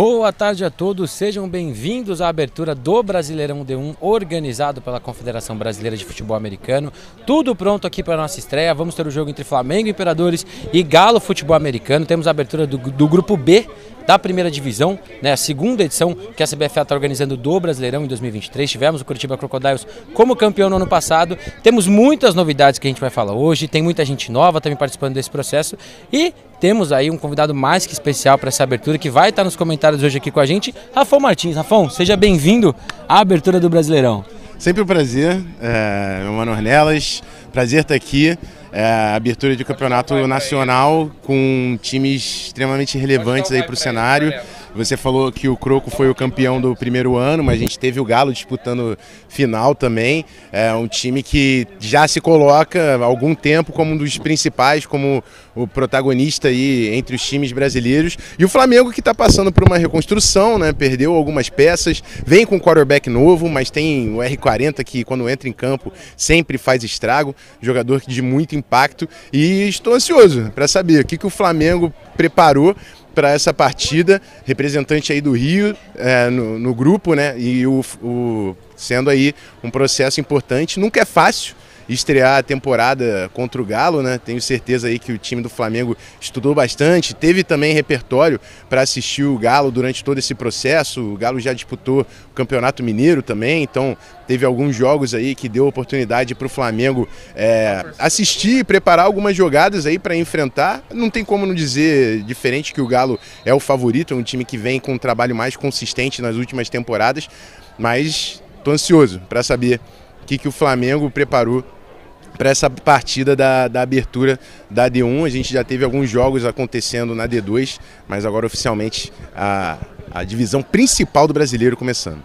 Boa tarde a todos, sejam bem-vindos à abertura do Brasileirão D1, organizado pela Confederação Brasileira de Futebol Americano. Tudo pronto aqui para a nossa estreia. Vamos ter o jogo entre Flamengo, Imperadores e Galo Futebol Americano. Temos a abertura do, do grupo B da primeira divisão, né, a segunda edição que a CBFA está organizando do Brasileirão em 2023. Tivemos o Curitiba Crocodiles como campeão no ano passado. Temos muitas novidades que a gente vai falar hoje, tem muita gente nova também participando desse processo e temos aí um convidado mais que especial para essa abertura que vai estar nos comentários hoje aqui com a gente, Rafão Martins. Rafão, seja bem-vindo à abertura do Brasileirão. Sempre um prazer, é, meu mano Ornelas, prazer estar aqui é, abertura de campeonato nacional com times extremamente relevantes aí para o cenário. Você falou que o Croco foi o campeão do primeiro ano, mas a gente teve o Galo disputando final também. É um time que já se coloca há algum tempo como um dos principais, como o protagonista aí entre os times brasileiros. E o Flamengo que está passando por uma reconstrução, né? Perdeu algumas peças, vem com um quarterback novo, mas tem o R40 que quando entra em campo sempre faz estrago, jogador de muito impacto. E estou ansioso para saber o que, que o Flamengo preparou para essa partida, representante aí do Rio é, no, no, grupo, né? E o, o, sendo aí um processo importante. Nunca é fácil, estrear a temporada contra o Galo, né? Tenho certeza aí que o time do Flamengo estudou bastante, teve também repertório para assistir o Galo durante todo esse processo. O Galo já disputou o Campeonato Mineiro também, então teve alguns jogos aí que deu oportunidade para o Flamengo é, assistir e preparar algumas jogadas aí para enfrentar. Não tem como não dizer diferente que o Galo é o favorito, é um time que vem com um trabalho mais consistente nas últimas temporadas, mas estou ansioso para saber o que, que o Flamengo preparou para essa partida da, da abertura da D1. A gente já teve alguns jogos acontecendo na D2, mas agora oficialmente a, a divisão principal do brasileiro começando.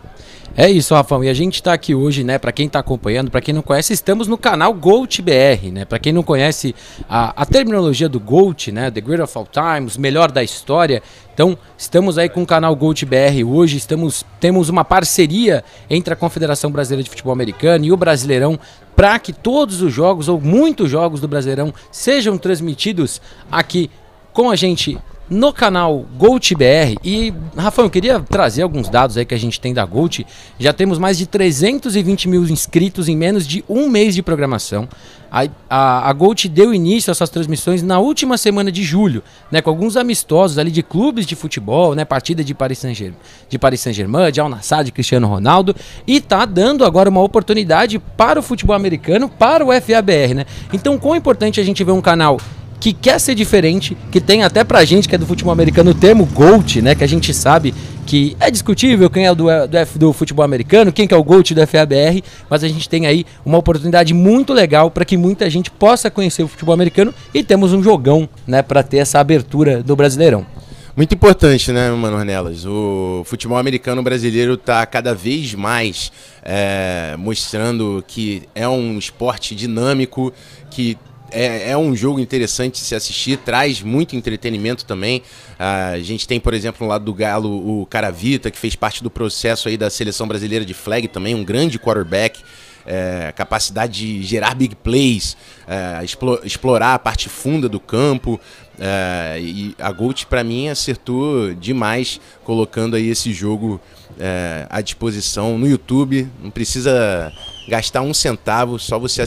É isso, Rafão. E a gente está aqui hoje, né? Para quem está acompanhando, para quem não conhece, estamos no canal Gold BR, né? Para quem não conhece a, a, terminologia do Gold, né? The Great of All Times, melhor da história. Então, estamos aí com o canal Gold BR hoje. Estamos, temos uma parceria entre a Confederação Brasileira de Futebol Americano e o Brasileirão para que todos os jogos ou muitos jogos do Brasileirão sejam transmitidos aqui com a gente no canal GoltBR. E, Rafael, eu queria trazer alguns dados aí que a gente tem da Gold. Já temos mais de 320 mil inscritos em menos de um mês de programação. A, a, a deu início a suas transmissões na última semana de julho, né, com alguns amistosos ali de clubes de futebol, né, partida de Paris Saint-Germain, de Paris Saint-Germain, de Al Nassr, de Cristiano Ronaldo, e tá dando agora uma oportunidade para o futebol americano, para o FABR, né? Então, quão importante a gente ver um canal que quer ser diferente, que tem até pra gente que é do futebol americano o termo GOAT, né? Que a gente sabe que é discutível quem é do, do, F, do futebol americano, quem que é o GOAT do FABR, mas a gente tem aí uma oportunidade muito legal para que muita gente possa conhecer o futebol americano e temos um jogão, né, para ter essa abertura do Brasileirão. Muito importante, né, Mano Ornelas? O futebol americano brasileiro está cada vez mais é, mostrando que é um esporte dinâmico, que é, é, um jogo interessante se assistir, traz muito entretenimento também. a gente tem, por exemplo, no lado do Galo o Caravita, que fez parte do processo aí da seleção brasileira de flag também, um grande quarterback. É, capacidade de gerar big plays, é, explorar a parte funda do campo. É, e a Gold, para mim, acertou demais colocando aí esse jogo é, à disposição no YouTube. Não precisa gastar um centavo, só você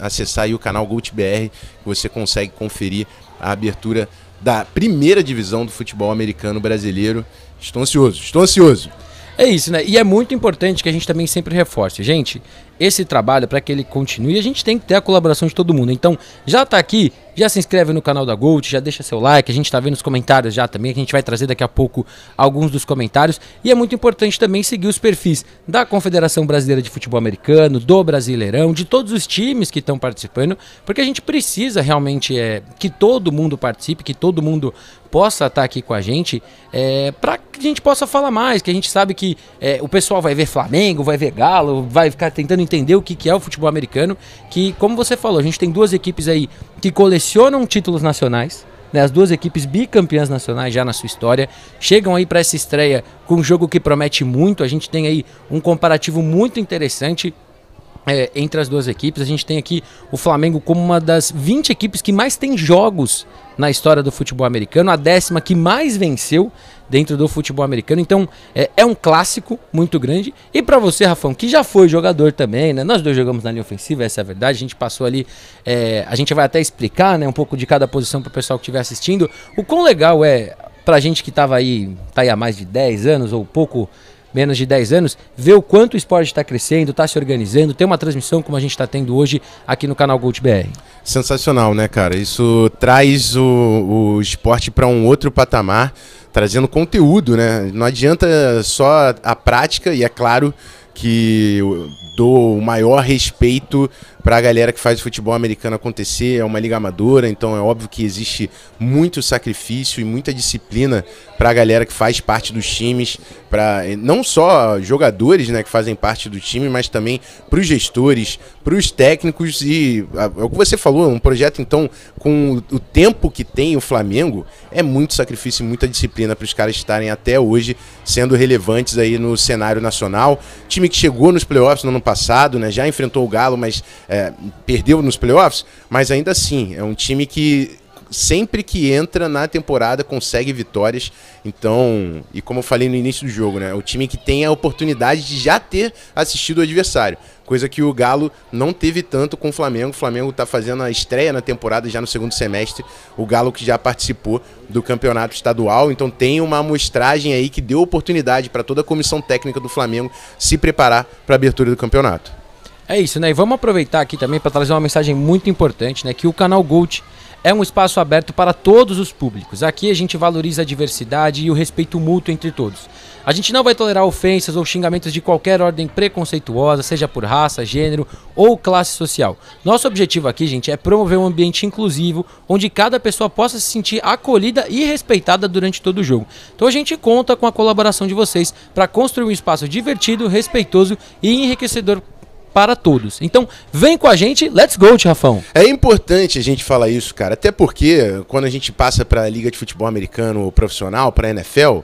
acessar o canal GoltBR que você consegue conferir a abertura da primeira divisão do futebol americano brasileiro. Estou ansioso, estou ansioso. É isso, né? E é muito importante que a gente também sempre reforce. Gente, esse trabalho, para que ele continue, a gente tem que ter a colaboração de todo mundo. Então, já está aqui, já se inscreve no canal da Gold, já deixa seu like, a gente está vendo os comentários já também, a gente vai trazer daqui a pouco alguns dos comentários. E é muito importante também seguir os perfis da Confederação Brasileira de Futebol Americano, do Brasileirão, de todos os times que estão participando, porque a gente precisa realmente é, que todo mundo participe, que todo mundo possa estar tá aqui com a gente, é, para que a gente possa falar mais, que a gente sabe que é, o pessoal vai ver Flamengo, vai ver Galo, vai ficar tentando entender o que, que é o futebol americano, que como você falou, a gente tem duas equipes aí que colecionam títulos nacionais, né, as duas equipes bicampeãs nacionais já na sua história, chegam aí para essa estreia com um jogo que promete muito, a gente tem aí um comparativo muito interessante é, entre as duas equipes. A gente tem aqui o Flamengo como uma das 20 equipes que mais tem jogos na história do futebol americano, a décima que mais venceu dentro do futebol americano. Então é, é um clássico muito grande. E para você, Rafão, que já foi jogador também, né? Nós dois jogamos na linha ofensiva, essa é a verdade. A gente passou ali, é, a gente vai até explicar, né, um pouco de cada posição para o pessoal que estiver assistindo. O quão legal é pra gente que tava aí, tá aí há mais de 10 anos ou pouco menos de 10 anos, ver o quanto o esporte está crescendo, está se organizando, tem uma transmissão como a gente está tendo hoje aqui no canal Gold BR. Sensacional, né, cara? Isso traz o, o esporte para um outro patamar, trazendo conteúdo, né? Não adianta só a prática, e é claro que dou o maior respeito para a galera que faz o futebol americano acontecer. É uma liga amadora, então é óbvio que existe muito sacrifício e muita disciplina para a galera que faz parte dos times, para não só jogadores, né, que fazem parte do time, mas também para os gestores, para os técnicos e é o que você falou, um projeto então com o tempo que tem o Flamengo é muito sacrifício e muita disciplina para os caras estarem até hoje sendo relevantes aí no cenário nacional. Time que chegou nos playoffs no ano passado, né, já enfrentou o Galo, mas é, perdeu nos playoffs, mas ainda assim, é um time que sempre que entra na temporada consegue vitórias. Então, e como eu falei no início do jogo, né, é o time que tem a oportunidade de já ter assistido o adversário, coisa que o Galo não teve tanto com o Flamengo. O Flamengo está fazendo a estreia na temporada já no segundo semestre. O Galo que já participou do campeonato estadual, então tem uma amostragem aí que deu oportunidade para toda a comissão técnica do Flamengo se preparar para a abertura do campeonato. É isso, né? E vamos aproveitar aqui também para trazer uma mensagem muito importante, né? Que o canal Gold é um espaço aberto para todos os públicos. Aqui a gente valoriza a diversidade e o respeito mútuo entre todos. A gente não vai tolerar ofensas ou xingamentos de qualquer ordem preconceituosa, seja por raça, gênero ou classe social. Nosso objetivo aqui, gente, é promover um ambiente inclusivo onde cada pessoa possa se sentir acolhida e respeitada durante todo o jogo. Então a gente conta com a colaboração de vocês para construir um espaço divertido, respeitoso e enriquecedor para todos. Então, vem com a gente, let's go, Rafão. É importante a gente falar isso, cara, até porque quando a gente passa para a Liga de Futebol Americano profissional, para a NFL,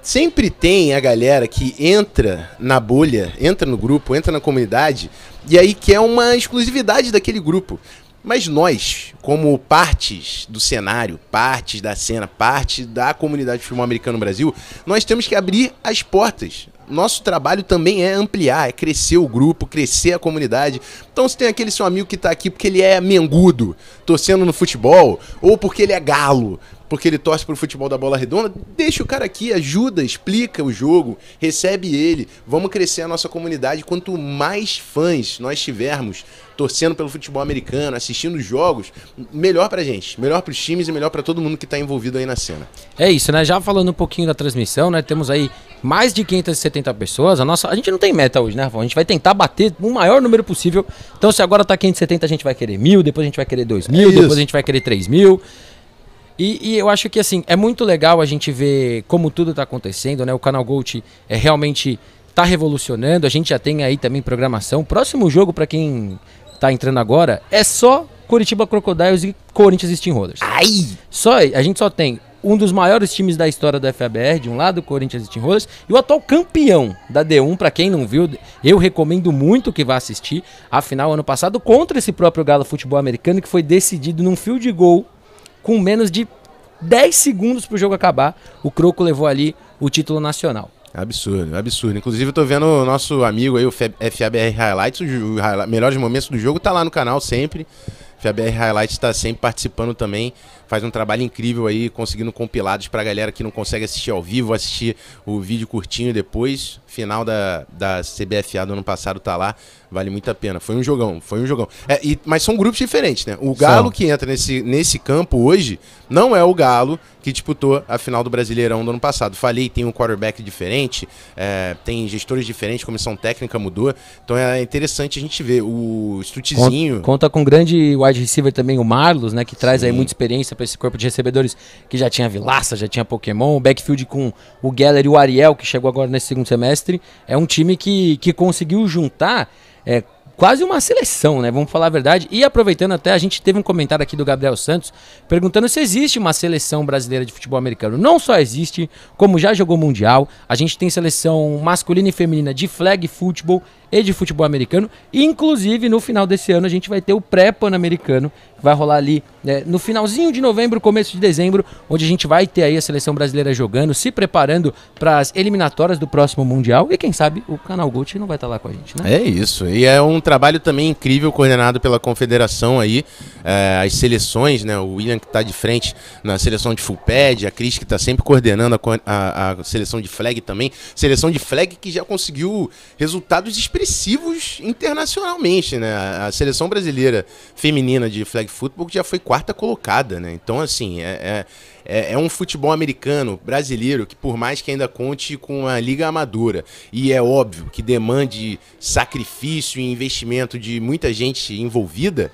sempre tem a galera que entra na bolha, entra no grupo, entra na comunidade e aí quer uma exclusividade daquele grupo. Mas nós, como partes do cenário, partes da cena, parte da comunidade de futebol americano no Brasil, nós temos que abrir as portas nosso trabalho também é ampliar, é crescer o grupo, crescer a comunidade. Então, se tem aquele seu amigo que está aqui porque ele é mengudo, torcendo no futebol, ou porque ele é galo, porque ele torce pro futebol da bola redonda, deixa o cara aqui, ajuda, explica o jogo, recebe ele. Vamos crescer a nossa comunidade. Quanto mais fãs nós tivermos torcendo pelo futebol americano, assistindo os jogos, melhor pra gente, melhor pros times e melhor para todo mundo que tá envolvido aí na cena. É isso, né? Já falando um pouquinho da transmissão, né? Temos aí mais de 570 pessoas. A nossa, a gente não tem meta hoje, né, A gente vai tentar bater o maior número possível. Então, se agora tá 570, a gente vai querer mil, depois a gente vai querer dois mil, é depois a gente vai querer três mil. E, e, eu acho que assim, é muito legal a gente ver como tudo está acontecendo, né? O canal Gold é realmente está revolucionando. A gente já tem aí também programação. Próximo jogo para quem está entrando agora é só Curitiba Crocodiles e Corinthians Steamrollers. Ai! Só a gente só tem um dos maiores times da história do FABR, de um lado, Corinthians Steamrollers, e o atual campeão da D1, para quem não viu, eu recomendo muito que vá assistir. Afinal, ano passado, contra esse próprio Galo Futebol Americano, que foi decidido num fio de gol com menos de 10 segundos para o jogo acabar, o Croco levou ali o título nacional. Absurdo, absurdo. Inclusive, eu tô vendo o nosso amigo aí, o FABR Highlights, o, o, melhores momentos do jogo, tá lá no canal sempre. FABR Highlights está sempre participando também faz um trabalho incrível aí, conseguindo compilados para a galera que não consegue assistir ao vivo, assistir o vídeo curtinho depois. Final da, da CBFA do ano passado tá lá, vale muito a pena. Foi um jogão, foi um jogão. É, e, mas são grupos diferentes, né? O Galo que entra nesse, nesse campo hoje não é o Galo que disputou a final do Brasileirão do ano passado. Falei, tem um quarterback diferente, é, tem gestores diferentes, comissão técnica mudou. Então é interessante a gente ver o Stutzinho. Conta, conta com grande wide receiver também, o Marlos, né? Que traz Sim. aí muita experiência para esse corpo de recebedores que já tinha Vilaça, já tinha Pokémon, o backfield com o Geller e o Ariel, que chegou agora nesse segundo semestre. É um time que, que conseguiu juntar é, quase uma seleção, né? Vamos falar a verdade. E aproveitando até, a gente teve um comentário aqui do Gabriel Santos perguntando se existe uma seleção brasileira de futebol americano. Não só existe, como já jogou mundial. A gente tem seleção masculina e feminina de flag football e de futebol americano. Inclusive, no final desse ano, a gente vai ter o pré-pan-americano, que vai rolar ali né, no finalzinho de novembro, começo de dezembro, onde a gente vai ter aí a seleção brasileira jogando, se preparando para as eliminatórias do próximo Mundial. E quem sabe o canal Gold não vai estar tá lá com a gente, né? É isso. E é um trabalho também incrível, coordenado pela confederação aí, é, as seleções, né? O William que está de frente na seleção de full pad, a Cris que está sempre coordenando a, a, a, seleção de flag também. Seleção de flag que já conseguiu resultados expressivos internacionalmente, né? A, a seleção brasileira feminina de flag football já foi quarta colocada, né? Então, assim, é, é, é, é, um futebol americano, brasileiro, que por mais que ainda conte com a liga amadora, e é óbvio que demande sacrifício e investimento de muita gente envolvida,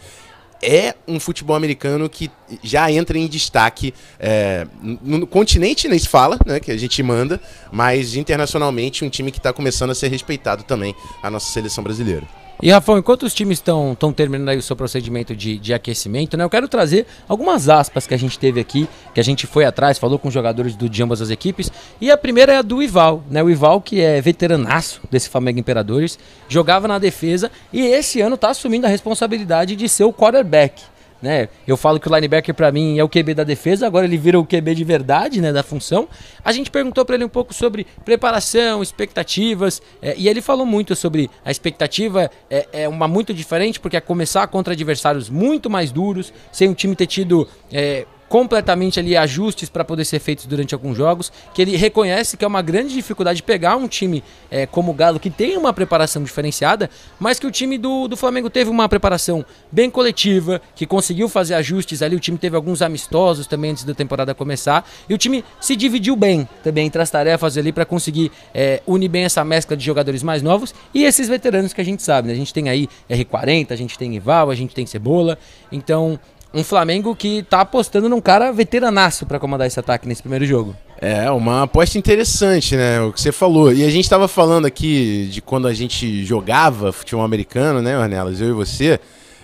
é um futebol americano que já entra em destaque é, no continente nem se fala, né, que a gente manda, mas internacionalmente um time que está começando a ser respeitado também a nossa seleção brasileira. E Rafão, enquanto os times estão terminando aí o seu procedimento de, de aquecimento, né, eu quero trazer algumas aspas que a gente teve aqui, que a gente foi atrás, falou com os jogadores do, de ambas as equipes. E a primeira é a do Ival, né? O Ival, que é veteranaço desse Flamengo Imperadores, jogava na defesa e esse ano está assumindo a responsabilidade de ser o quarterback. Né? Eu falo que o linebacker para mim é o QB da defesa, agora ele vira o QB de verdade, né, da função. A gente perguntou para ele um pouco sobre preparação, expectativas, é, e ele falou muito sobre a expectativa é, é, uma muito diferente porque é começar contra adversários muito mais duros, sem o time ter tido é, completamente ali ajustes para poder ser feitos durante alguns jogos, que ele reconhece que é uma grande dificuldade pegar um time é, como o Galo, que tem uma preparação diferenciada, mas que o time do, do Flamengo teve uma preparação bem coletiva, que conseguiu fazer ajustes ali, o time teve alguns amistosos também antes da temporada começar, e o time se dividiu bem também entre as tarefas ali para conseguir é, unir bem essa mescla de jogadores mais novos e esses veteranos que a gente sabe, né? A gente tem aí R40, a gente tem Ival, a gente tem Cebola, então um Flamengo que tá apostando num cara veteranaço para comandar esse ataque nesse primeiro jogo. É, uma aposta interessante, né? O que você falou. E a gente tava falando aqui de quando a gente jogava futebol americano, né, Ornelas? Eu e você.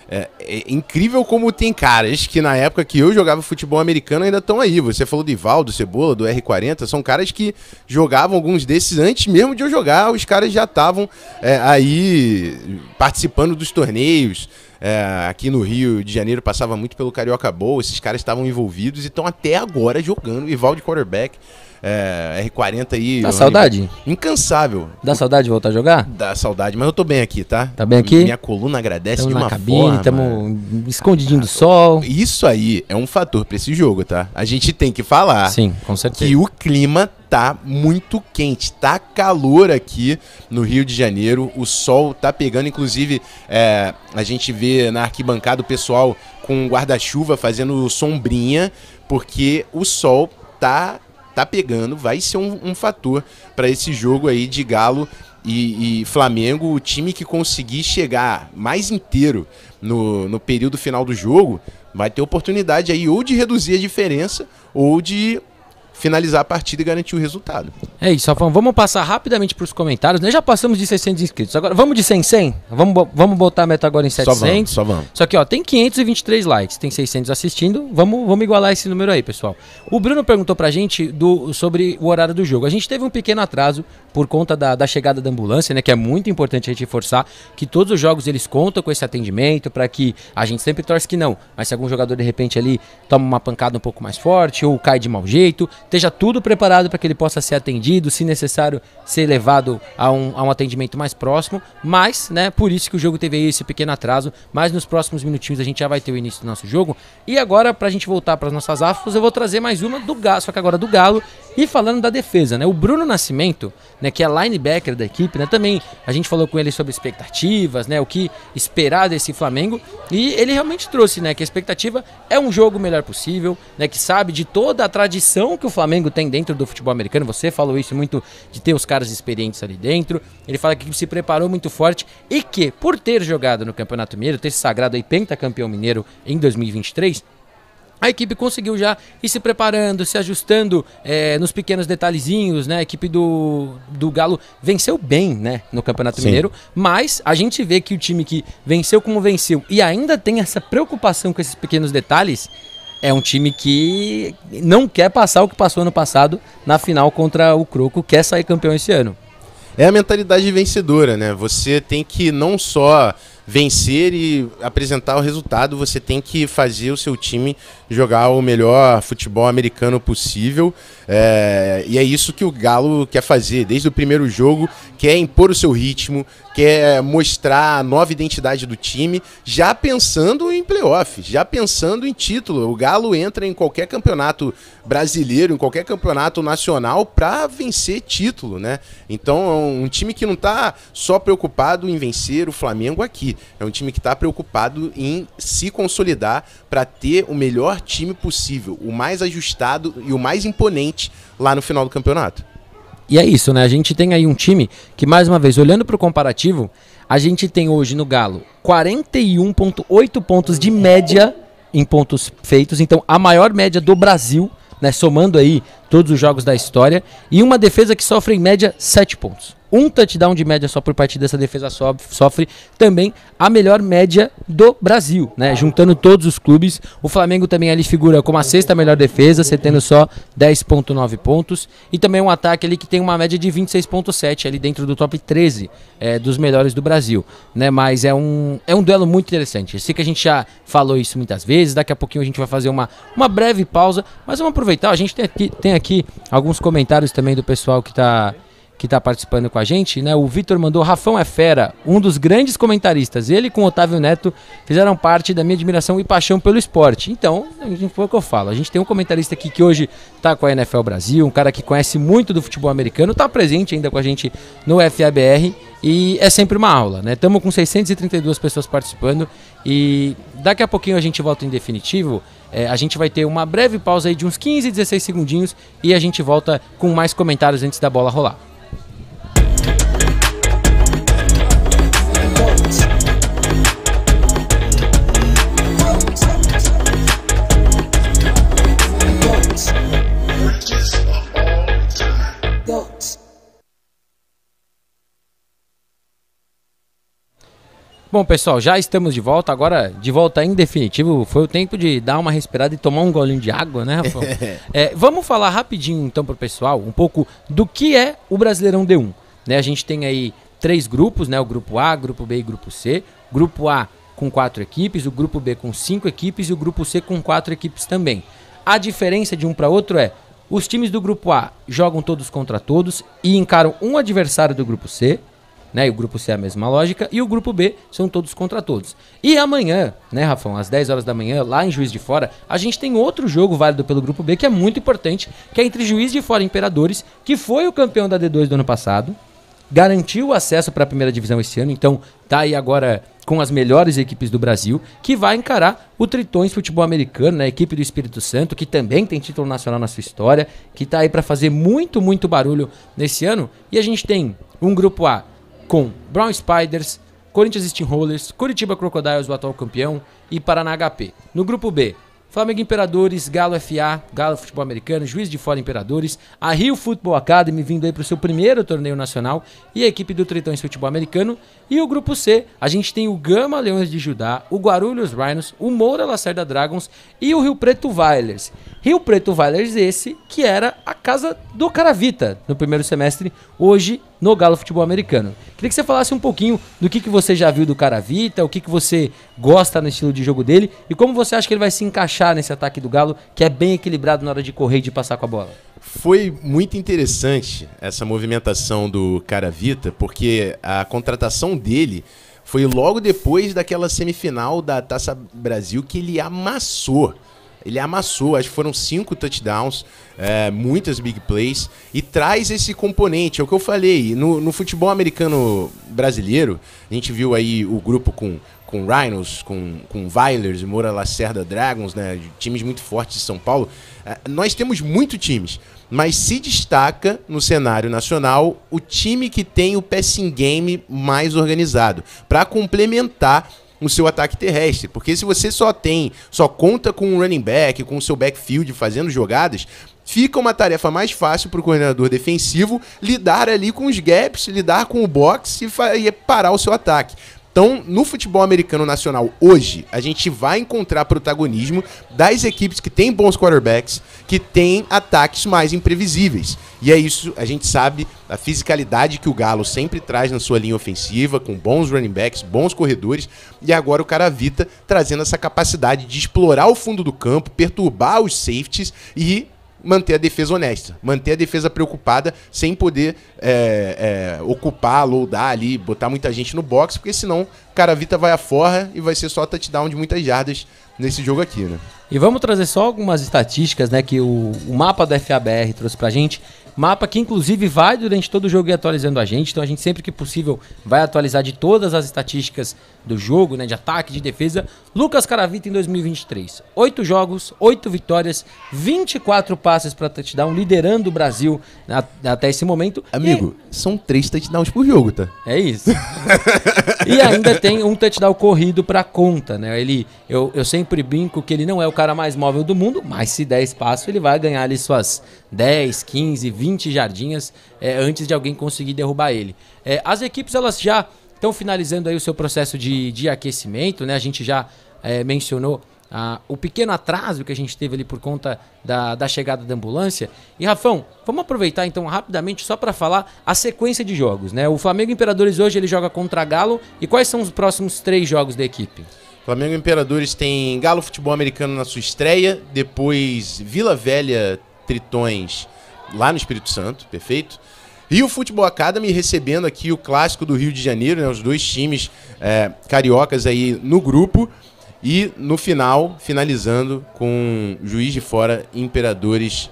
É, é, incrível como tem caras que na época que eu jogava futebol americano ainda estão aí. Você falou do Ivaldo, Cebola, do R40, são caras que jogavam alguns desses antes mesmo de eu jogar. Os caras já estavam é, aí participando dos torneios. É, aqui no Rio de Janeiro passava muito pelo Carioca Bowl, esses caras estavam envolvidos e estão até agora jogando. Ivaldo quarterback. É, R40 aí. Dá saudade? Incansável. Dá saudade de voltar a jogar? Dá saudade, mas eu tô bem aqui, tá? Tá bem aqui? Minha coluna agradece tamo de uma na cabine, Estamos escondidinho do sol. Isso aí é um fator pra esse jogo, tá? A gente tem que falar. Sim, com certeza. Que o clima tá muito quente, tá calor aqui no Rio de Janeiro, o sol tá pegando, inclusive é, a gente vê na arquibancada o pessoal com guarda-chuva fazendo sombrinha, porque o sol tá tá pegando, vai ser um, um fator para esse jogo aí de Galo e, e, Flamengo, o time que conseguir chegar mais inteiro no, no período final do jogo, vai ter oportunidade aí ou de reduzir a diferença ou de finalizar a partida e garantir o resultado. É isso, Afão. Vamos passar rapidamente para os comentários. Nós já passamos de 600 inscritos. Agora, vamos de 100 100? Vamos, vamos botar a meta agora em 700? Só vamos, só vamos. Só que, ó, tem 523 likes, tem 600 assistindo. Vamos, vamos igualar esse número aí, pessoal. O Bruno perguntou pra gente do, sobre o horário do jogo. A gente teve um pequeno atraso por conta da, da chegada da ambulância, né? Que é muito importante a gente reforçar que todos os jogos eles contam com esse atendimento para que a gente sempre torce que não. Mas se algum jogador de repente ali toma uma pancada um pouco mais forte ou cai de mau jeito, esteja tudo preparado para que ele possa ser atendido, se necessário, ser levado a um, a um atendimento mais próximo. Mas, né, por isso que o jogo teve esse pequeno atraso. Mas nos próximos minutinhos a gente já vai ter o início do nosso jogo. E agora, para a gente voltar para as nossas afos, eu vou trazer mais uma do Galo, só que agora do Galo. E falando da defesa, né? O Bruno Nascimento, né, que é linebacker da equipe, né? Também a gente falou com ele sobre expectativas, né? O que esperar desse Flamengo. E ele realmente trouxe, né? Que a expectativa é um jogo melhor possível, né? Que sabe de toda a tradição que o Flamengo tem dentro do futebol americano. Você falou isso muito de ter os caras experientes ali dentro. Ele fala que se preparou muito forte e que, por ter jogado no Campeonato Mineiro, ter se sagrado aí pentacampeão mineiro em 2023, a equipe conseguiu já ir se preparando, se ajustando é, nos pequenos detalhezinhos, né? A equipe do, do Galo venceu bem, né? No Campeonato Sim. Mineiro, mas a gente vê que o time que venceu como venceu e ainda tem essa preocupação com esses pequenos detalhes, é um time que não quer passar o que passou ano passado na final contra o Croco, quer sair campeão esse ano. é a mentalidade vencedora, né? Você tem que não só vencer e apresentar o resultado, você tem que fazer o seu time jogar o melhor futebol americano possível. É, e é isso que o Galo quer fazer. Desde o primeiro jogo, quer impor o seu ritmo, quer mostrar a nova identidade do time, já pensando em playoffs, já pensando em título. O Galo entra em qualquer campeonato brasileiro, em qualquer campeonato nacional, para vencer título, né? Então, é um time que não está só preocupado em vencer o Flamengo aqui. É um time que está preocupado em se consolidar para ter o melhor time possível, o mais ajustado e o mais imponente lá no final do campeonato. E é isso, né? A gente tem aí um time que, mais uma vez, olhando para o comparativo, a gente tem hoje no Galo 41,8 pontos de média em pontos feitos, então a maior média do Brasil, né? Somando aí todos os jogos da história, e uma defesa que sofre em média 7 pontos um touchdown de média só por partida, essa defesa sofre também a melhor média do Brasil, né? Juntando todos os clubes. O Flamengo também ali figura como a sexta melhor defesa, tendo só 10.9 pontos. E também um ataque ali que tem uma média de 26.7 ali dentro do top 13 é, dos melhores do Brasil, né? Mas é um, é um duelo muito interessante. Eu sei que a gente já falou isso muitas vezes, daqui a pouquinho a gente vai fazer uma, uma breve pausa, mas vamos aproveitar, a gente tem aqui, tem aqui alguns comentários também do pessoal que está que está participando com a gente, né? O Vitor mandou Rafão é fera, um dos grandes comentaristas. Ele com o Otávio Neto fizeram parte da minha admiração e paixão pelo esporte. Então, foi o que eu falo. A gente tem um comentarista aqui que hoje está com a NFL Brasil, um cara que conhece muito do futebol americano, está presente ainda com a gente no FABR e é sempre uma aula, né? Estamos com 632 pessoas participando e daqui a pouquinho a gente volta em definitivo. É, a gente vai ter uma breve pausa aí de uns 15, 16 segundinhos e a gente volta com mais comentários antes da bola rolar. Bom, pessoal, já estamos de volta. Agora, de volta em definitivo, foi o tempo de dar uma respirada e tomar um golinho de água, né, Rafael? é, vamos falar rapidinho, então, para o pessoal, um pouco do que é o Brasileirão D1. Né, a gente tem aí três grupos, né? O grupo A, grupo B e grupo C. Grupo A com quatro equipes, o grupo B com cinco equipes e o grupo C com quatro equipes também. A diferença de um para outro é os times do grupo A jogam todos contra todos e encaram um adversário do grupo C né? E o grupo C é a mesma lógica. E o grupo B são todos contra todos. E amanhã, né, Rafão, às 10 horas da manhã, lá em Juiz de Fora, a gente tem outro jogo válido pelo grupo B que é muito importante, que é entre Juiz de Fora e Imperadores, que foi o campeão da D2 do ano passado, garantiu o acesso para a primeira divisão esse ano, então tá aí agora com as melhores equipes do Brasil, que vai encarar o Tritões Futebol Americano, né, a equipe do Espírito Santo, que também tem título nacional na sua história, que tá aí para fazer muito, muito barulho nesse ano. E a gente tem um grupo A com Brown Spiders, Corinthians Steamrollers, Curitiba Crocodiles, o atual campeão, e Paraná HP. No grupo B, Flamengo Imperadores, Galo FA, Galo Futebol Americano, Juiz de Fora Imperadores, a Rio Football Academy vindo aí para o seu primeiro torneio nacional e a equipe do Tritões Futebol Americano. E o grupo C, a gente tem o Gama Leões de Judá, o Guarulhos Rhinos, o Moura Lacerda Dragons e o Rio Preto Vailers. Rio Preto Vailers esse que era a casa do Caravita no primeiro semestre, hoje no Galo Futebol Americano. Queria que você falasse um pouquinho do que, que você já viu do Caravita, o que, que você gosta no estilo de jogo dele e como você acha que ele vai se encaixar nesse ataque do Galo, que é bem equilibrado na hora de correr e de passar com a bola. Foi muito interessante essa movimentação do Caravita, porque a contratação dele foi logo depois daquela semifinal da Taça Brasil que ele amassou ele amassou, acho que foram cinco touchdowns, é, muitas big plays, e traz esse componente, é o que eu falei. No, no futebol americano brasileiro, a gente viu aí o grupo com com Rhinos, com, com Vailers, Moura Lacerda Dragons, né, times muito fortes de São Paulo. É, nós temos muito times, mas se destaca no cenário nacional o time que tem o passing game mais organizado, para complementar o seu ataque terrestre. Porque se você só tem, só conta com um running back, com o seu backfield fazendo jogadas, fica uma tarefa mais fácil para o coordenador defensivo lidar ali com os gaps, lidar com o box e, e parar o seu ataque. Então, no futebol americano nacional hoje, a gente vai encontrar protagonismo das equipes que têm bons quarterbacks, que têm ataques mais imprevisíveis. E é isso, a gente sabe a fisicalidade que o Galo sempre traz na sua linha ofensiva, com bons running backs, bons corredores, e agora o Caravita trazendo essa capacidade de explorar o fundo do campo, perturbar os safeties e manter a defesa honesta, manter a defesa preocupada sem poder é, é, ocupar, loadar ali, botar muita gente no box, porque senão o Caravita vai a forra e vai ser só touchdown de muitas jardas nesse jogo aqui, né? E vamos trazer só algumas estatísticas, né, que o, o mapa da FABR trouxe pra gente. Mapa que inclusive vai durante todo o jogo ir atualizando a gente, então a gente sempre que possível vai atualizar de todas as estatísticas do jogo, né, de ataque, de defesa. Lucas Caravita em 2023, 8 jogos, 8 vitórias, 24 passes para touchdown, liderando o Brasil até esse momento. Amigo, e... são 3 touchdowns por jogo, tá? É isso. e ainda tem um touchdown corrido para conta, né? Ele eu, eu sempre brinco que ele não é o cara mais móvel do mundo, mas se der espaço, ele vai ganhar ali suas 10, 15, 20 jardinhas é, antes de alguém conseguir derrubar ele. É, as equipes elas já estão finalizando aí o seu processo de, de aquecimento, né? A gente já é, mencionou ah, o pequeno atraso que a gente teve ali por conta da, da chegada da ambulância. E Rafão, vamos aproveitar então rapidamente só para falar a sequência de jogos, né? O Flamengo Imperadores hoje ele joga contra Galo e quais são os próximos três jogos da equipe? Flamengo Imperadores tem Galo Futebol Americano na sua estreia, depois Vila Velha Tritões lá no Espírito Santo, perfeito? Rio Futebol Academy recebendo aqui o clássico do Rio de Janeiro, né, os dois times é, cariocas aí no grupo. E no final, finalizando com Juiz de Fora Imperadores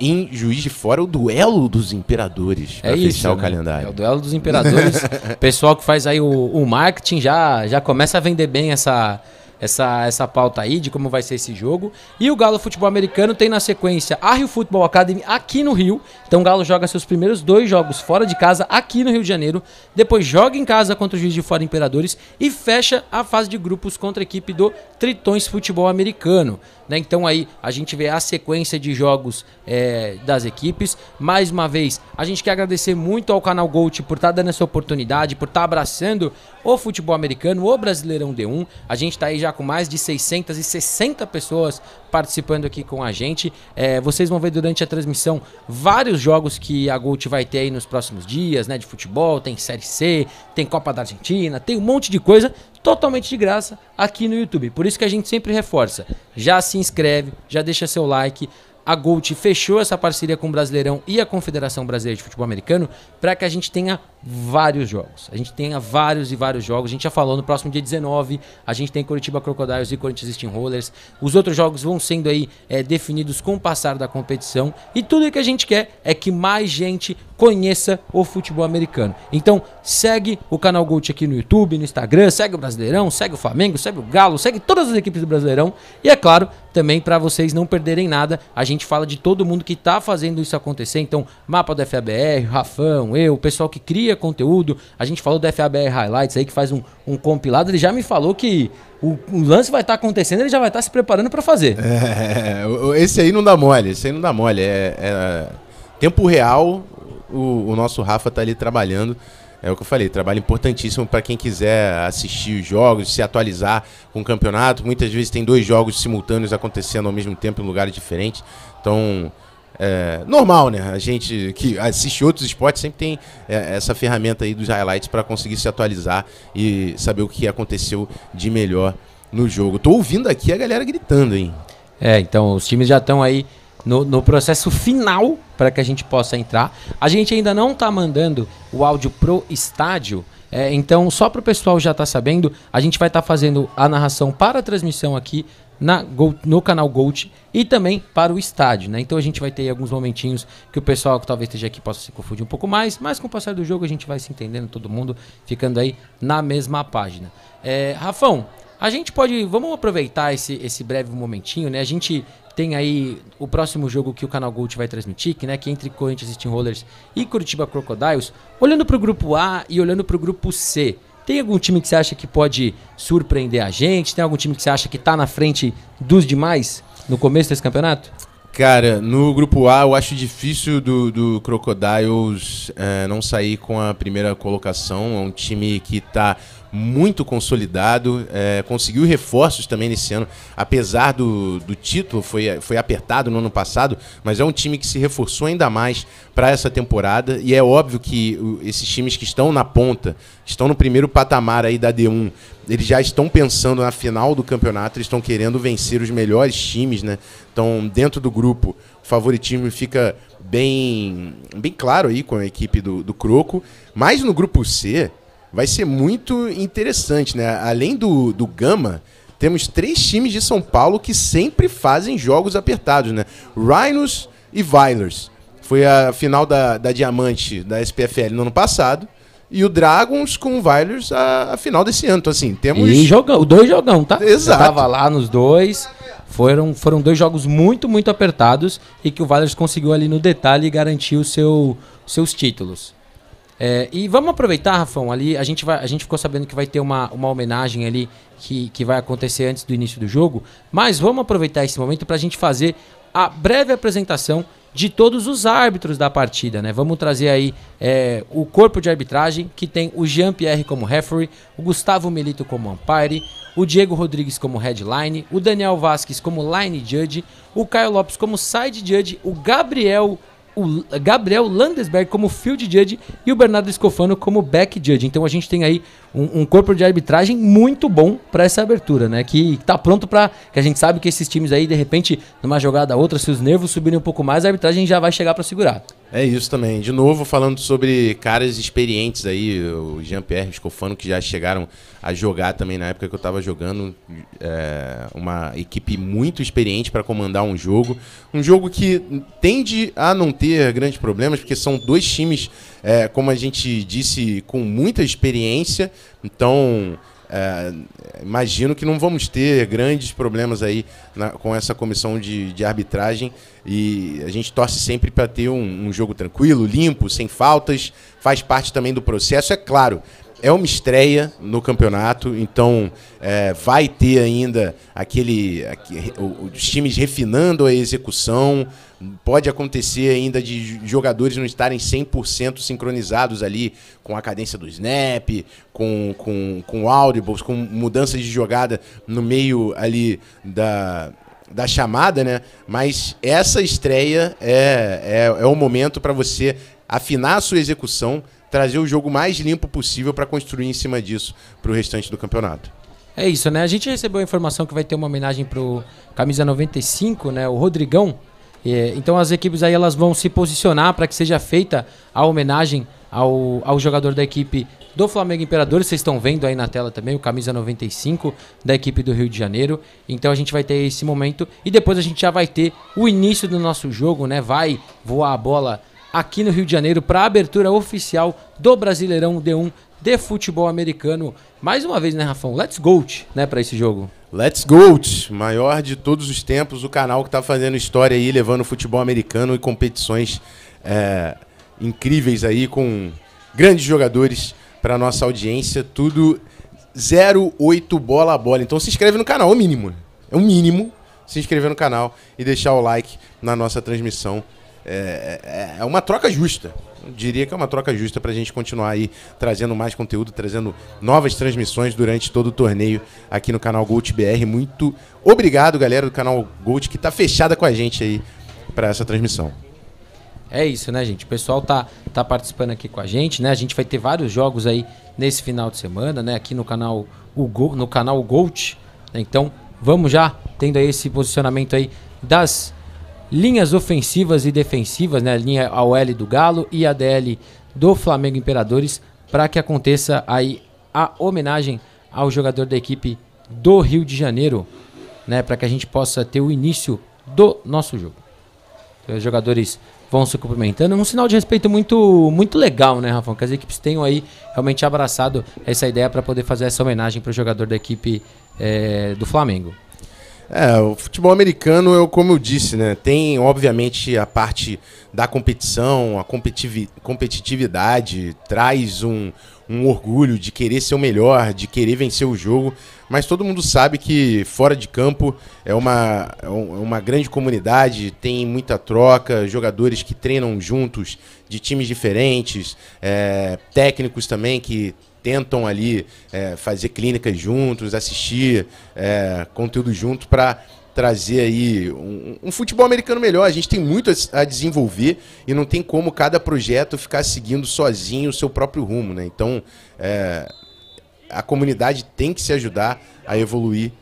em Juiz de Fora, o duelo dos imperadores. É fechar o né? calendário. É o duelo dos imperadores. pessoal que faz aí o, o marketing já, já começa a vender bem essa, essa, essa pauta aí de como vai ser esse jogo. E o Galo Futebol Americano tem na sequência a Rio Futebol Academy aqui no Rio. Então o Galo joga seus primeiros dois jogos fora de casa aqui no Rio de Janeiro. Depois joga em casa contra o Juiz de Fora Imperadores e fecha a fase de grupos contra a equipe do Tritões Futebol Americano. Né? Então aí a gente vê a sequência de jogos é, das equipes. Mais uma vez, a gente quer agradecer muito ao canal Gold por estar tá dando essa oportunidade, por estar tá abraçando o futebol americano, o Brasileirão D1. A gente está aí já com mais de 660 pessoas participando aqui com a gente. É, vocês vão ver durante a transmissão vários jogos que a Gold vai ter aí nos próximos dias, né? De futebol, tem Série C, tem Copa da Argentina, tem um monte de coisa totalmente de graça aqui no YouTube. Por isso que a gente sempre reforça. Já se inscreve, já deixa seu like. A Gold fechou essa parceria com o Brasileirão e a Confederação Brasileira de Futebol Americano para que a gente tenha vários jogos. A gente tenha vários e vários jogos. A gente já falou no próximo dia 19, a gente tem Curitiba Crocodiles e Corinthians Steamrollers. Os outros jogos vão sendo aí é, definidos com o passar da competição. E tudo que a gente quer é que mais gente conheça o futebol americano. Então, segue o canal Gold aqui no YouTube, no Instagram, segue o Brasileirão, segue o Flamengo, segue o Galo, segue todas as equipes do Brasileirão. E é claro, também para vocês não perderem nada, a gente fala de todo mundo que está fazendo isso acontecer. Então, mapa do FABR, Rafão, eu, o pessoal que cria conteúdo. A gente falou do FABR Highlights aí, que faz um, um compilado. Ele já me falou que o, o lance vai estar tá acontecendo, ele já vai estar tá se preparando para fazer. É, esse aí não dá mole, esse aí não dá mole. É, é tempo real, o, o nosso Rafa tá ali trabalhando. É o que eu falei, trabalho importantíssimo para quem quiser assistir os jogos, se atualizar com o campeonato. Muitas vezes tem dois jogos simultâneos acontecendo ao mesmo tempo em lugares diferentes. Então, é, normal, né? A gente que assiste outros esportes sempre tem é, essa ferramenta aí dos highlights para conseguir se atualizar e saber o que aconteceu de melhor no jogo. Tô ouvindo aqui a galera gritando, hein? É, então os times já estão aí no, no, processo final para que a gente possa entrar. A gente ainda não está mandando o áudio pro estádio. É, então, só para o pessoal já estar tá sabendo, a gente vai estar tá fazendo a narração para a transmissão aqui na, no canal Gold e também para o estádio, né? Então a gente vai ter alguns momentinhos que o pessoal que talvez esteja aqui possa se confundir um pouco mais, mas com o passar do jogo a gente vai se entendendo, todo mundo ficando aí na mesma página. É, Rafão, a gente pode, vamos aproveitar esse, esse breve momentinho, né? A gente tem aí o próximo jogo que o canal Gold vai transmitir, que, né, que é entre Corinthians Steamrollers e Curitiba Crocodiles, olhando para o grupo A e olhando para o grupo C. Tem algum time que você acha que pode surpreender a gente? Tem algum time que você acha que está na frente dos demais no começo desse campeonato? Cara, no grupo A eu acho difícil do, do Crocodiles é, não sair com a primeira colocação. É um time que está muito consolidado, é, conseguiu reforços também nesse ano, apesar do, do título, foi, foi apertado no ano passado, mas é um time que se reforçou ainda mais para essa temporada, e é óbvio que esses times que estão na ponta, estão no primeiro patamar aí da D1, eles já estão pensando na final do campeonato, eles estão querendo vencer os melhores times, né? Então, dentro do grupo, o favoritismo fica bem, bem claro aí com a equipe do, do Croco, mas no grupo C, vai ser muito interessante, né? Além do, do Gama, temos três times de São Paulo que sempre fazem jogos apertados, né? Rhinos e Vilers. Foi a final da, da Diamante da SPFL no ano passado. E o Dragons com o Vilers a, a final desse ano. Então, assim, temos. E jogão, dois jogão, tá? Exato. Eu tava lá nos dois. Foram, foram dois jogos muito, muito apertados e que o Vilers conseguiu ali no detalhe garantir o seu, seus títulos. É, e vamos aproveitar, Rafão, ali, a gente, vai, a gente ficou sabendo que vai ter uma, uma homenagem ali que, que vai acontecer antes do início do jogo, mas vamos aproveitar esse momento para a gente fazer a breve apresentação de todos os árbitros da partida, né? Vamos trazer aí é, o corpo de arbitragem, que tem o Jean-Pierre como referee, o Gustavo Melito como umpire, o Diego Rodrigues como headline, o Daniel Vasquez como line judge, o Caio Lopes como side judge, o Gabriel o Gabriel Landesberg como field judge e o Bernardo Escofano como back judge. Então a gente tem aí um, um corpo de arbitragem muito bom para essa abertura, né? Que está pronto para que a gente sabe que esses times aí de repente numa jogada outra, se os nervos subirem um pouco mais, a arbitragem já vai chegar para segurar. É isso também. De novo, falando sobre caras experientes aí, o Jean-Pierre Scofano, que já chegaram a jogar também na época que eu estava jogando. É, uma equipe muito experiente para comandar um jogo. Um jogo que tende a não ter grandes problemas, porque são dois times, é, como a gente disse, com muita experiência. Então, é, imagino que não vamos ter grandes problemas aí na, com essa comissão de, de, arbitragem e a gente torce sempre para ter um, um, jogo tranquilo, limpo, sem faltas, faz parte também do processo. É claro, é uma estreia no campeonato, então é, vai ter ainda aquele, aquele, os times refinando a execução. Pode acontecer ainda de jogadores não estarem 100% sincronizados ali com a cadência do snap, com, com, com audibles, com mudanças de jogada no meio ali da, da chamada, né? Mas essa estreia é, é, é o momento para você afinar a sua execução, trazer o jogo mais limpo possível para construir em cima disso para o restante do campeonato. É isso, né? A gente recebeu a informação que vai ter uma homenagem pro camisa 95, né? O Rodrigão. É, então as equipes aí elas vão se posicionar para que seja feita a homenagem ao, ao jogador da equipe do Flamengo Imperadores. Vocês estão vendo aí na tela também o camisa 95 da equipe do Rio de Janeiro. Então a gente vai ter esse momento e depois a gente já vai ter o início do nosso jogo, né? Vai voar a bola aqui no Rio de Janeiro para a abertura oficial do Brasileirão D1 de futebol americano. Mais uma vez, né, Rafão? Let's go, né, para esse jogo. Let's go, maior de todos os tempos, o canal que está fazendo história aí, levando futebol americano e competições é, incríveis aí com grandes jogadores para nossa audiência, tudo 08 bola a bola. Então se inscreve no canal, é o mínimo. É o mínimo se inscrever no canal e deixar o like na nossa transmissão é, é, é uma troca justa. Diria que é uma troca justa para a gente continuar aí trazendo mais conteúdo, trazendo novas transmissões durante todo o torneio aqui no canal Gold BR. Muito obrigado, galera do canal Gold, que está fechada com a gente aí para essa transmissão. É isso, né, gente? O pessoal tá, tá participando aqui com a gente, né? A gente vai ter vários jogos aí nesse final de semana, né? Aqui no canal o Go, no canal Gold. Né? Então, vamos já tendo aí esse posicionamento aí das linhas ofensivas e defensivas, né, a linha AOL do Galo e a DL do Flamengo Imperadores, para que aconteça aí a homenagem ao jogador da equipe do Rio de Janeiro, né, para que a gente possa ter o início do nosso jogo. Então, os jogadores vão se cumprimentando, um sinal de respeito muito muito legal, né, Rafa? Que as equipes tenham aí realmente abraçado essa ideia para poder fazer essa homenagem para o jogador da equipe é, do Flamengo. É, o futebol americano, eu, como eu disse, né, tem obviamente a parte da competição, a competitividade, traz um, um orgulho de querer ser o melhor, de querer vencer o jogo, mas todo mundo sabe que fora de campo é uma, é, é uma grande comunidade, tem muita troca, jogadores que treinam juntos de times diferentes, é, técnicos também que tentam ali é, fazer clínicas juntos, assistir é, conteúdo junto para trazer aí um, um, futebol americano melhor. A gente tem muito a, a, desenvolver e não tem como cada projeto ficar seguindo sozinho o seu próprio rumo, né? Então, é, a comunidade tem que se ajudar a evoluir.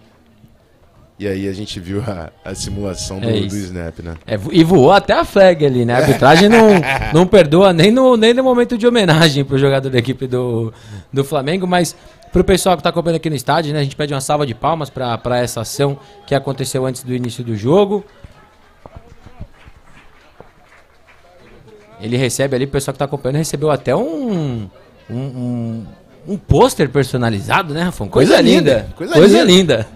E aí a gente viu a, a simulação do, é do, snap, né? É, e voou até a flag ali, né? A arbitragem não, não perdoa nem no, nem no momento de homenagem pro jogador da equipe do, do Flamengo, mas para o pessoal que está acompanhando aqui no estádio, né, a gente pede uma salva de palmas para essa ação que aconteceu antes do início do jogo. Ele recebe ali, o pessoal que está acompanhando recebeu até um, um, um, um pôster personalizado, né, Rafão? Coisa, coisa linda. linda. Coisa, coisa linda. linda.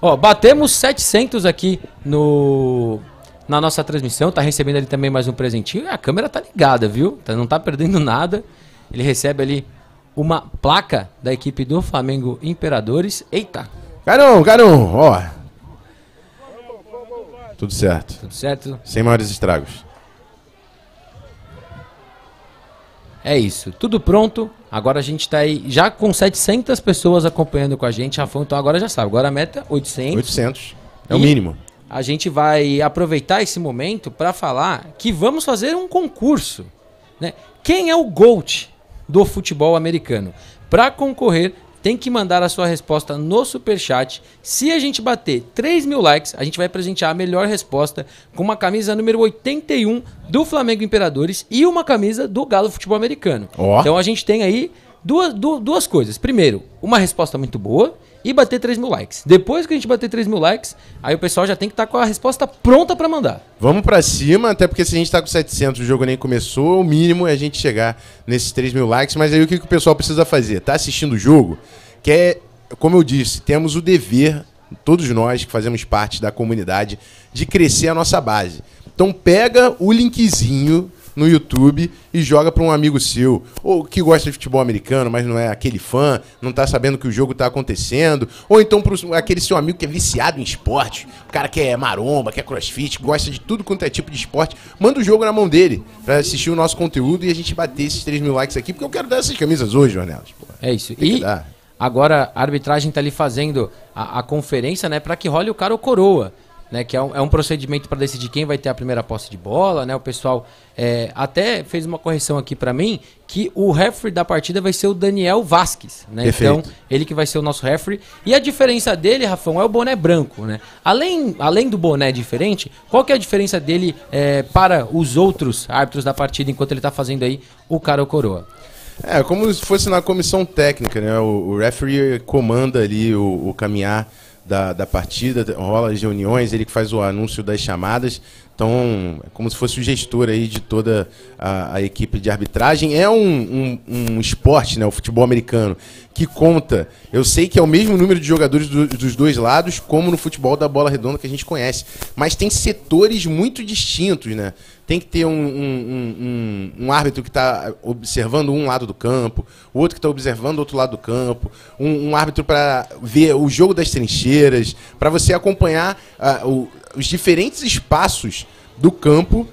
Ó, batemos 700 aqui no na nossa transmissão, tá recebendo ali também mais um presentinho. A câmera tá ligada, viu? Tá, não tá perdendo nada. Ele recebe ali uma placa da equipe do Flamengo Imperadores. Eita! Carão, carão, ó. Tudo certo. Tudo certo. Sem maiores estragos. É isso. Tudo pronto. Agora a gente está aí já com 700 pessoas acompanhando com a gente. Rafão, então agora já sabe. Agora a meta 800. 800. É o mínimo. A gente vai aproveitar esse momento para falar que vamos fazer um concurso. Né? Quem é o GOAT do futebol americano. Para concorrer, tem que mandar a sua resposta no super chat. Se a gente bater 3 mil likes, a gente vai presentear a melhor resposta com uma camisa número 81 do Flamengo Imperadores e uma camisa do Galo Futebol Americano. Oh. Então a gente tem aí duas, duas coisas. Primeiro, uma resposta muito boa e bater 3 mil likes. Depois que a gente bater 3 mil likes, aí o pessoal já tem que estar tá com a resposta pronta para mandar. Vamos para cima, até porque se a gente está com 700, o jogo nem começou, o mínimo é a gente chegar nesses 3 mil likes. Mas aí o que, que o pessoal precisa fazer? Tá assistindo o jogo? Quer, como eu disse, temos o dever, todos nós que fazemos parte da comunidade, de crescer a nossa base. Então pega o linkzinho no YouTube e joga para um amigo seu, ou que gosta de futebol americano, mas não é aquele fã, não está sabendo que o jogo está acontecendo, ou então para aquele seu amigo que é viciado em esporte, o cara que é maromba, que é crossfit, gosta de tudo quanto é tipo de esporte, manda o jogo na mão dele para assistir o nosso conteúdo e a gente bater esses 3 mil likes aqui, porque eu quero dar essas camisas hoje, Jornelas. É isso. Tem e agora a arbitragem está ali fazendo a, a conferência, né, para que role o cara ou coroa né, que é um, é um procedimento para decidir quem vai ter a primeira posse de bola, né? O pessoal é, até fez uma correção aqui para mim que o referee da partida vai ser o Daniel Vasquez, né? Então, ele que vai ser o nosso referee. E a diferença dele, Rafão, é o boné branco, né? Além, além do boné diferente, qual que é a diferença dele é, para os outros árbitros da partida enquanto ele está fazendo aí o cara ou coroa? É, como se fosse na comissão técnica, né? O, o referee comanda ali o, o caminhar da, da partida, rola as reuniões, ele que faz o anúncio das chamadas. Então, é como se fosse o gestor aí de toda a, a equipe de arbitragem. É um, um, um, esporte, né, o futebol americano, que conta. Eu sei que é o mesmo número de jogadores do, dos dois lados, como no futebol da bola redonda que a gente conhece. Mas tem setores muito distintos, né? Tem que ter um, um, um, um árbitro que está observando um lado do campo, o outro que está observando o outro lado do campo, um, árbitro para ver o jogo das trincheiras, para você acompanhar uh, o, os diferentes espaços do campo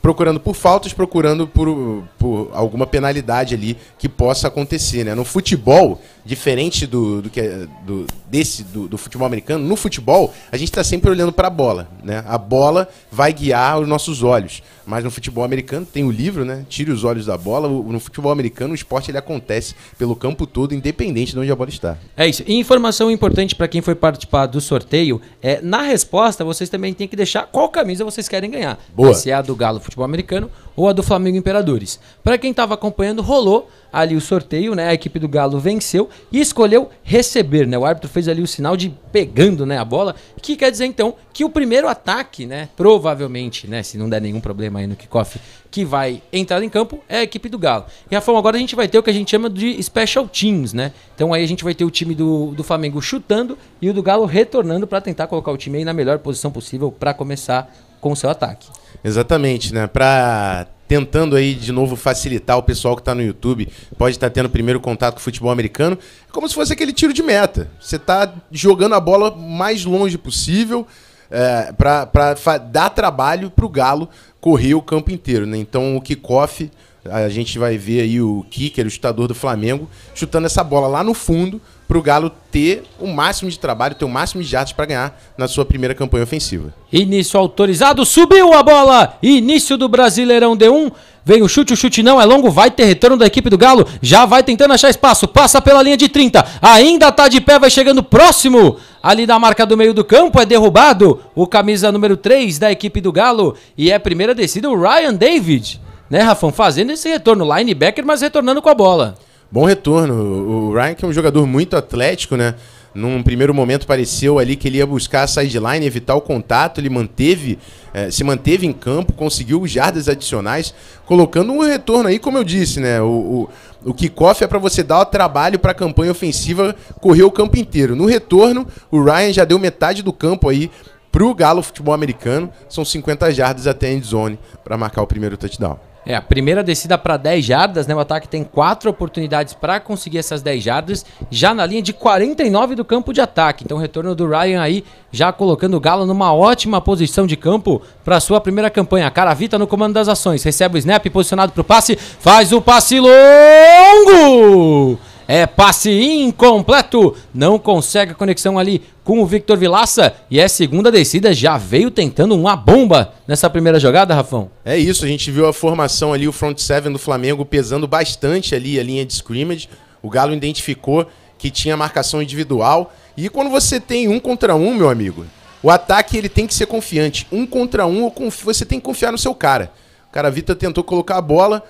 procurando por faltas, procurando por, por alguma penalidade ali que possa acontecer. Né? No futebol, diferente do, do que é, do, desse do, do, futebol americano, no futebol a gente está sempre olhando para a bola. Né? A bola vai guiar os nossos olhos. Mas no futebol americano tem o livro, né? Tire os olhos da bola. No futebol americano o esporte ele acontece pelo campo todo, independente de onde a bola está. É isso. E informação importante para quem foi participar do sorteio é na resposta vocês também têm que deixar qual camisa vocês querem ganhar. Boa. Se é a do Galo Futebol Americano ou a do Flamengo Imperadores. Para quem estava acompanhando, rolou ali o sorteio, né? A equipe do Galo venceu e escolheu receber, né? O árbitro fez ali o sinal de pegando, né, a bola, que quer dizer então que o primeiro ataque, né, provavelmente, né, se não der nenhum problema aí no kickoff, que vai entrar em campo é a equipe do Galo. E Rafael, agora a gente vai ter o que a gente chama de special teams, né? Então aí a gente vai ter o time do, do Flamengo chutando e o do Galo retornando para tentar colocar o time aí na melhor posição possível para começar com o seu ataque. Exatamente, né? Para tentando aí de novo facilitar o pessoal que está no YouTube, pode estar tá tendo primeiro contato com o futebol americano, é como se fosse aquele tiro de meta. Você está jogando a bola mais longe possível é, para dar trabalho para o Galo correr o campo inteiro. Né? Então o kickoff A gente vai ver aí o kicker, o chutador do Flamengo, chutando essa bola lá no fundo para o Galo ter o máximo de trabalho, ter o máximo de jardas para ganhar na sua primeira campanha ofensiva. Início autorizado, subiu a bola. Início do Brasileirão D1. Vem o chute, o chute não é longo, vai ter retorno da equipe do Galo. Já vai tentando achar espaço, passa pela linha de 30. Ainda tá de pé, vai chegando próximo ali da marca do meio do campo, é derrubado o camisa número 3 da equipe do Galo e é primeira descida o Ryan David, né, Rafão, fazendo esse retorno linebacker, mas retornando com a bola. Bom retorno. O Ryan que é um jogador muito atlético, né? Num primeiro momento pareceu ali que ele ia buscar a sideline, evitar o contato, ele manteve, eh, se manteve em campo, conseguiu jardas adicionais, colocando um retorno aí, como eu disse, né? O, o, o kickoff é para você dar o trabalho para a campanha ofensiva correr o campo inteiro. No retorno, o Ryan já deu metade do campo aí pro Galo Futebol Americano, são 50 jardas até a end zone para marcar o primeiro touchdown. É, a primeira descida para 10 jardas, né? O ataque tem quatro oportunidades para conseguir essas 10 jardas, já na linha de 49 do campo de ataque. Então, o retorno do Ryan aí, já colocando o Galo numa ótima posição de campo para sua primeira campanha. Caravita no comando das ações, recebe o snap, posicionado para o passe, faz o passe longo! É passe incompleto. Não consegue a conexão ali com o Victor Vilaça. E é segunda descida. Já veio tentando uma bomba nessa primeira jogada, Rafão. É isso. A gente viu a formação ali, o front seven do Flamengo pesando bastante ali a linha de scrimmage. O Galo identificou que tinha marcação individual. E quando você tem um contra um, meu amigo, o ataque ele tem que ser confiante. Um contra um, você tem que confiar no seu cara. O cara Vita tentou colocar a bola,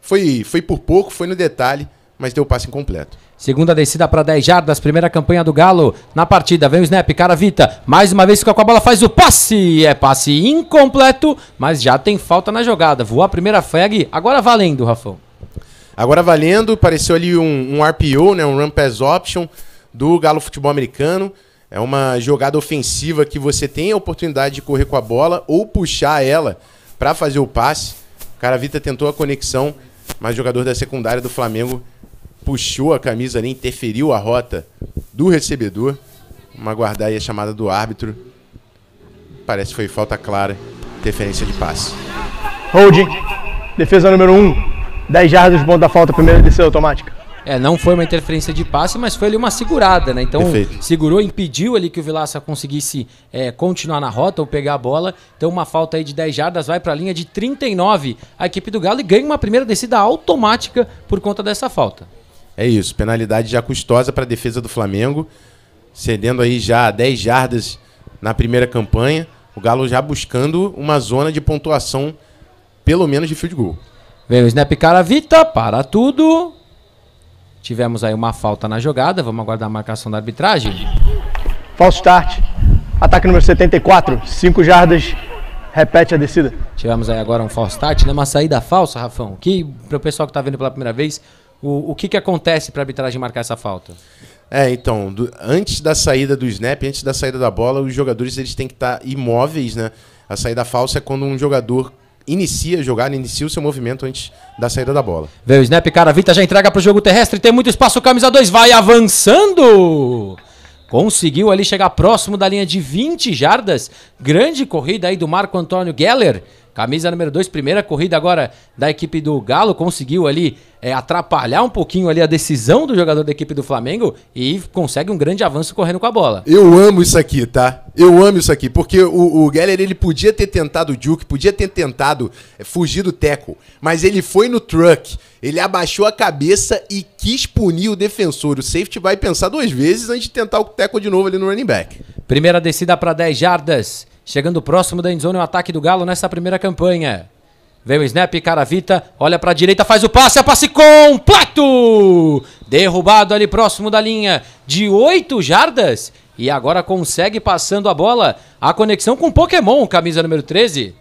foi, foi por pouco, foi no detalhe mas deu o passe incompleto. Segunda descida para 10 jardas, primeira campanha do Galo na partida. Vem o snap, cara Vita. Mais uma vez fica com a bola, faz o passe. É passe incompleto, mas já tem falta na jogada. Voou a primeira flag, agora valendo, Rafão. Agora valendo, apareceu ali um, um RPO, né, um Run Pass Option do Galo Futebol Americano. É uma jogada ofensiva que você tem a oportunidade de correr com a bola ou puxar ela para fazer o passe. O cara Vita tentou a conexão, mas o jogador da secundária do Flamengo puxou a camisa ali, interferiu a rota do recebedor. Uma guardaia chamada do árbitro. Parece que foi falta clara, interferência de passe. Holding, defesa número 1, um, 10 jardas de ponto da falta, primeira descida automática. É, não foi uma interferência de passe, mas foi ali uma segurada, né? Então, Perfeito. segurou, impediu ali que o Vilaça conseguisse é, continuar na rota ou pegar a bola. Então, uma falta aí de 10 jardas vai para a linha de 39 a equipe do Galo e ganha uma primeira descida automática por conta dessa falta. É isso, penalidade já custosa para a defesa do Flamengo, cedendo aí já 10 jardas na primeira campanha. O Galo já buscando uma zona de pontuação, pelo menos de field goal. Vem o snap Caravita, para tudo. Tivemos aí uma falta na jogada, vamos aguardar a marcação da arbitragem. False start. Ataque número 74, 5 jardas. Repete a descida. Tivemos aí agora um false start, né? Uma saída falsa, Rafão. Que para o pessoal que está vendo pela primeira vez, o, o que, que acontece para a arbitragem marcar essa falta? É, então, do, antes da saída do snap, antes da saída da bola, os jogadores eles têm que estar tá imóveis, né? A saída falsa é quando um jogador inicia a jogar, inicia o seu movimento antes da saída da bola. Veio o snap, cara, Vita já entrega para o jogo terrestre, tem muito espaço, camisa 2 vai avançando! Conseguiu ali chegar próximo da linha de 20 jardas. Grande corrida aí do Marco Antônio Geller. Camisa número 2, primeira corrida agora da equipe do Galo, conseguiu ali é, atrapalhar um pouquinho ali a decisão do jogador da equipe do Flamengo e consegue um grande avanço correndo com a bola. Eu amo isso aqui, tá? Eu amo isso aqui, porque o, o Geller ele podia ter tentado o Duke, podia ter tentado é, fugir do teco, mas ele foi no truck, ele abaixou a cabeça e quis punir o defensor. O safety vai pensar duas vezes antes de tentar o teco de novo ali no running back. Primeira descida para 10 jardas, chegando próximo da endzone o ataque do Galo nessa primeira campanha. Vem o snap, Caravita, olha para a direita, faz o passe, é passe completo! Derrubado ali próximo da linha de 8 jardas. E agora consegue passando a bola. A conexão com Pokémon, camisa número 13.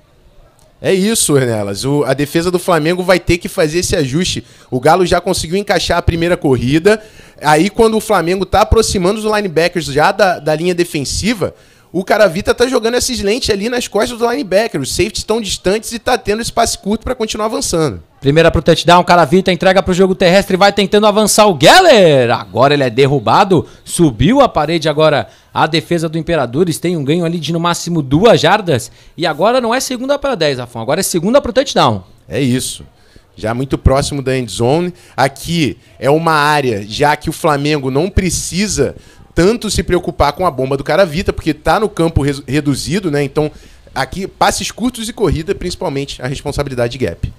É isso, Renelas. O, a defesa do Flamengo vai ter que fazer esse ajuste. O Galo já conseguiu encaixar a primeira corrida. Aí, quando o Flamengo está aproximando os linebackers já da, da linha defensiva, o Caravita tá jogando essas lentes ali nas costas do linebacker. Os safeties estão distantes e tá tendo espaço curto para continuar avançando. Primeira pro touchdown, Caravita entrega pro jogo terrestre, vai tentando avançar o Geller. Agora ele é derrubado, subiu a parede agora a defesa do Imperadores, tem um ganho ali de no máximo duas jardas. E agora não é segunda para 10, Rafão, agora é segunda pro touchdown. É isso. já muito próximo da end zone. Aqui é uma área já que o Flamengo não precisa tanto se preocupar com a bomba do Caravita, porque está no campo re reduzido, né? Então, aqui, passes curtos e corrida, principalmente a responsabilidade de gap.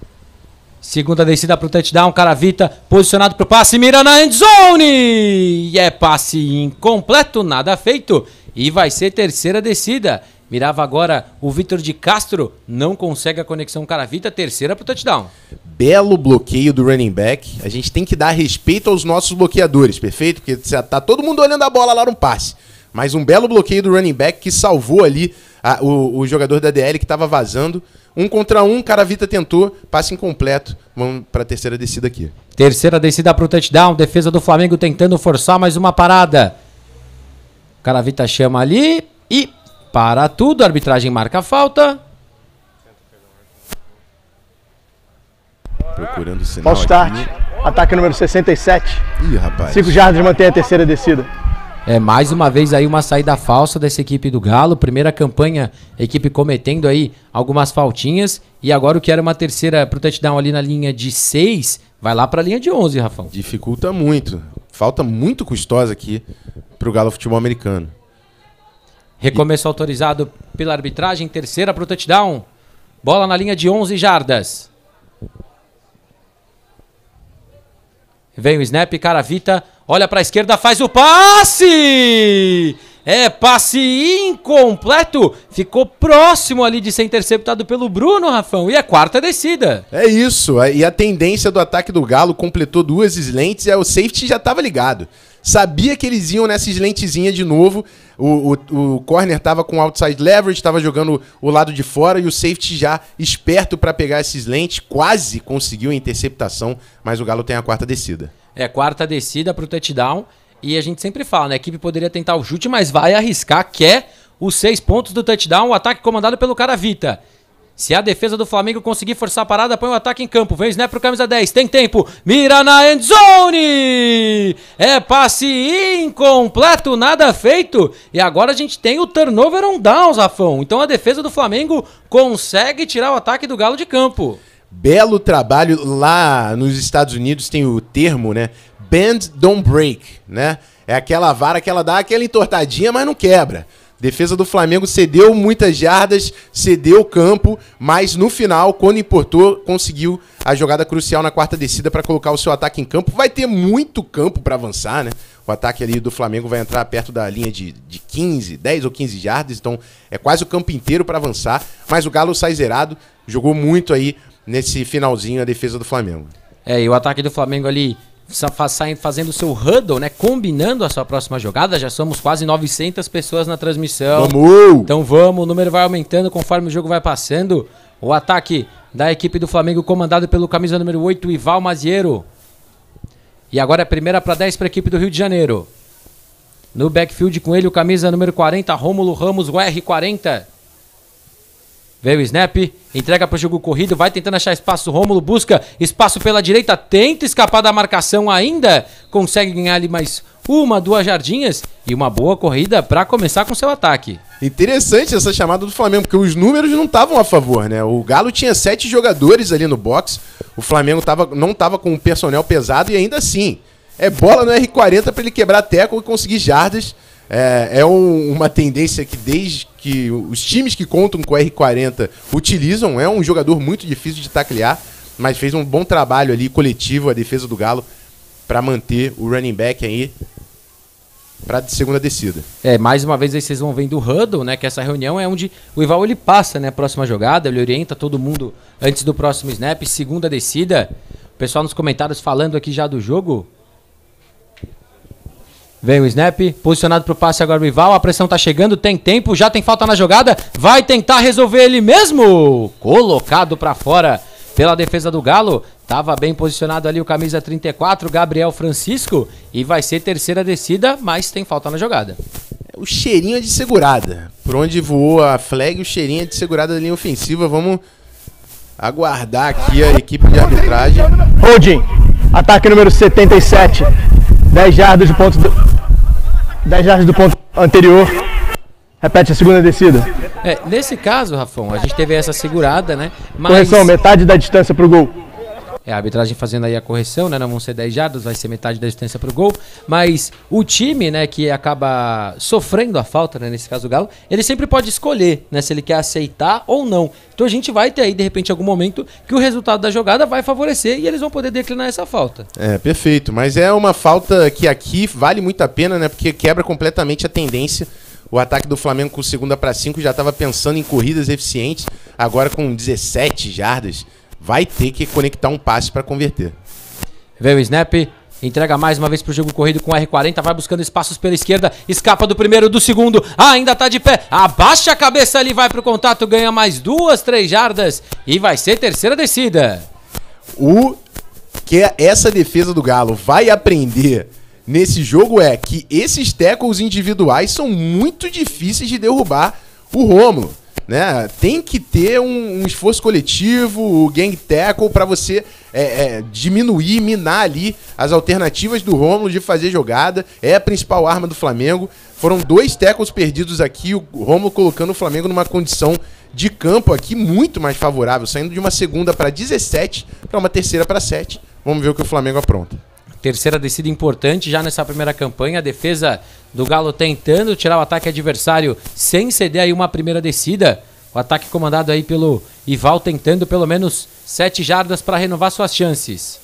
Segunda descida para o touchdown, Caravita posicionado para o passe, mira na end zone! E é passe incompleto, nada feito. E vai ser terceira descida. Mirava agora o Vitor de Castro, não consegue a conexão Caravita, terceira para o touchdown. Belo bloqueio do running back. A gente tem que dar respeito aos nossos bloqueadores, perfeito? Porque tá todo mundo olhando a bola lá no passe. Mas um belo bloqueio do running back que salvou ali a, o, o jogador da DL que estava vazando. Um contra um, Caravita tentou, passe incompleto. Vamos para a terceira descida aqui. Terceira descida para o touchdown, defesa do Flamengo tentando forçar mais uma parada. Caravita chama ali e para tudo, a arbitragem marca a falta. Procurando o sinal False start, ataque número 67. Ih, rapaz. 5 jardas mantém a terceira descida. É mais uma vez aí uma saída falsa dessa equipe do Galo. Primeira campanha, equipe cometendo aí algumas faltinhas. E agora o que era uma terceira pro touchdown ali na linha de 6, vai lá pra linha de 11, Rafão. Dificulta muito. Falta muito custosa aqui pro Galo Futebol Americano. Recomeço autorizado pela arbitragem, terceira pro touchdown. Bola na linha de 11 jardas. Vem o snap, Caravita, olha para a esquerda, faz o passe! É passe incompleto. Ficou próximo ali de ser interceptado pelo Bruno, Rafão. E é quarta descida. É isso. E a tendência do ataque do Galo completou duas slants e o safety já estava ligado. Sabia que eles iam nessa slentezinha de novo. O, o, o corner estava com outside leverage, estava jogando o lado de fora e o safety já esperto para pegar esse slant. Quase conseguiu a interceptação, mas o Galo tem a quarta descida. É, quarta descida para o touchdown. E a gente sempre fala, né? A equipe poderia tentar o chute, mas vai arriscar, quer os seis pontos do touchdown, o ataque comandado pelo Caravita. Se a defesa do Flamengo conseguir forçar a parada, põe o ataque em campo. Vem snap pro camisa 10. Tem tempo. Mira na endzone. É passe incompleto, nada feito. E agora a gente tem o turnover on downs, Rafão. Então a defesa do Flamengo consegue tirar o ataque do Galo de campo. Belo trabalho lá nos Estados Unidos tem o termo, né? Bend don't break, né? É aquela vara que ela dá aquela entortadinha, mas não quebra. Defesa do Flamengo cedeu muitas jardas, cedeu o campo, mas no final, quando importou, conseguiu a jogada crucial na quarta descida para colocar o seu ataque em campo. Vai ter muito campo para avançar, né? O ataque ali do Flamengo vai entrar perto da linha de, de 15, 10 ou 15 jardas, então é quase o campo inteiro para avançar. Mas o Galo sai zerado, jogou muito aí nesse finalzinho a defesa do Flamengo. É, e o ataque do Flamengo ali fazendo o seu huddle, né? Combinando a sua próxima jogada. Já somos quase 900 pessoas na transmissão. Vamos! Então vamos, o número vai aumentando conforme o jogo vai passando. O ataque da equipe do Flamengo comandado pelo camisa número 8, Ival Maziero. E agora é primeira para 10 para a equipe do Rio de Janeiro. No backfield com ele o camisa número 40, Rômulo Ramos, o R40. Veio o snap, entrega para o jogo corrido, vai tentando achar espaço. Rômulo busca espaço pela direita, tenta escapar da marcação ainda. Consegue ganhar ali mais uma, duas jardinhas e uma boa corrida para começar com seu ataque. Interessante essa chamada do Flamengo, porque os números não estavam a favor, né? O Galo tinha sete jogadores ali no box, o Flamengo tava, não estava com um personel pesado e ainda assim é bola no R40 para ele quebrar teco e conseguir jardas. É, é um, uma tendência que desde que os times que contam com o R40 utilizam, é um jogador muito difícil de taclear, mas fez um bom trabalho ali coletivo a defesa do Galo para manter o running back aí para segunda descida. É, mais uma vez aí vocês vão vendo o huddle, né, que essa reunião é onde o Ival ele passa, né, a próxima jogada, ele orienta todo mundo antes do próximo snap, segunda descida. O pessoal nos comentários falando aqui já do jogo, Vem o snap, posicionado pro passe agora o rival, a pressão tá chegando, tem tempo, já tem falta na jogada, vai tentar resolver ele mesmo. Colocado para fora pela defesa do Galo. Tava bem posicionado ali o camisa 34, Gabriel Francisco, e vai ser terceira descida, mas tem falta na jogada. O cheirinho é de segurada. Por onde voou a flag, o cheirinho é de segurada da linha ofensiva. Vamos aguardar aqui a equipe de arbitragem. Holding, ataque número 77. 10 jardas do ponto do, 10 jardas do ponto anterior. Repete a segunda descida. É, nesse caso, Rafão, a gente teve essa segurada, né? Mas... Correção, metade da distância pro gol. É, a arbitragem fazendo aí a correção, né? Não vão ser 10 jardas, vai ser metade da distância pro gol. Mas o time, né, que acaba sofrendo a falta, né, nesse caso o Galo, ele sempre pode escolher, né, se ele quer aceitar ou não. Então a gente vai ter aí, de repente, algum momento que o resultado da jogada vai favorecer e eles vão poder declinar essa falta. É, perfeito. Mas é uma falta que aqui vale muito a pena, né? Porque quebra completamente a tendência. O ataque do Flamengo com segunda para cinco já estava pensando em corridas eficientes, agora com 17 jardas vai ter que conectar um passe para converter. Veio o snap, entrega mais uma vez pro jogo corrido com R40, vai buscando espaços pela esquerda, escapa do primeiro, do segundo, ainda tá de pé, abaixa a cabeça ali, vai pro contato, ganha mais duas, três jardas e vai ser terceira descida. O que essa defesa do Galo vai aprender nesse jogo é que esses tackles individuais são muito difíceis de derrubar o Romulo né? Tem que ter um, um esforço coletivo, o gang tackle, para você é, é, diminuir, minar ali as alternativas do Romulo de fazer jogada. É a principal arma do Flamengo. Foram dois tackles perdidos aqui, o Romulo colocando o Flamengo numa condição de campo aqui muito mais favorável, saindo de uma segunda para 17 para uma terceira para 7. Vamos ver o que o Flamengo apronta. Terceira descida importante já nessa primeira campanha. A defesa do Galo tentando tirar o ataque adversário sem ceder aí uma primeira descida. O ataque comandado aí pelo Ival tentando pelo menos sete jardas para renovar suas chances.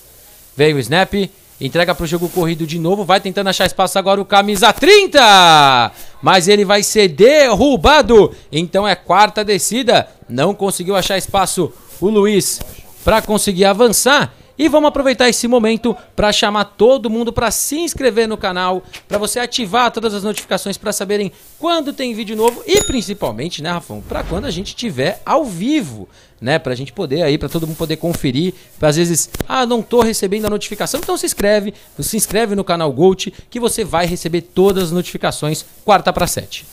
Veio o snap, entrega para o jogo corrido de novo, vai tentando achar espaço agora o camisa 30, mas ele vai ser derrubado. Então é quarta descida, não conseguiu achar espaço o Luiz para conseguir avançar e vamos aproveitar esse momento para chamar todo mundo para se inscrever no canal, para você ativar todas as notificações para saberem quando tem vídeo novo e principalmente, né, Rafão, para quando a gente tiver ao vivo, né, pra gente poder aí, para todo mundo poder conferir, às vezes, ah, não tô recebendo a notificação, então se inscreve, se inscreve no canal Gold que você vai receber todas as notificações quarta para sete.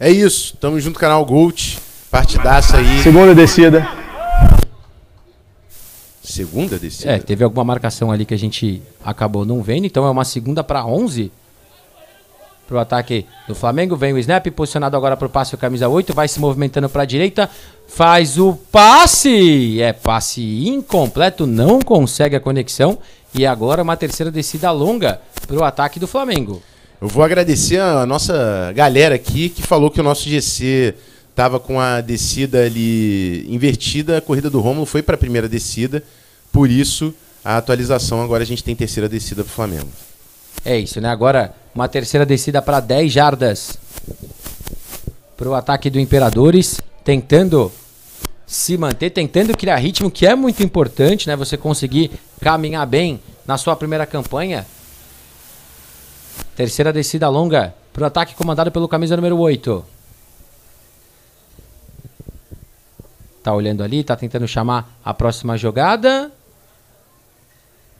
É isso, tamo junto canal Gold, partidaça aí. Segunda descida. Segunda descida? É, teve alguma marcação ali que a gente acabou não vendo, então é uma segunda para 11 pro ataque do Flamengo. Vem o snap, posicionado agora pro passe o camisa 8, vai se movimentando para a direita, faz o passe. É passe incompleto, não consegue a conexão e agora uma terceira descida longa pro ataque do Flamengo. Eu vou agradecer a nossa galera aqui que falou que o nosso GC Tava com a descida ali invertida, a corrida do Rômulo foi para a primeira descida, por isso a atualização agora a gente tem terceira descida para o Flamengo. É isso, né? Agora uma terceira descida para 10 jardas para o ataque do Imperadores, tentando se manter, tentando criar ritmo, que é muito importante, né? Você conseguir caminhar bem na sua primeira campanha. Terceira descida longa para o ataque comandado pelo camisa número 8. Tá olhando ali, tá tentando chamar a próxima jogada.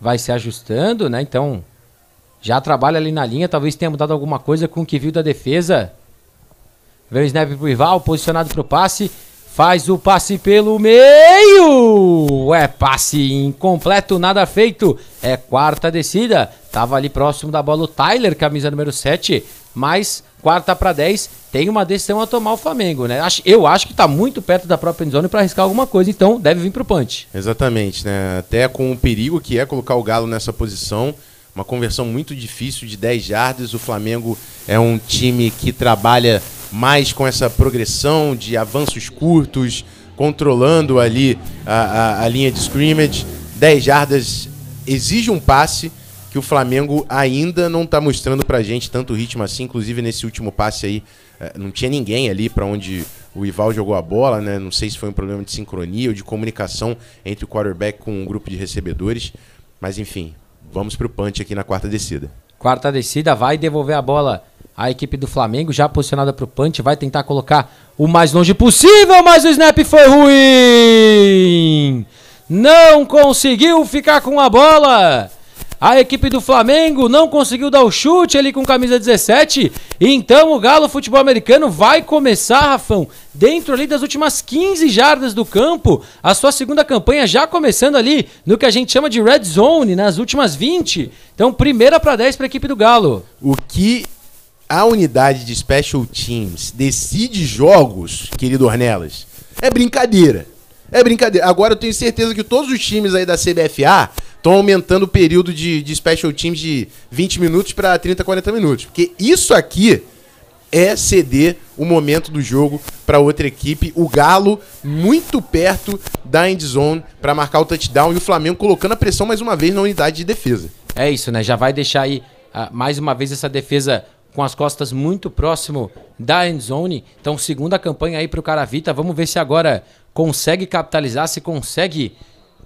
Vai se ajustando, né? Então, já trabalha ali na linha. Talvez tenha mudado alguma coisa com o que viu da defesa. Vem o snap pro rival, posicionado pro passe. Faz o passe pelo meio. É passe incompleto, nada feito. É quarta descida. Tava ali próximo da bola o Tyler, camisa número 7. Mas quarta para 10, tem uma decisão a tomar o Flamengo, né? Eu acho que está muito perto da própria endzone para arriscar alguma coisa, então deve vir para o punch. Exatamente, né? Até com o perigo que é colocar o Galo nessa posição, uma conversão muito difícil de 10 jardas. O Flamengo é um time que trabalha mais com essa progressão de avanços curtos, controlando ali a, a, a linha de scrimmage. 10 jardas exige um passe que o Flamengo ainda não está mostrando pra gente tanto ritmo assim, inclusive nesse último passe aí, eh, não tinha ninguém ali para onde o Ival jogou a bola, né? Não sei se foi um problema de sincronia ou de comunicação entre o quarterback com um grupo de recebedores, mas enfim, vamos pro punch aqui na quarta descida. Quarta descida, vai devolver a bola a equipe do Flamengo, já posicionada para o punch, vai tentar colocar o mais longe possível, mas o snap foi ruim! Não conseguiu ficar com a bola! A equipe do Flamengo não conseguiu dar o chute ali com camisa 17. Então o Galo Futebol Americano vai começar, Rafão, dentro ali das últimas 15 jardas do campo. A sua segunda campanha já começando ali no que a gente chama de red zone, nas últimas 20. Então, primeira para 10 para a equipe do Galo. O que a unidade de Special Teams decide jogos, querido Ornelas, é brincadeira. É brincadeira. Agora eu tenho certeza que todos os times aí da CBFA estão aumentando o período de, de special teams de 20 minutos para 30, 40 minutos. Porque isso aqui é ceder o momento do jogo para outra equipe. O Galo muito perto da end zone para marcar o touchdown e o Flamengo colocando a pressão mais uma vez na unidade de defesa. É isso, né? Já vai deixar aí uh, mais uma vez essa defesa com as costas muito próximo da end zone. Então, segunda campanha aí para o Caravita. Vamos ver se agora consegue capitalizar, se consegue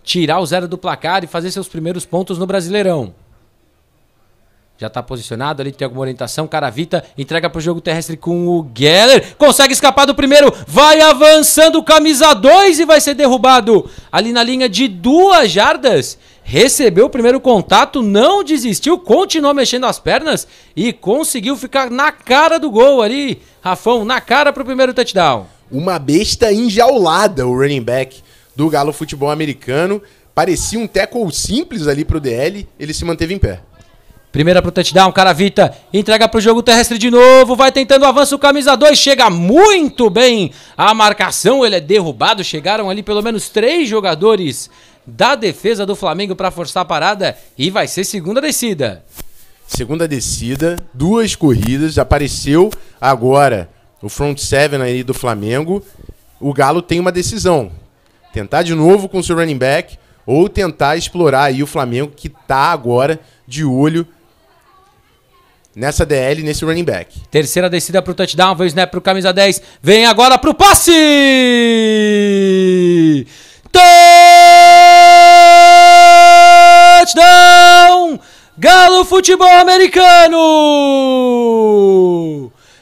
tirar o zero do placar e fazer seus primeiros pontos no Brasileirão. Já está posicionado ali, tem alguma orientação. Caravita entrega para o jogo terrestre com o Geller. Consegue escapar do primeiro. Vai avançando, camisa 2 e vai ser derrubado ali na linha de duas jardas. Recebeu o primeiro contato, não desistiu, continuou mexendo as pernas e conseguiu ficar na cara do gol ali. Rafão, na cara para o primeiro touchdown. Uma besta enjaulada, o running back do Galo Futebol Americano. Parecia um tackle simples ali para o DL, ele se manteve em pé. Primeira pro touchdown, Caravita entrega pro jogo terrestre de novo, vai tentando o avanço, camisa 2, chega muito bem a marcação, ele é derrubado, chegaram ali pelo menos três jogadores da defesa do Flamengo para forçar a parada e vai ser segunda descida. Segunda descida, duas corridas, apareceu agora o front seven aí do Flamengo. O Galo tem uma decisão, tentar de novo com o seu running back ou tentar explorar aí o Flamengo que tá agora de olho nessa DL, nesse running back. Terceira descida pro touchdown, veio o snap pro camisa 10. Vem agora pro passe! Touchdown! Galo Futebol Americano!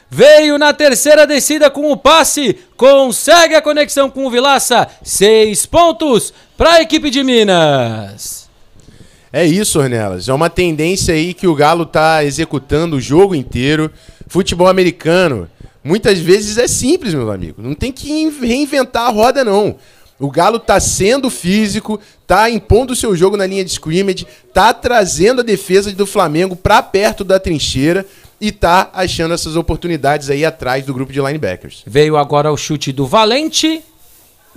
Veio na terceira descida com o passe, consegue a conexão com o Vilaça. Seis pontos para a equipe de Minas. É isso, Ornelas. É uma tendência aí que o Galo tá executando o jogo inteiro. Futebol americano, muitas vezes é simples, meu amigo. Não tem que reinventar a roda, não. O Galo tá sendo físico, tá impondo o seu jogo na linha de scrimmage, tá trazendo a defesa do Flamengo para perto da trincheira e tá achando essas oportunidades aí atrás do grupo de linebackers. Veio agora o chute do Valente,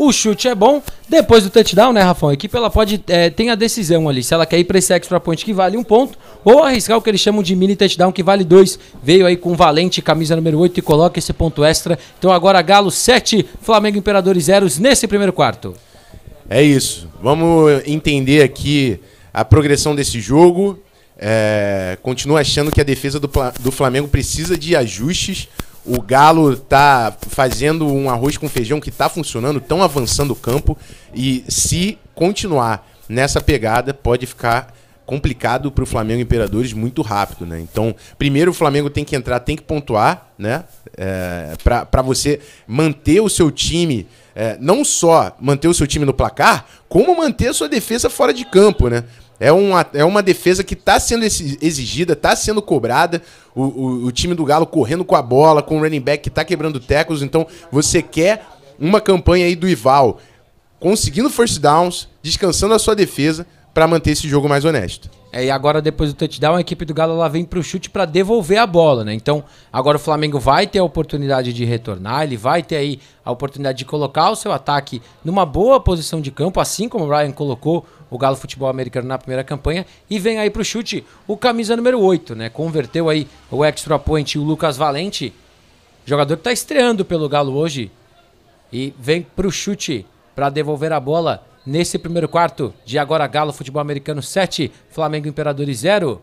o chute é bom. Depois do touchdown, né, Rafão? A equipe ela pode. É, tem a decisão ali. Se ela quer ir para esse extra point que vale um ponto, ou arriscar o que eles chamam de mini touchdown que vale dois. Veio aí com Valente, camisa número 8, e coloca esse ponto extra. Então agora Galo 7, Flamengo Imperadores 0 nesse primeiro quarto. É isso. Vamos entender aqui a progressão desse jogo. É, continuo achando que a defesa do, do Flamengo precisa de ajustes. O Galo tá fazendo um arroz com feijão que tá funcionando, tão avançando o campo. E se continuar nessa pegada, pode ficar complicado para o Flamengo Imperadores muito rápido, né? Então, primeiro o Flamengo tem que entrar, tem que pontuar, né? É, para você manter o seu time, é, não só manter o seu time no placar, como manter a sua defesa fora de campo, né? É uma, é uma defesa que está sendo exigida, está sendo cobrada. O, o, o, time do Galo correndo com a bola, com o running back que está quebrando tecos. Então, você quer uma campanha aí do Ival conseguindo first downs, descansando a sua defesa para manter esse jogo mais honesto. É, e agora, depois do touchdown, a equipe do Galo ela vem pro chute para devolver a bola, né? Então, agora o Flamengo vai ter a oportunidade de retornar, ele vai ter aí a oportunidade de colocar o seu ataque numa boa posição de campo, assim como o Ryan colocou o Galo Futebol Americano na primeira campanha. E vem aí pro chute o camisa número 8, né? Converteu aí o extra point o Lucas Valente, jogador que tá estreando pelo Galo hoje. E vem pro chute para devolver a bola nesse primeiro quarto de agora Galo Futebol Americano 7, Flamengo Imperadores 0.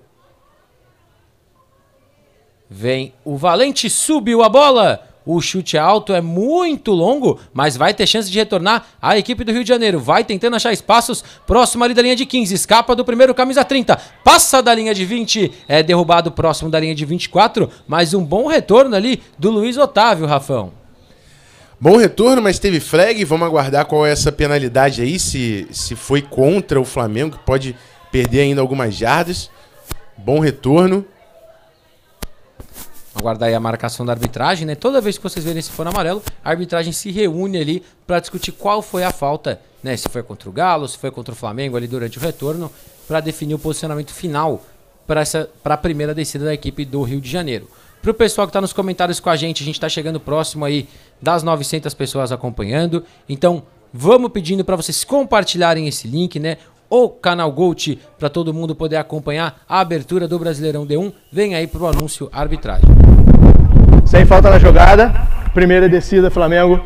Vem o Valente, subiu a bola. O chute alto é muito longo, mas vai ter chance de retornar a equipe do Rio de Janeiro. Vai tentando achar espaços próximo ali da linha de 15. Escapa do primeiro camisa 30. Passa da linha de 20. É derrubado próximo da linha de 24. Mas um bom retorno ali do Luiz Otávio, Rafão. Bom retorno, mas teve flag. Vamos aguardar qual é essa penalidade aí, se, se foi contra o Flamengo, que pode perder ainda algumas jardas. Bom retorno. Aguardar aí a marcação da arbitragem, né? Toda vez que vocês verem esse fone amarelo, a arbitragem se reúne ali para discutir qual foi a falta, né? Se foi contra o Galo, se foi contra o Flamengo ali durante o retorno, para definir o posicionamento final para a primeira descida da equipe do Rio de Janeiro. Para o pessoal que está nos comentários com a gente, a gente está chegando próximo aí das 900 pessoas acompanhando. Então, Vamos pedindo para vocês compartilharem esse link, né? O canal Gold para todo mundo poder acompanhar a abertura do Brasileirão D1. Vem aí pro anúncio arbitragem. Sem falta na jogada. Primeira descida, Flamengo.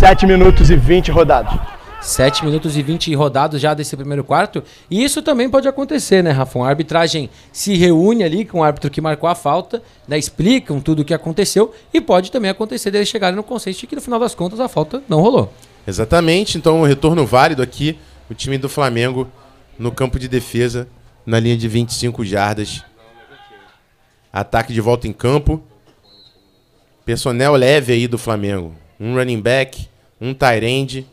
7 minutos e 20 rodados. 7 minutos e 20 rodados já desse primeiro quarto. E isso também pode acontecer, né, Rafão? A arbitragem se reúne ali com o árbitro que marcou a falta, né, explicam tudo o que aconteceu e pode também acontecer deles chegarem no consenso de que no final das contas a falta não rolou. Exatamente, então um retorno válido aqui, o time do Flamengo no campo de defesa, na linha de 25 jardas. Ataque de volta em campo. Personnel leve aí do Flamengo. Um running back, um tight end.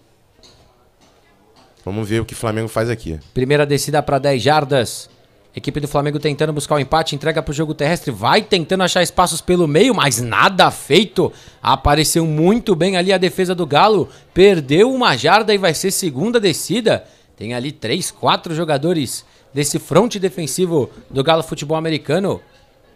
Vamos ver o que o Flamengo faz aqui. Primeira descida para 10 jardas. Equipe do Flamengo tentando buscar o empate, entrega para o jogo terrestre, vai tentando achar espaços pelo meio, mas nada feito. Apareceu muito bem ali a defesa do Galo, perdeu uma jarda e vai ser segunda descida. Tem ali três, quatro jogadores desse fronte defensivo do Galo Futebol Americano.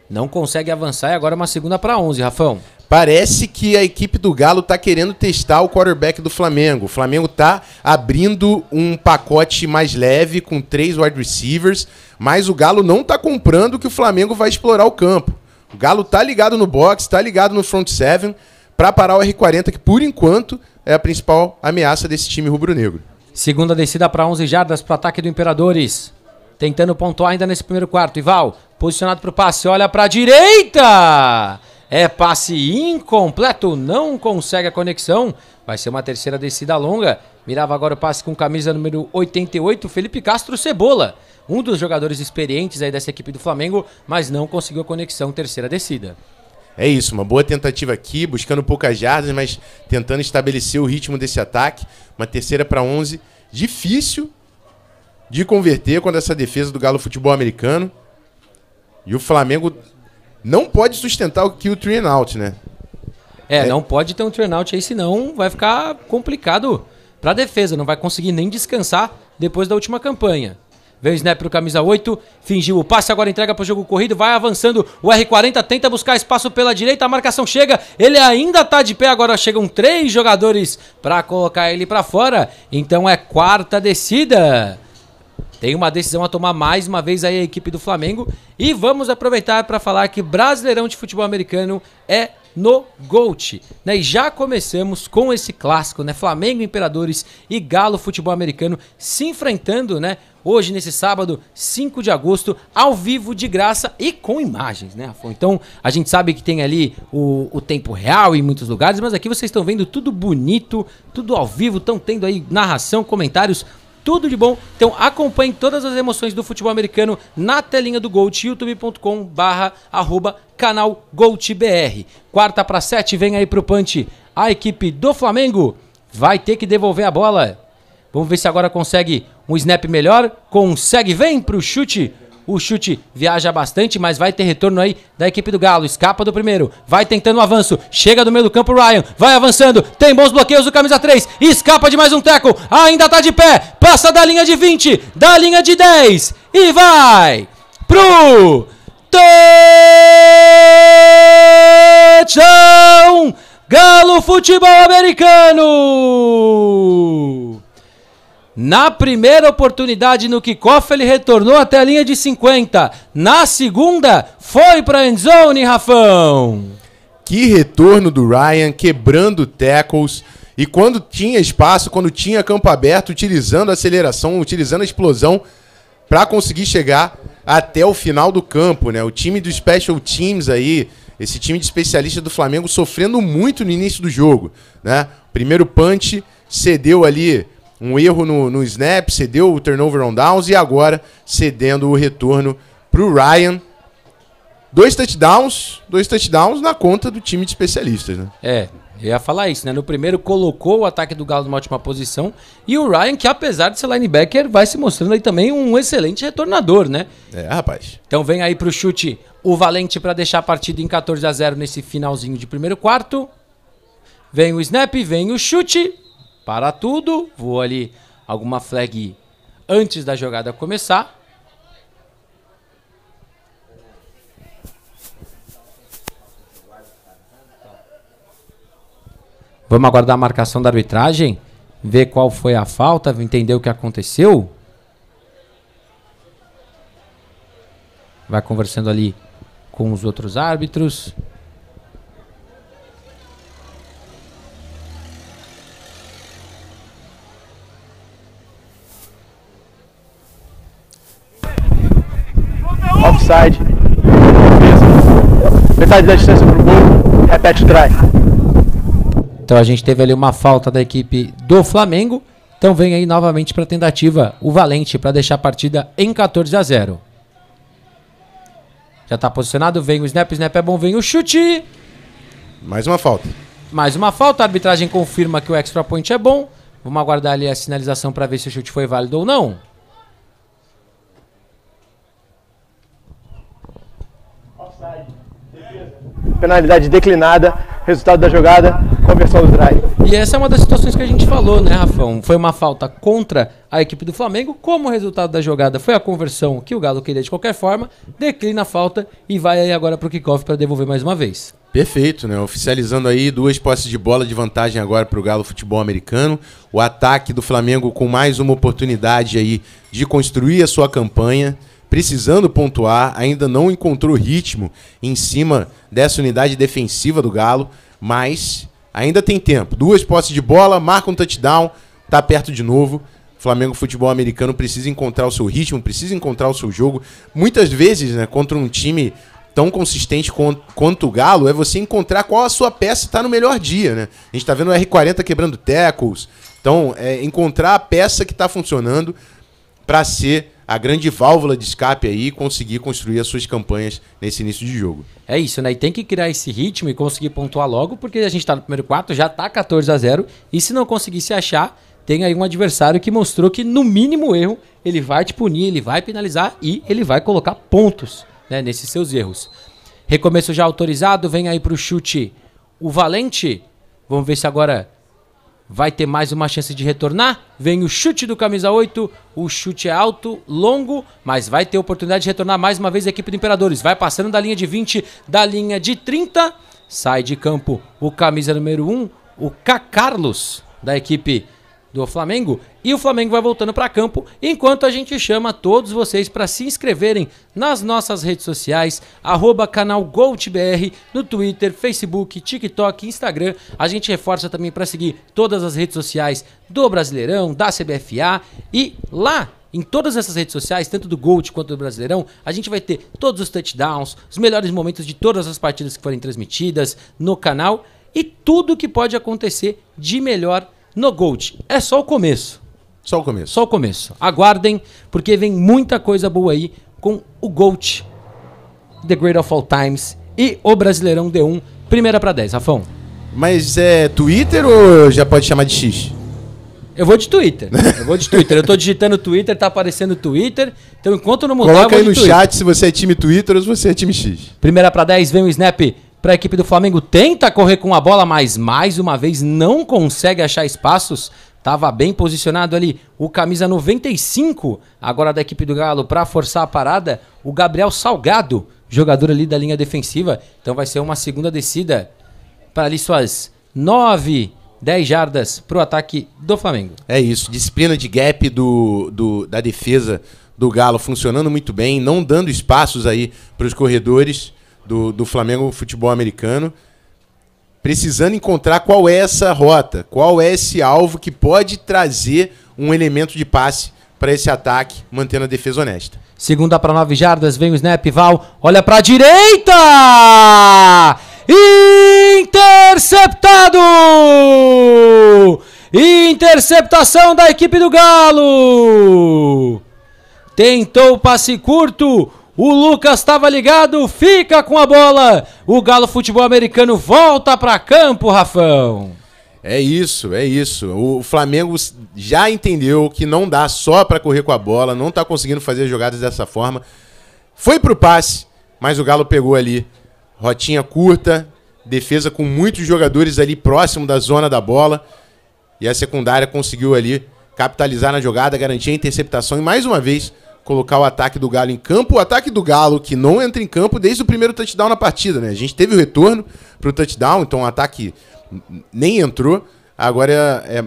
Não consegue avançar e agora uma segunda para 11, Rafão. Parece que a equipe do Galo está querendo testar o quarterback do Flamengo. O Flamengo está abrindo um pacote mais leve com três wide receivers, mas o Galo não está comprando que o Flamengo vai explorar o campo. O Galo tá ligado no box, está ligado no front seven para parar o R40, que por enquanto é a principal ameaça desse time rubro-negro. Segunda descida para 11 jardas para o ataque do Imperadores. Tentando pontuar ainda nesse primeiro quarto. Ival, posicionado para o passe, olha para a direita! É passe incompleto, não consegue a conexão. Vai ser uma terceira descida longa. Mirava agora o passe com camisa número 88, Felipe Castro Cebola. Um dos jogadores experientes aí dessa equipe do Flamengo, mas não conseguiu a conexão, terceira descida. É isso, uma boa tentativa aqui, buscando poucas jardas, mas tentando estabelecer o ritmo desse ataque. Uma terceira para 11, difícil de converter quando essa defesa do Galo Futebol Americano. E o Flamengo não pode sustentar o kill three and out, né? É, é, não pode ter um turn out aí, senão vai ficar complicado para a defesa. Não vai conseguir nem descansar depois da última campanha. Veio o snap pro camisa 8, fingiu o passe, agora entrega pro jogo corrido, vai avançando. O R40 tenta buscar espaço pela direita, a marcação chega, ele ainda tá de pé, agora chegam três jogadores para colocar ele para fora. Então é quarta descida. Tem uma decisão a tomar mais uma vez aí a equipe do Flamengo. E vamos aproveitar para falar que Brasileirão de Futebol Americano é no Gold. Né? E já começamos com esse clássico, né? Flamengo Imperadores e Galo Futebol Americano se enfrentando, né? Hoje, nesse sábado, 5 de agosto, ao vivo, de graça e com imagens, né, Afonso? Então, a gente sabe que tem ali o, o tempo real em muitos lugares, mas aqui vocês estão vendo tudo bonito, tudo ao vivo, estão tendo aí narração, comentários tudo de bom. Então acompanhe todas as emoções do futebol americano na telinha do Gold, youtube.com barra arroba canal GoltBR. Quarta para sete, vem aí pro punch. A equipe do Flamengo vai ter que devolver a bola. Vamos ver se agora consegue um snap melhor. Consegue, vem pro chute. O chute viaja bastante, mas vai ter retorno aí da equipe do Galo. Escapa do primeiro, vai tentando o um avanço. Chega do meio do campo, Ryan. Vai avançando, tem bons bloqueios do camisa 3. Escapa de mais um teco, ainda tá de pé. Passa da linha de 20, da linha de 10 e vai pro touchdown! Galo Futebol Americano! Na primeira oportunidade no kickoff, ele retornou até a linha de 50. Na segunda, foi para a endzone, Rafão. Que retorno do Ryan, quebrando tackles. E quando tinha espaço, quando tinha campo aberto, utilizando a aceleração, utilizando a explosão para conseguir chegar até o final do campo, né? O time do Special Teams aí, esse time de especialistas do Flamengo sofrendo muito no início do jogo, né? Primeiro punch cedeu ali um erro no, no snap, cedeu o turnover on downs e agora cedendo o retorno para o Ryan. Dois touchdowns, dois touchdowns na conta do time de especialistas, né? É, eu ia falar isso, né? No primeiro colocou o ataque do Galo numa ótima posição e o Ryan, que apesar de ser linebacker, vai se mostrando aí também um excelente retornador, né? É, rapaz. Então vem aí pro chute o Valente para deixar a partida em 14 a 0 nesse finalzinho de primeiro quarto. Vem o snap, vem o chute para tudo, vou ali alguma flag antes da jogada começar. Vamos aguardar a marcação da arbitragem. ver qual foi a falta, entender o que aconteceu. Vai conversando ali com os outros árbitros. Metade da distância pro gol. Repete o try. Então a gente teve ali uma falta da equipe do Flamengo. Então vem aí novamente para tentativa o Valente para deixar a partida em 14 a 0. Já está posicionado, vem o snap, snap é bom, vem o chute. Mais uma falta. Mais uma falta, a arbitragem confirma que o extra point é bom. Vamos aguardar ali a sinalização para ver se o chute foi válido ou não. Penalidade declinada. Resultado da jogada, conversão do drive. E essa é uma das situações que a gente falou, né, Rafão? Foi uma falta contra a equipe do Flamengo. Como o resultado da jogada foi a conversão que o Galo queria de qualquer forma, declina a falta e vai aí agora pro kickoff para devolver mais uma vez. Perfeito, né? Oficializando aí duas posses de bola de vantagem agora para o Galo Futebol Americano. O ataque do Flamengo com mais uma oportunidade aí de construir a sua campanha precisando pontuar, ainda não encontrou ritmo em cima dessa unidade defensiva do Galo, mas ainda tem tempo. Duas posses de bola, marca um touchdown, tá perto de novo. Flamengo Futebol Americano precisa encontrar o seu ritmo, precisa encontrar o seu jogo. Muitas vezes, né, contra um time tão consistente quanto o Galo, é você encontrar qual a sua peça está no melhor dia, né? A gente está vendo o R40 quebrando tackles. Então, é encontrar a peça que está funcionando para ser a grande válvula de escape aí e conseguir construir as suas campanhas nesse início de jogo. É isso, né? E tem que criar esse ritmo e conseguir pontuar logo, porque a gente está no primeiro quarto, já está 14 a 0 e se não conseguir se achar, tem aí um adversário que mostrou que no mínimo erro ele vai te punir, ele vai penalizar e ele vai colocar pontos né, nesses seus erros. Recomeço já autorizado, vem aí para o chute o Valente. Vamos ver se agora vai ter mais uma chance de retornar. Vem o chute do camisa 8, o chute é alto, longo, mas vai ter oportunidade de retornar mais uma vez a equipe do Imperadores. Vai passando da linha de 20, da linha de 30. Sai de campo o camisa número 1, o K. Carlos, da equipe do Flamengo e o Flamengo vai voltando para campo, enquanto a gente chama todos vocês para se inscreverem nas nossas redes sociais, arroba canal GoltBR, no Twitter, Facebook, TikTok, Instagram. A gente reforça também para seguir todas as redes sociais do Brasileirão, da CBFA e lá em todas essas redes sociais, tanto do Gold quanto do Brasileirão, a gente vai ter todos os touchdowns, os melhores momentos de todas as partidas que forem transmitidas no canal e tudo que pode acontecer de melhor no Gold. É só o começo. Só o começo. Só o começo. Aguardem, porque vem muita coisa boa aí com o Gold, The Great of All Times e o Brasileirão D1, primeira para 10. Rafão. Mas é Twitter ou já pode chamar de X? Eu vou de Twitter. Eu vou de Twitter. Eu tô digitando Twitter, tá aparecendo Twitter. Então enquanto não mudar, Coloca aí no Twitter. chat se você é time Twitter ou se você é time X. Primeira para 10, vem o Snap para a equipe do Flamengo. Tenta correr com a bola, mas mais uma vez não consegue achar espaços. Tava bem posicionado ali o camisa 95, agora da equipe do Galo, para forçar a parada. O Gabriel Salgado, jogador ali da linha defensiva. Então vai ser uma segunda descida para ali suas 9, 10 jardas para o ataque do Flamengo. É isso, disciplina de gap do, do, da defesa do Galo funcionando muito bem, não dando espaços aí para os corredores do, do Flamengo Futebol Americano, precisando encontrar qual é essa rota, qual é esse alvo que pode trazer um elemento de passe para esse ataque, mantendo a defesa honesta. Segunda para nove jardas, vem o snap, Val, olha para a direita! Interceptado! Interceptação da equipe do Galo! Tentou o passe curto, o Lucas estava ligado, fica com a bola. O Galo Futebol Americano volta para campo, Rafão. É isso, é isso. O Flamengo já entendeu que não dá só para correr com a bola, não está conseguindo fazer jogadas dessa forma. Foi pro passe, mas o Galo pegou ali rotinha curta, defesa com muitos jogadores ali próximo da zona da bola. E a secundária conseguiu ali capitalizar na jogada, garantir a interceptação e mais uma vez colocar o ataque do Galo em campo. O ataque do Galo que não entra em campo desde o primeiro touchdown na partida, né? A gente teve o retorno para o touchdown, então o ataque nem entrou. Agora é, é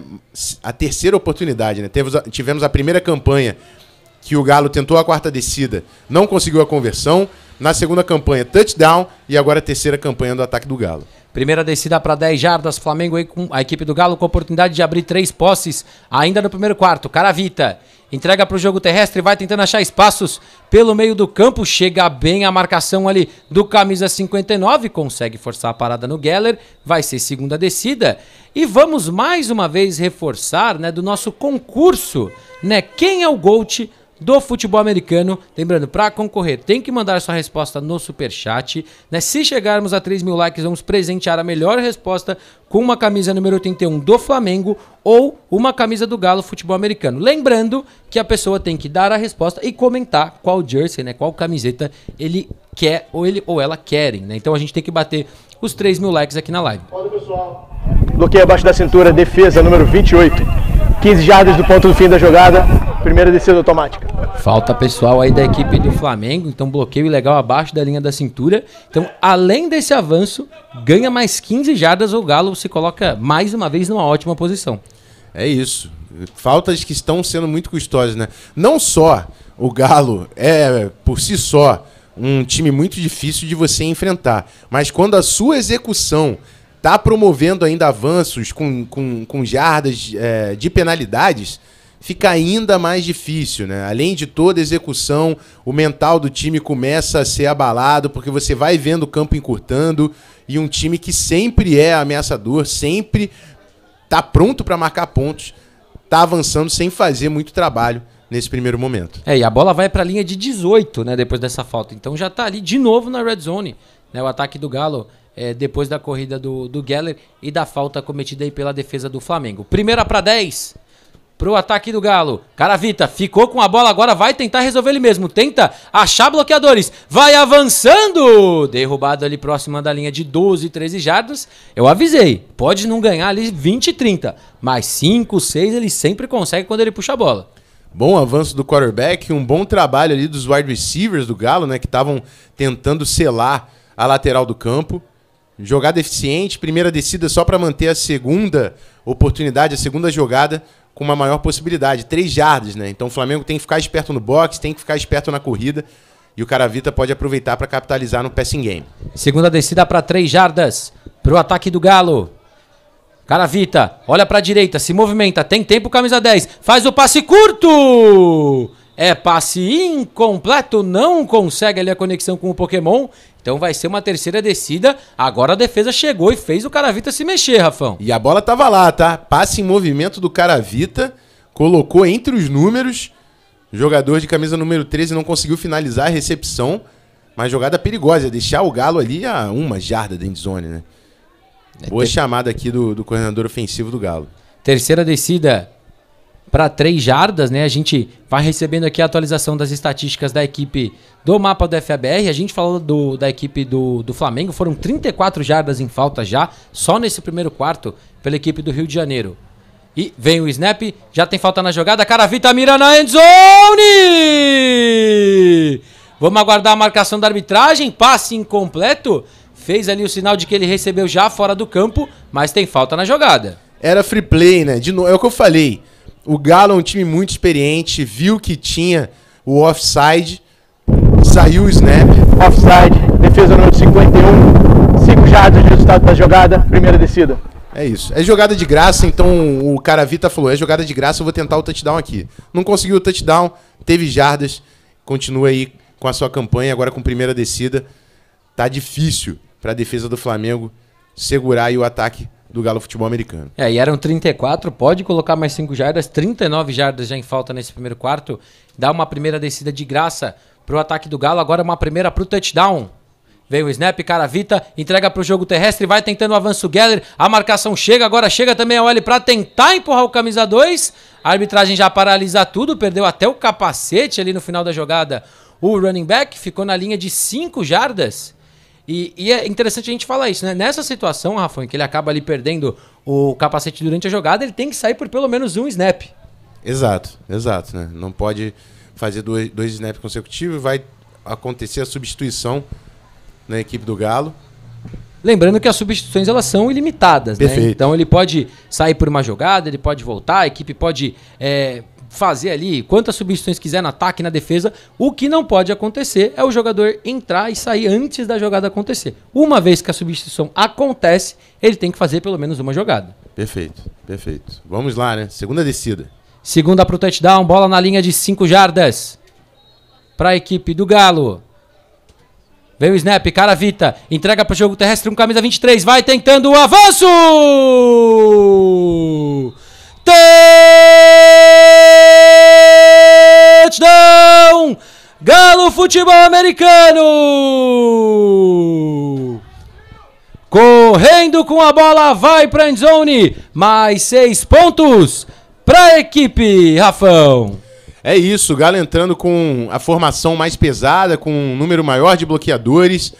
a terceira oportunidade, né? Tivemos a, tivemos a primeira campanha que o Galo tentou a quarta descida, não conseguiu a conversão. Na segunda campanha, touchdown. E agora a terceira campanha do ataque do Galo. Primeira descida para 10 jardas, Flamengo aí com a equipe do Galo com a oportunidade de abrir três posses ainda no primeiro quarto. Caravita entrega para o jogo terrestre, vai tentando achar espaços pelo meio do campo, chega bem a marcação ali do camisa 59, consegue forçar a parada no Geller, vai ser segunda descida. E vamos mais uma vez reforçar, né, do nosso concurso, né? Quem é o GOAT do futebol americano. Lembrando, para concorrer, tem que mandar sua resposta no super chat. Né? Se chegarmos a 3 mil likes, vamos presentear a melhor resposta com uma camisa número 81 do Flamengo ou uma camisa do Galo Futebol Americano. Lembrando que a pessoa tem que dar a resposta e comentar qual jersey, né, qual camiseta ele quer ou ele ou ela querem. Né? Então a gente tem que bater os 3 mil likes aqui na live. Olha pessoal. Bloqueio abaixo da cintura, defesa número 28. 15 jardas do ponto do fim da jogada. Primeira descida automática. Falta pessoal aí da equipe do Flamengo, então bloqueio ilegal abaixo da linha da cintura. Então, além desse avanço, ganha mais 15 jardas, o Galo se coloca mais uma vez numa ótima posição. É isso. Faltas que estão sendo muito custosas, né? Não só o Galo é, por si só, um time muito difícil de você enfrentar, mas quando a sua execução está promovendo ainda avanços com, com, com jardas é, de penalidades, fica ainda mais difícil, né? Além de toda execução, o mental do time começa a ser abalado, porque você vai vendo o campo encurtando e um time que sempre é ameaçador, sempre tá pronto para marcar pontos, tá avançando sem fazer muito trabalho nesse primeiro momento. É, e a bola vai para a linha de 18, né, depois dessa falta. Então já tá ali de novo na red zone, né? O ataque do Galo é, depois da corrida do, do Geller e da falta cometida aí pela defesa do Flamengo. Primeira para 10 pro ataque do Galo. Caravita ficou com a bola agora, vai tentar resolver ele mesmo. Tenta achar bloqueadores. Vai avançando! Derrubado ali próxima da linha de 12, 13 jardas. Eu avisei, pode não ganhar ali 20, 30, mas 5, 6 ele sempre consegue quando ele puxa a bola. Bom avanço do quarterback, um bom trabalho ali dos wide receivers do Galo, né, que estavam tentando selar a lateral do campo. Jogada eficiente, primeira descida só para manter a segunda oportunidade, a segunda jogada com uma maior possibilidade. Três jardas, né? Então o Flamengo tem que ficar esperto no boxe, tem que ficar esperto na corrida. E o Caravita pode aproveitar para capitalizar no passing game. Segunda descida para três jardas para o ataque do Galo. Caravita, olha para a direita, se movimenta, tem tempo, camisa 10, faz o passe curto! É passe incompleto, não consegue ali a conexão com o Pokémon. Então vai ser uma terceira descida. Agora a defesa chegou e fez o Caravita se mexer, Rafão. E a bola tava lá, tá? Passe em movimento do Caravita, colocou entre os números. Jogador de camisa número 13 não conseguiu finalizar a recepção. Mas jogada perigosa, deixar o Galo ali a uma jarda da endzone, né? É Boa ter... chamada aqui do, do coordenador ofensivo do Galo. Terceira descida para três jardas, né? A gente vai recebendo aqui a atualização das estatísticas da equipe do mapa do FABR. A gente falou do, da equipe do, do Flamengo, foram 34 jardas em falta já, só nesse primeiro quarto, pela equipe do Rio de Janeiro. E vem o snap, já tem falta na jogada, Caravita mira na endzone! Vamos aguardar a marcação da arbitragem, passe incompleto. Fez ali o sinal de que ele recebeu já fora do campo, mas tem falta na jogada. Era free play, né? De novo, é o que eu falei. O Galo é um time muito experiente, viu que tinha o offside, saiu o snap. Offside, defesa número 51, 5 jardas de resultado da jogada, primeira descida. É isso. É jogada de graça, então o cara Vita falou: é jogada de graça, eu vou tentar o touchdown aqui. Não conseguiu o touchdown, teve jardas, continua aí com a sua campanha, agora com primeira descida. Tá difícil para a defesa do Flamengo segurar aí o ataque do Galo Futebol Americano. É, e eram 34, pode colocar mais 5 jardas, 39 jardas já em falta nesse primeiro quarto. Dá uma primeira descida de graça pro ataque do Galo, agora uma primeira pro touchdown. Veio o snap, Caravita, entrega pro jogo terrestre, vai tentando o avanço Geller, a marcação chega, agora chega também a OL para tentar empurrar o camisa 2. A arbitragem já paralisa tudo, perdeu até o capacete ali no final da jogada. O running back ficou na linha de 5 jardas. E, e, é interessante a gente falar isso, né? Nessa situação, Rafa, em que ele acaba ali perdendo o capacete durante a jogada, ele tem que sair por pelo menos um snap. Exato, exato, né? Não pode fazer dois, dois snaps consecutivos, vai acontecer a substituição na equipe do Galo. Lembrando que as substituições elas são ilimitadas, né? Perfeito. Então ele pode sair por uma jogada, ele pode voltar, a equipe pode é, fazer ali quantas substituições quiser no ataque, na defesa. O que não pode acontecer é o jogador entrar e sair antes da jogada acontecer. Uma vez que a substituição acontece, ele tem que fazer pelo menos uma jogada. Perfeito, perfeito. Vamos lá, né? Segunda descida. Segunda pro touchdown, bola na linha de 5 jardas. Para a equipe do Galo. Veio o snap, cara Vita, entrega pro jogo terrestre com camisa 23, vai tentando o avanço! Touchdown! Galo Futebol Americano! Correndo com a bola, vai pra endzone, mais seis pontos pra equipe, Rafão. É isso, Galo entrando com a formação mais pesada, com um número maior de bloqueadores.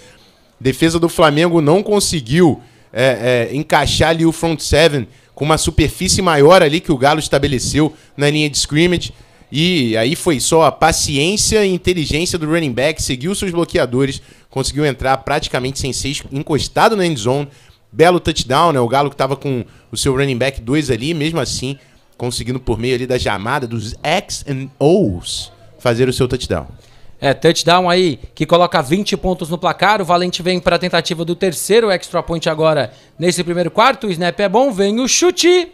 Defesa do Flamengo não conseguiu é, é, encaixar ali o front seven com uma superfície maior ali que o Galo estabeleceu na linha de scrimmage. E aí foi só a paciência e inteligência do running back, seguiu seus bloqueadores, conseguiu entrar praticamente sem ser encostado na end zone. Belo touchdown, né? O Galo que estava com o seu running back 2 ali, mesmo assim, conseguindo por meio ali da chamada dos X and O's fazer o seu touchdown. É, touchdown aí que coloca 20 pontos no placar. O Valente vem para a tentativa do terceiro extra point agora nesse primeiro quarto. O snap é bom, vem o chute.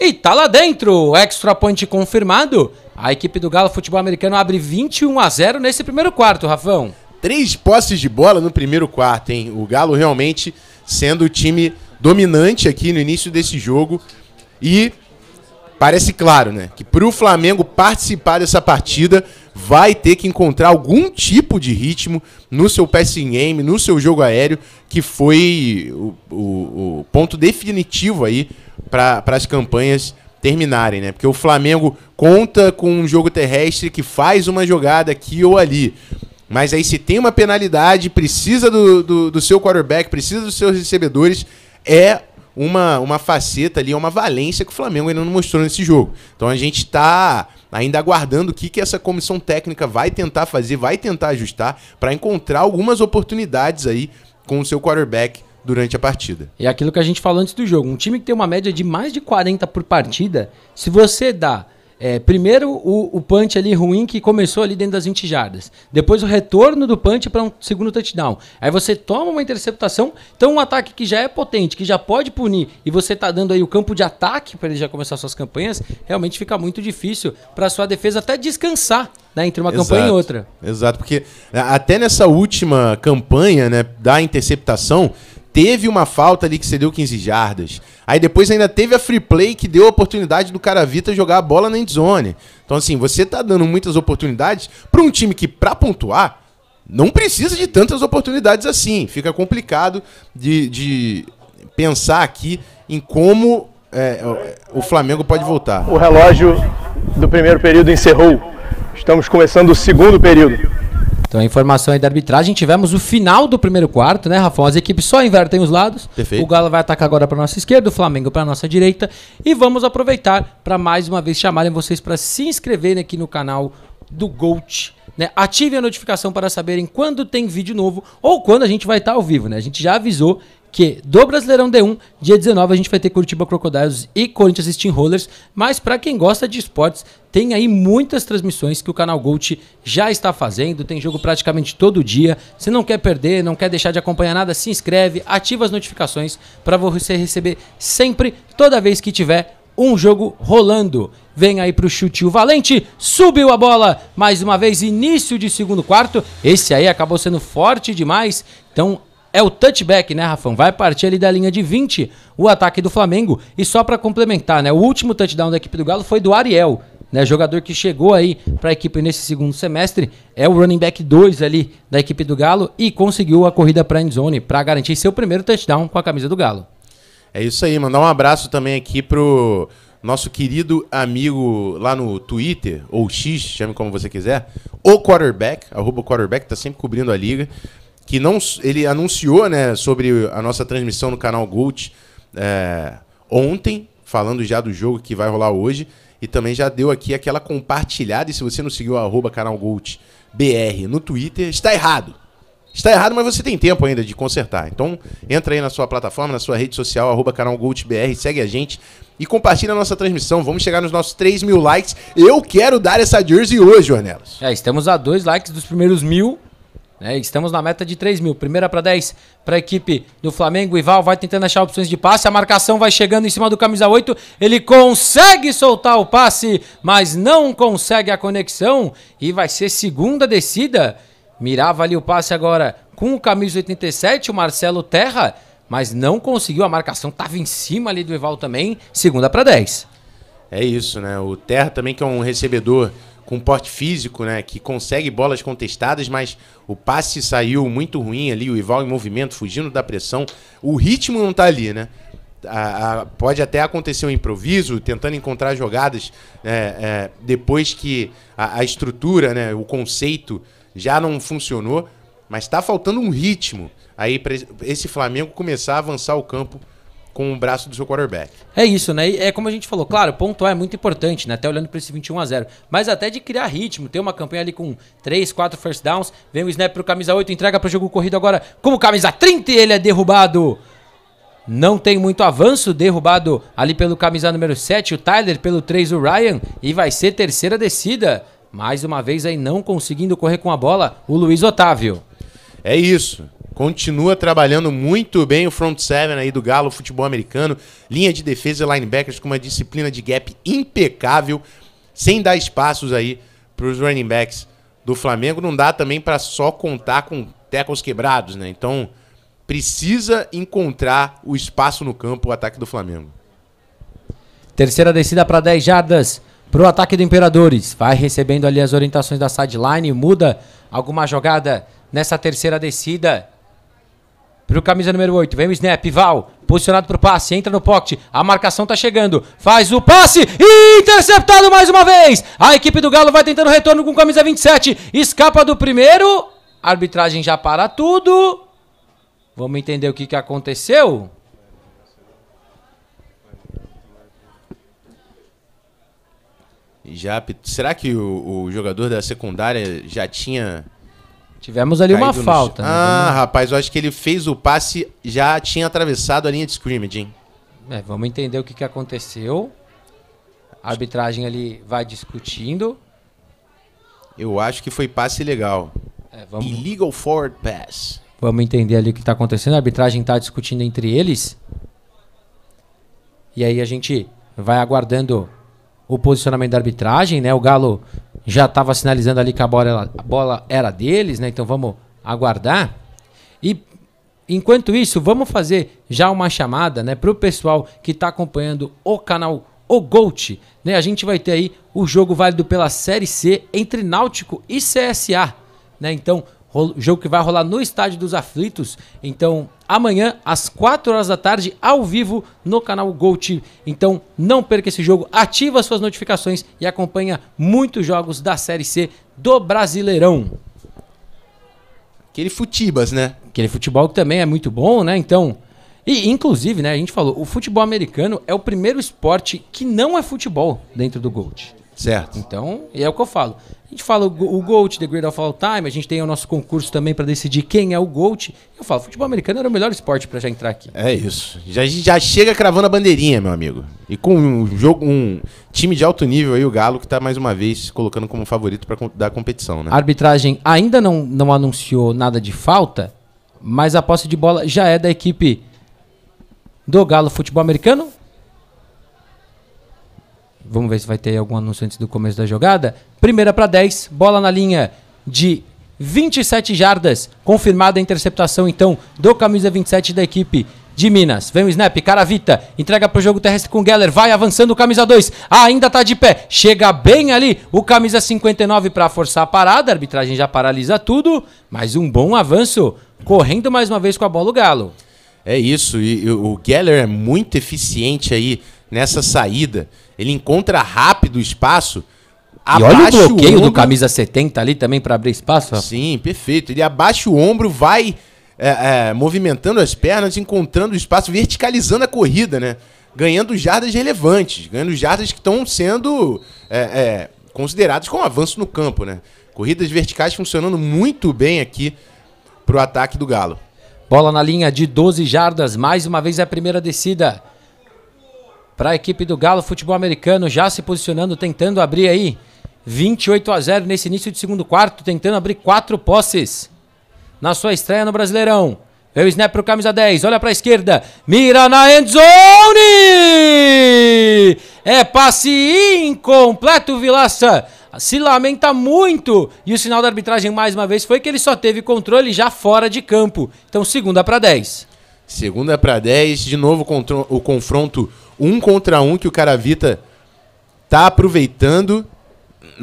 E tá lá dentro, extra point confirmado. A equipe do Galo Futebol Americano abre 21 a 0 nesse primeiro quarto, Rafão. Três posses de bola no primeiro quarto, hein? O Galo realmente sendo o time dominante aqui no início desse jogo. E parece claro, né? Que para o Flamengo participar dessa partida, vai ter que encontrar algum tipo de ritmo no seu passing game, no seu jogo aéreo, que foi o, o, o ponto definitivo aí para as campanhas terminarem, né? Porque o Flamengo conta com um jogo terrestre que faz uma jogada aqui ou ali. Mas aí se tem uma penalidade, precisa do, do, do seu quarterback, precisa dos seus recebedores, é uma, uma faceta ali, uma valência que o Flamengo ainda não mostrou nesse jogo. Então a gente está ainda aguardando o que, que essa comissão técnica vai tentar fazer, vai tentar ajustar para encontrar algumas oportunidades aí com o seu quarterback durante a partida. É aquilo que a gente falou antes do jogo. Um time que tem uma média de mais de 40 por partida, se você dá é, primeiro o, o punch ali ruim que começou ali dentro das 20 jardas. Depois o retorno do punch para um segundo touchdown. Aí você toma uma interceptação. Então um ataque que já é potente, que já pode punir, e você tá dando aí o campo de ataque para ele já começar suas campanhas, realmente fica muito difícil para sua defesa até descansar né, entre uma Exato, campanha e outra. Exato, porque é, até nessa última campanha né, da interceptação, teve uma falta ali que cedeu 15 jardas. Aí depois ainda teve a free play que deu a oportunidade do Caravita jogar a bola na endzone. Então assim, você tá dando muitas oportunidades para um time que para pontuar não precisa de tantas oportunidades assim. Fica complicado de, de pensar aqui em como é, o Flamengo pode voltar. O relógio do primeiro período encerrou. Estamos começando o segundo período. Então a informação aí da arbitragem, tivemos o final do primeiro quarto, né, Rafão? As equipes só invertem os lados. Perfeito. O Galo vai atacar agora para nossa esquerda, o Flamengo para nossa direita. E vamos aproveitar para mais uma vez chamarem vocês para se inscreverem aqui no canal do Gold. Né? Ative a notificação para saberem quando tem vídeo novo ou quando a gente vai estar ao vivo. Né? A gente já avisou que do Brasileirão D1, dia 19, a gente vai ter Curitiba Crocodiles e Corinthians Steamrollers. Mas para quem gosta de esportes, tem aí muitas transmissões que o canal Gold já está fazendo. Tem jogo praticamente todo dia. Se não quer perder, não quer deixar de acompanhar nada, se inscreve, ativa as notificações para você receber sempre, toda vez que tiver um jogo rolando. Vem aí pro chute o Valente, subiu a bola mais uma vez, início de segundo quarto. Esse aí acabou sendo forte demais. Então é o touchback, né, Rafão? Vai partir ali da linha de 20 o ataque do Flamengo. E só para complementar, né, o último touchdown da equipe do Galo foi do Ariel, né, jogador que chegou aí para a equipe nesse segundo semestre, é o running back 2 ali da equipe do Galo e conseguiu a corrida para endzone para garantir seu primeiro touchdown com a camisa do Galo. É isso aí, mandar um abraço também aqui pro nosso querido amigo lá no Twitter, ou X, chame como você quiser, o quarterback, arroba quarterback, tá sempre cobrindo a liga que não ele anunciou né, sobre a nossa transmissão no canal Gold é, ontem, falando já do jogo que vai rolar hoje, e também já deu aqui aquela compartilhada. E se você não seguiu o canal Gold BR no Twitter, está errado. Está errado, mas você tem tempo ainda de consertar. Então, entra aí na sua plataforma, na sua rede social, arroba canal segue a gente e compartilha a nossa transmissão. Vamos chegar nos nossos 3 mil likes. Eu quero dar essa jersey hoje, Ornelas. É, estamos a dois likes dos primeiros mil. Né? Estamos na meta de 3 mil. Primeira para 10 para a equipe do Flamengo. Ival vai tentando achar opções de passe. A marcação vai chegando em cima do camisa 8. Ele consegue soltar o passe, mas não consegue a conexão. E vai ser segunda descida. Mirava ali o passe agora com o camisa 87, o Marcelo Terra, mas não conseguiu. A marcação estava em cima ali do Ival também. Segunda para 10. É isso, né? O Terra também que é um recebedor com porte físico, né? Que consegue bolas contestadas, mas o passe saiu muito ruim ali, o Ival em movimento, fugindo da pressão. O ritmo não tá ali, né? A, a, pode até acontecer um improviso, tentando encontrar jogadas é, é, depois que a, a, estrutura, né, o conceito já não funcionou, mas está faltando um ritmo aí para esse Flamengo começar a avançar o campo com o braço do seu quarterback. É isso, né? E é como a gente falou, claro, pontuar é muito importante, né? Até olhando para esse 21 a 0 Mas até de criar ritmo, ter uma campanha ali com 3, 4 first downs, vem o snap pro camisa 8, entrega pro jogo corrido agora como camisa 30 e ele é derrubado. Não tem muito avanço, derrubado ali pelo camisa número 7, o Tyler, pelo 3, o Ryan, e vai ser terceira descida. Mais uma vez aí não conseguindo correr com a bola, o Luiz Otávio. É isso. Continua trabalhando muito bem o front seven aí do Galo futebol americano. Linha de defesa e linebackers com uma disciplina de gap impecável, sem dar espaços aí para os running backs do Flamengo. Não dá também para só contar com tackles quebrados, né? Então precisa encontrar o espaço no campo o ataque do Flamengo. Terceira descida para 10 jardas para o ataque do Imperadores. Vai recebendo ali as orientações da sideline, muda alguma jogada nessa terceira descida. Pro camisa número 8, vem o snap, Val, posicionado pro passe, entra no pocket, a marcação tá chegando, faz o passe, interceptado mais uma vez! A equipe do Galo vai tentando retorno com camisa 27, escapa do primeiro, arbitragem já para tudo. Vamos entender o que, que aconteceu? Já, será que o, o jogador da secundária já tinha Tivemos ali uma falta. Né? Ah, vamos... rapaz, eu acho que ele fez o passe, já tinha atravessado a linha de scrimmage, hein? É, vamos entender o que, que aconteceu. A arbitragem ali vai discutindo. Eu acho que foi passe legal. É, vamos... Illegal forward pass. Vamos entender ali o que está acontecendo. A arbitragem está discutindo entre eles. E aí a gente vai aguardando o posicionamento da arbitragem, né? O Galo já estava sinalizando ali que a bola, a bola era deles, né? Então vamos aguardar. E enquanto isso, vamos fazer já uma chamada, né, para o pessoal que está acompanhando o canal O Gold, né? A gente vai ter aí o jogo válido pela Série C entre Náutico e CSA, né? Então jogo que vai rolar no Estádio dos Aflitos. Então, amanhã, às 4 horas da tarde, ao vivo, no canal GoTV. Então, não perca esse jogo, ativa suas notificações e acompanha muitos jogos da Série C do Brasileirão. Aquele futibas, né? Aquele futebol que também é muito bom, né? Então, e inclusive, né, a gente falou, o futebol americano é o primeiro esporte que não é futebol dentro do Gold. Certo. Então, é o que eu falo. A gente fala o, o GOAT, The Great of All Time, a gente tem o nosso concurso também para decidir quem é o GOAT. Eu falo, futebol americano era o melhor esporte para já entrar aqui. É isso. Já, já chega cravando a bandeirinha, meu amigo. E com um jogo, um time de alto nível aí, o Galo, que está mais uma vez colocando como favorito para da competição, né? A arbitragem ainda não, não anunciou nada de falta, mas a posse de bola já é da equipe do Galo Futebol Americano. Vamos ver se vai ter algum anúncio antes do começo da jogada. Primeira para 10, bola na linha de 27 jardas. Confirmada a interceptação, então, do camisa 27 da equipe de Minas. Vem o snap, Caravita, entrega pro jogo terrestre com Geller, vai avançando o camisa 2, ainda tá de pé, chega bem ali o camisa 59 para forçar a parada, a arbitragem já paralisa tudo, mas um bom avanço, correndo mais uma vez com a bola o Galo. É isso, e, e o Geller é muito eficiente aí nessa saída. Ele encontra rápido o espaço. E olha o bloqueio o do camisa 70 ali também para abrir espaço. Sim, perfeito. Ele abaixa o ombro, vai é, é, movimentando as pernas, encontrando espaço, verticalizando a corrida, né? Ganhando jardas relevantes, ganhando jardas que estão sendo é, é consideradas como avanço no campo, né? Corridas verticais funcionando muito bem aqui para o ataque do Galo. Bola na linha de 12 jardas, mais uma vez é a primeira descida para a equipe do Galo Futebol Americano, já se posicionando, tentando abrir aí 28 a 0 nesse início de segundo quarto, tentando abrir quatro posses na sua estreia no Brasileirão. Vê o snap pro camisa 10, olha pra esquerda, mira na endzone! É passe incompleto, Vilaça. Se lamenta muito. E o sinal da arbitragem, mais uma vez, foi que ele só teve controle já fora de campo. Então, segunda para 10. Segunda para 10, de novo o confronto um contra um que o Caravita tá aproveitando.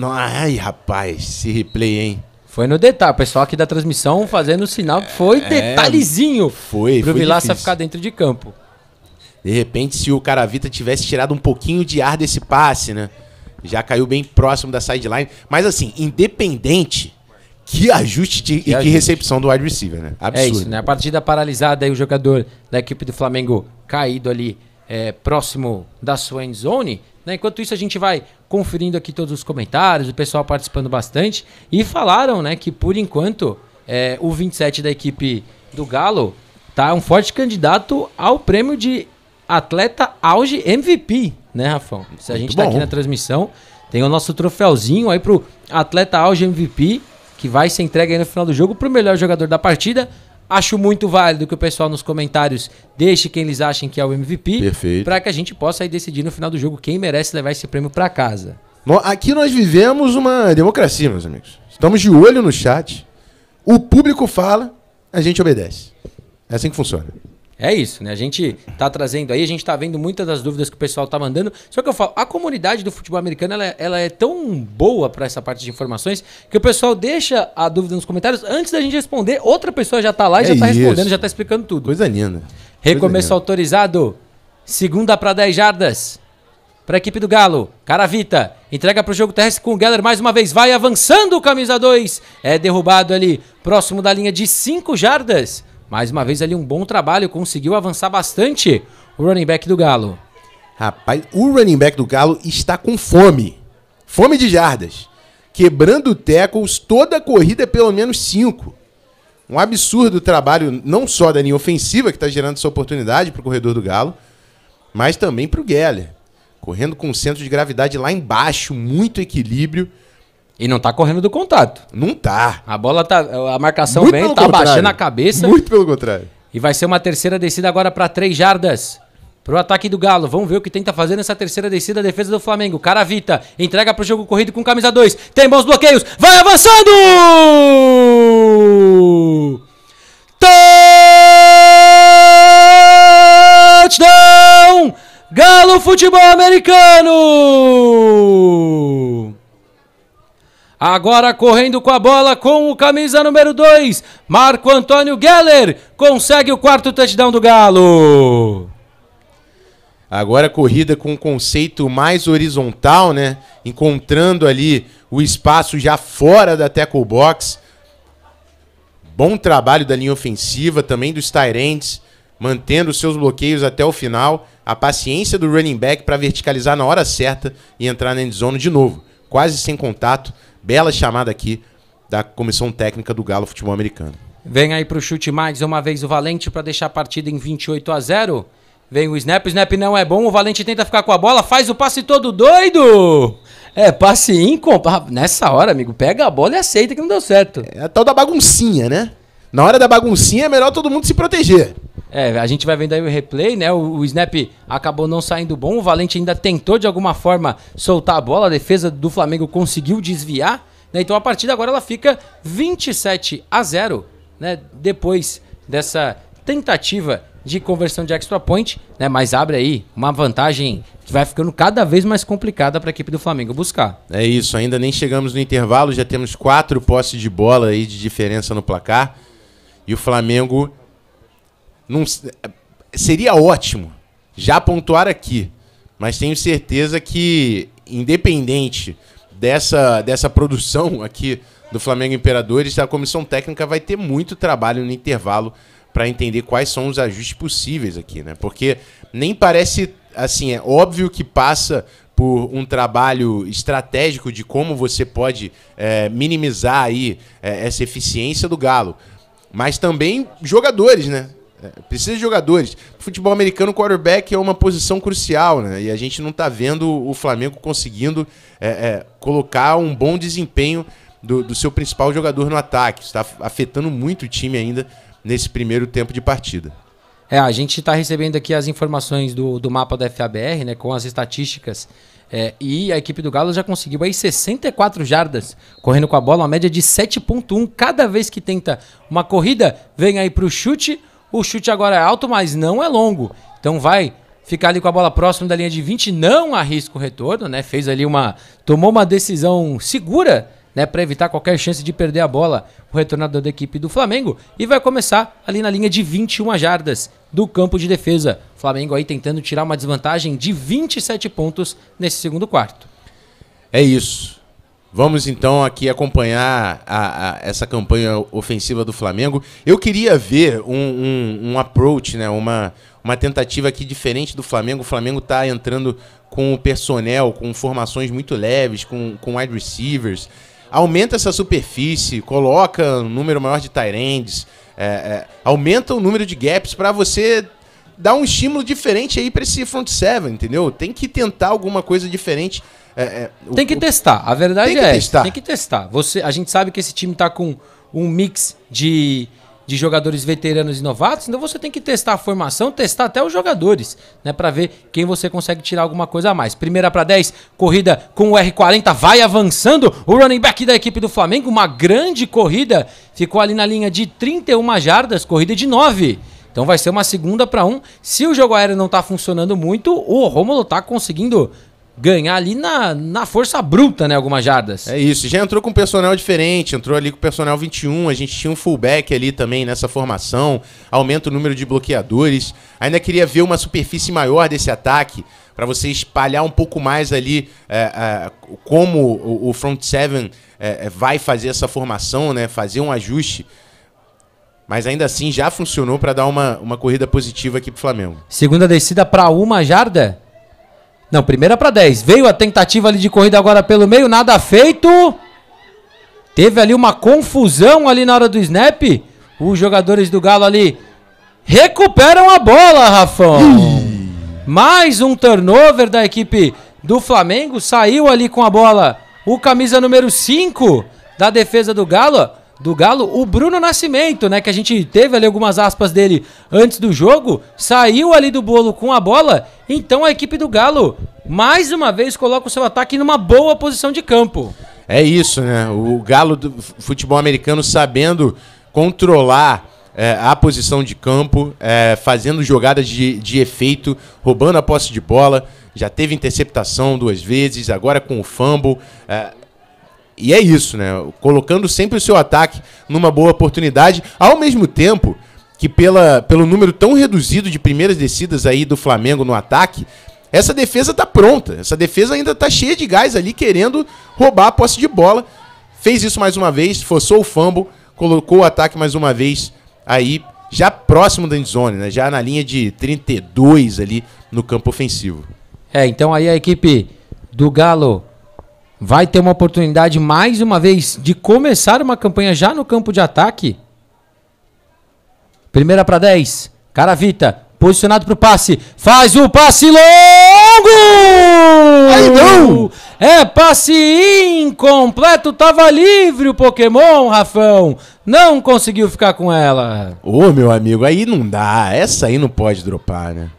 Ai, rapaz, esse replay, hein? Foi no detalhe. O pessoal aqui da transmissão fazendo o sinal que foi é, detalhezinho. Foi, pro foi Vilaça ficar dentro de campo. De repente, se o Caravita tivesse tirado um pouquinho de ar desse passe, né? Já caiu bem próximo da sideline. Mas assim, independente, que ajuste de, que e ajuste. que recepção do wide receiver, né? Absurdo. É isso, né? A partida paralisada aí, o jogador da equipe do Flamengo caído ali é, próximo da sua end zone. Né? Enquanto isso, a gente vai conferindo aqui todos os comentários, o pessoal participando bastante. E falaram né, que, por enquanto, é, o 27 da equipe do Galo tá um forte candidato ao prêmio de atleta auge MVP, né, Rafão? Se a Muito gente tá bom. aqui na transmissão, tem o nosso troféuzinho aí pro atleta auge MVP, que vai ser entregue aí no final do jogo pro melhor jogador da partida. Acho muito válido que o pessoal nos comentários deixe quem eles achem que é o MVP. Perfeito. Para que a gente possa aí decidir no final do jogo quem merece levar esse prêmio para casa. Aqui nós vivemos uma democracia, meus amigos. Estamos de olho no chat. O público fala, a gente obedece. É assim que funciona. É isso, né? A gente tá trazendo aí, a gente tá vendo muitas das dúvidas que o pessoal tá mandando. Só que eu falo, a comunidade do futebol americano, ela, é, ela é tão boa para essa parte de informações que o pessoal deixa a dúvida nos comentários antes da gente responder. Outra pessoa já tá lá e é já tá isso. respondendo, já tá explicando tudo. Coisa linda. Recomeço Coisa autorizado. Segunda para 10 jardas. Para a equipe do Galo. Caravita. Entrega para o jogo terrestre com o Geller mais uma vez. Vai avançando o camisa 2. É derrubado ali, próximo da linha de 5 jardas. Mais uma vez ali um bom trabalho, conseguiu avançar bastante o running back do Galo. Rapaz, o running back do Galo está com fome. Fome de jardas. Quebrando tackles, toda a corrida pelo menos 5. Um absurdo trabalho, não só da linha ofensiva, que está gerando essa oportunidade para o corredor do Galo, mas também para o Geller. Correndo com o centro de gravidade lá embaixo, muito equilíbrio. E não tá correndo do contato. Não tá. A bola tá. A marcação Muito vem, tá contrário. baixando a cabeça. Muito pelo contrário. E vai ser uma terceira descida agora para três jardas. Pro ataque do Galo. Vamos ver o que tenta fazer nessa terceira descida a defesa do Flamengo. Caravita entrega pro jogo corrido com camisa 2. Tem bons bloqueios. Vai avançando! Touchdown! Galo Futebol Americano! Agora correndo com a bola com o camisa número 2, Marco Antônio Geller, consegue o quarto touchdown do Galo. Agora corrida com um conceito mais horizontal, né? Encontrando ali o espaço já fora da tackle box. Bom trabalho da linha ofensiva, também dos Tyrants, mantendo seus bloqueios até o final. A paciência do running back para verticalizar na hora certa e entrar na endzone de novo. Quase sem contato Bela chamada aqui da comissão técnica do Galo Futebol Americano. Vem aí pro chute mais uma vez o Valente para deixar a partida em 28 a 0. Vem o snap, o snap não é bom, o Valente tenta ficar com a bola, faz o passe todo doido. É, passe incomparável. Nessa hora, amigo, pega a bola e aceita que não deu certo. É a tal da baguncinha, né? Na hora da baguncinha é melhor todo mundo se proteger. É, a gente vai vendo aí o replay, né? O, o, snap acabou não saindo bom. O Valente ainda tentou de alguma forma soltar a bola. A defesa do Flamengo conseguiu desviar. Né? Então a partida agora ela fica 27 a 0, né? Depois dessa tentativa de conversão de extra point, né? Mas abre aí uma vantagem que vai ficando cada vez mais complicada para a equipe do Flamengo buscar. É isso, ainda nem chegamos no intervalo, já temos quatro posses de bola aí de diferença no placar. E o Flamengo não, seria ótimo já pontuar aqui, mas tenho certeza que, independente dessa, dessa produção aqui do Flamengo Imperadores, a comissão técnica vai ter muito trabalho no intervalo para entender quais são os ajustes possíveis aqui, né? Porque nem parece assim, é óbvio que passa por um trabalho estratégico de como você pode é, minimizar aí é, essa eficiência do Galo. mas também jogadores, né? É, precisa de jogadores. Futebol americano, quarterback é uma posição crucial, né? E a gente não está vendo o Flamengo conseguindo é, é, colocar um bom desempenho do, do seu principal jogador no ataque. Está afetando muito o time ainda nesse primeiro tempo de partida. É, a gente está recebendo aqui as informações do, do mapa da FABR, né, com as estatísticas. É, e a equipe do Galo já conseguiu aí 64 jardas correndo com a bola, uma média de 7.1. Cada vez que tenta uma corrida, vem aí para o chute. O chute agora é alto, mas não é longo. Então vai ficar ali com a bola próxima da linha de 20, não arrisca o retorno, né? Fez ali uma. tomou uma decisão segura né, para evitar qualquer chance de perder a bola, o retornador da equipe do Flamengo, e vai começar ali na linha de 21 jardas do campo de defesa. Flamengo aí tentando tirar uma desvantagem de 27 pontos nesse segundo quarto. É isso. Vamos então aqui acompanhar a, a, essa campanha ofensiva do Flamengo. Eu queria ver um, um, um approach, né, uma, uma tentativa aqui diferente do Flamengo. O Flamengo está entrando com o personnel, com formações muito leves, com, com wide receivers aumenta essa superfície, coloca um número maior de tight é, é, aumenta o número de gaps para você dar um estímulo diferente aí para esse front seven, entendeu? Tem que tentar alguma coisa diferente. É, é tem que o, testar, a verdade tem é essa. Tem que testar. Você, a gente sabe que esse time está com um mix de de jogadores veteranos e novatos, então você tem que testar a formação, testar até os jogadores, né, para ver quem você consegue tirar alguma coisa a mais. Primeira para 10, corrida com o R40, vai avançando o running back da equipe do Flamengo, uma grande corrida, ficou ali na linha de 31 jardas, corrida de 9. Então vai ser uma segunda para um. Se o jogo aéreo não está funcionando muito, o Romulo está conseguindo ganhar ali na, na força bruta, né? Algumas jardas. É isso. Já entrou com personal diferente, entrou ali com o personal 21. A gente tinha um fullback ali também nessa formação. Aumenta o número de bloqueadores. Ainda queria ver uma superfície maior desse ataque para você espalhar um pouco mais ali é, é, como o, o, front seven é, é, vai fazer essa formação, né? Fazer um ajuste. Mas ainda assim já funcionou para dar uma, uma corrida positiva aqui pro Flamengo. Segunda descida para uma jarda. Não, primeira para 10. Veio a tentativa ali de corrida agora pelo meio, nada feito. Teve ali uma confusão ali na hora do snap. Os jogadores do Galo ali recuperam a bola, Rafão. Mais um turnover da equipe do Flamengo. Saiu ali com a bola o camisa número 5 da defesa do Galo do Galo, o Bruno Nascimento, né? Que a gente teve ali algumas aspas dele antes do jogo, saiu ali do bolo com a bola. Então a equipe do Galo, mais uma vez, coloca o seu ataque numa boa posição de campo. É isso, né? O Galo do futebol americano sabendo controlar é, a posição de campo, é, fazendo jogadas de, de efeito, roubando a posse de bola. Já teve interceptação duas vezes, agora com o fumble. É, e é isso, né? Colocando sempre o seu ataque numa boa oportunidade, ao mesmo tempo que pela, pelo número tão reduzido de primeiras descidas aí do Flamengo no ataque, essa defesa tá pronta. Essa defesa ainda tá cheia de gás ali querendo roubar a posse de bola. Fez isso mais uma vez, forçou o fumble, colocou o ataque mais uma vez aí já próximo da endzone, né? Já na linha de 32 ali no campo ofensivo. É, então aí a equipe do Galo vai ter uma oportunidade mais uma vez de começar uma campanha já no campo de ataque. Primeira para 10. Caravita, posicionado para o passe. Faz o passe longo! Aí não! É passe incompleto, tava livre o Pokémon, Rafão. Não conseguiu ficar com ela. Ô, meu amigo, aí não dá. Essa aí não pode dropar, né?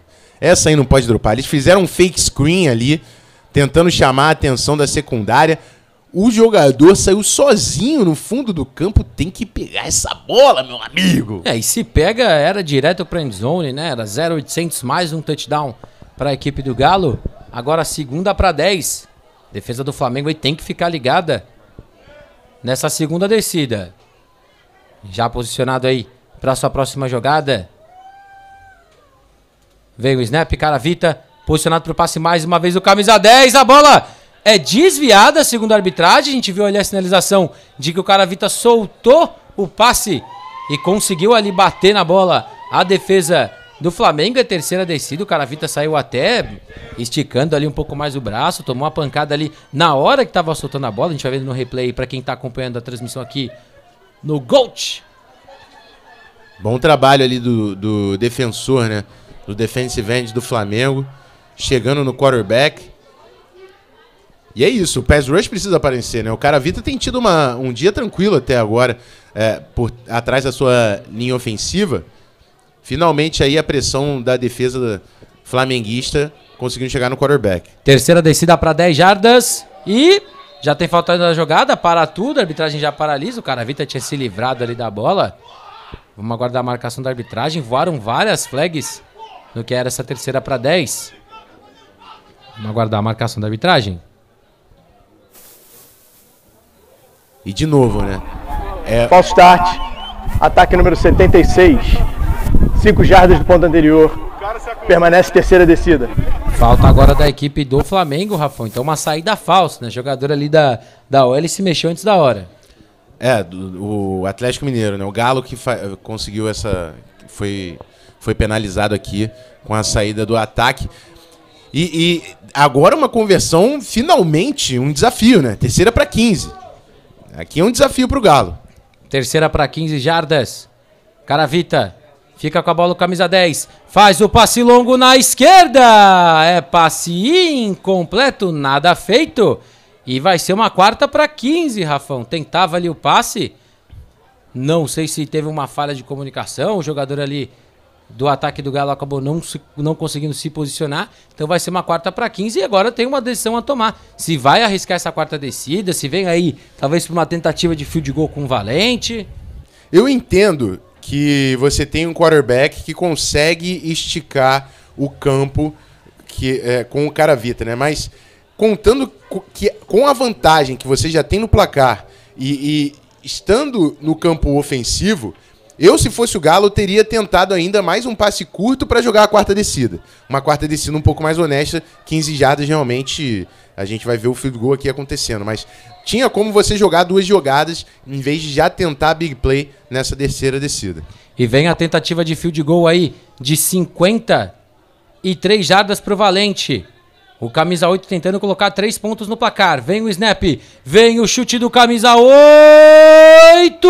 Essa aí não pode dropar. Eles fizeram um fake screen ali tentando chamar a atenção da secundária. O jogador saiu sozinho no fundo do campo, tem que pegar essa bola, meu amigo. É, e se pega, era direto para endzone, né? Era 0,800 mais um touchdown para a equipe do Galo. Agora segunda para 10. Defesa do Flamengo aí tem que ficar ligada nessa segunda descida. Já posicionado aí para sua próxima jogada. Veio o snap, cara Vita Posicionado para o passe mais uma vez o camisa 10. A bola é desviada, segundo a arbitragem. A gente viu ali a sinalização de que o cara Vita soltou o passe e conseguiu ali bater na bola a defesa do Flamengo. É terceira descida. O cara Vita saiu até esticando ali um pouco mais o braço. Tomou uma pancada ali na hora que estava soltando a bola. A gente vai vendo no replay para quem está acompanhando a transmissão aqui no GOAT Bom trabalho ali do, do defensor, né? Do defensive end do Flamengo. Chegando no quarterback. E é isso, o pass rush precisa aparecer, né? O cara Vita tem tido uma, um dia tranquilo até agora, é, por atrás da sua linha ofensiva. Finalmente aí a pressão da defesa flamenguista conseguindo chegar no quarterback. Terceira descida para 10 jardas e já tem falta da jogada, para tudo, a arbitragem já paralisa, o cara Vita tinha se livrado ali da bola. Vamos aguardar a marcação da arbitragem, voaram várias flags no que era essa terceira para 10. Vamos aguardar a marcação da arbitragem. E de novo, né? É... False start. Ataque número 76. 5 jardas do ponto anterior. Permanece terceira descida. Falta agora da equipe do Flamengo, Rafão. Então uma saída falsa, né? Jogador ali da, da OL se mexeu antes da hora. É, do, o Atlético Mineiro, né? O Galo que conseguiu essa. Foi, foi penalizado aqui com a saída do ataque. E, e agora uma conversão, finalmente, um desafio, né? Terceira para 15. Aqui é um desafio pro Galo. Terceira para 15 jardas. Caravita fica com a bola camisa 10. Faz o passe longo na esquerda. É passe incompleto, nada feito. E vai ser uma quarta para 15, Rafão. Tentava ali o passe. Não sei se teve uma falha de comunicação. O jogador ali do ataque do Galo acabou não, não conseguindo se posicionar. Então vai ser uma quarta para 15 e agora tem uma decisão a tomar. Se vai arriscar essa quarta descida, se vem aí talvez para uma tentativa de field goal com o Valente. Eu entendo que você tem um quarterback que consegue esticar o campo que, é, com o cara Vita, né? Mas contando que, com a vantagem que você já tem no placar e, e estando no campo ofensivo, eu, se fosse o Galo, teria tentado ainda mais um passe curto para jogar a quarta descida. Uma quarta descida um pouco mais honesta, 15 jardas realmente a gente vai ver o field goal aqui acontecendo, mas tinha como você jogar duas jogadas em vez de já tentar big play nessa terceira descida. E vem a tentativa de field goal aí de 53 jardas pro Valente. O camisa 8 tentando colocar três pontos no placar. Vem o snap. Vem o chute do camisa 8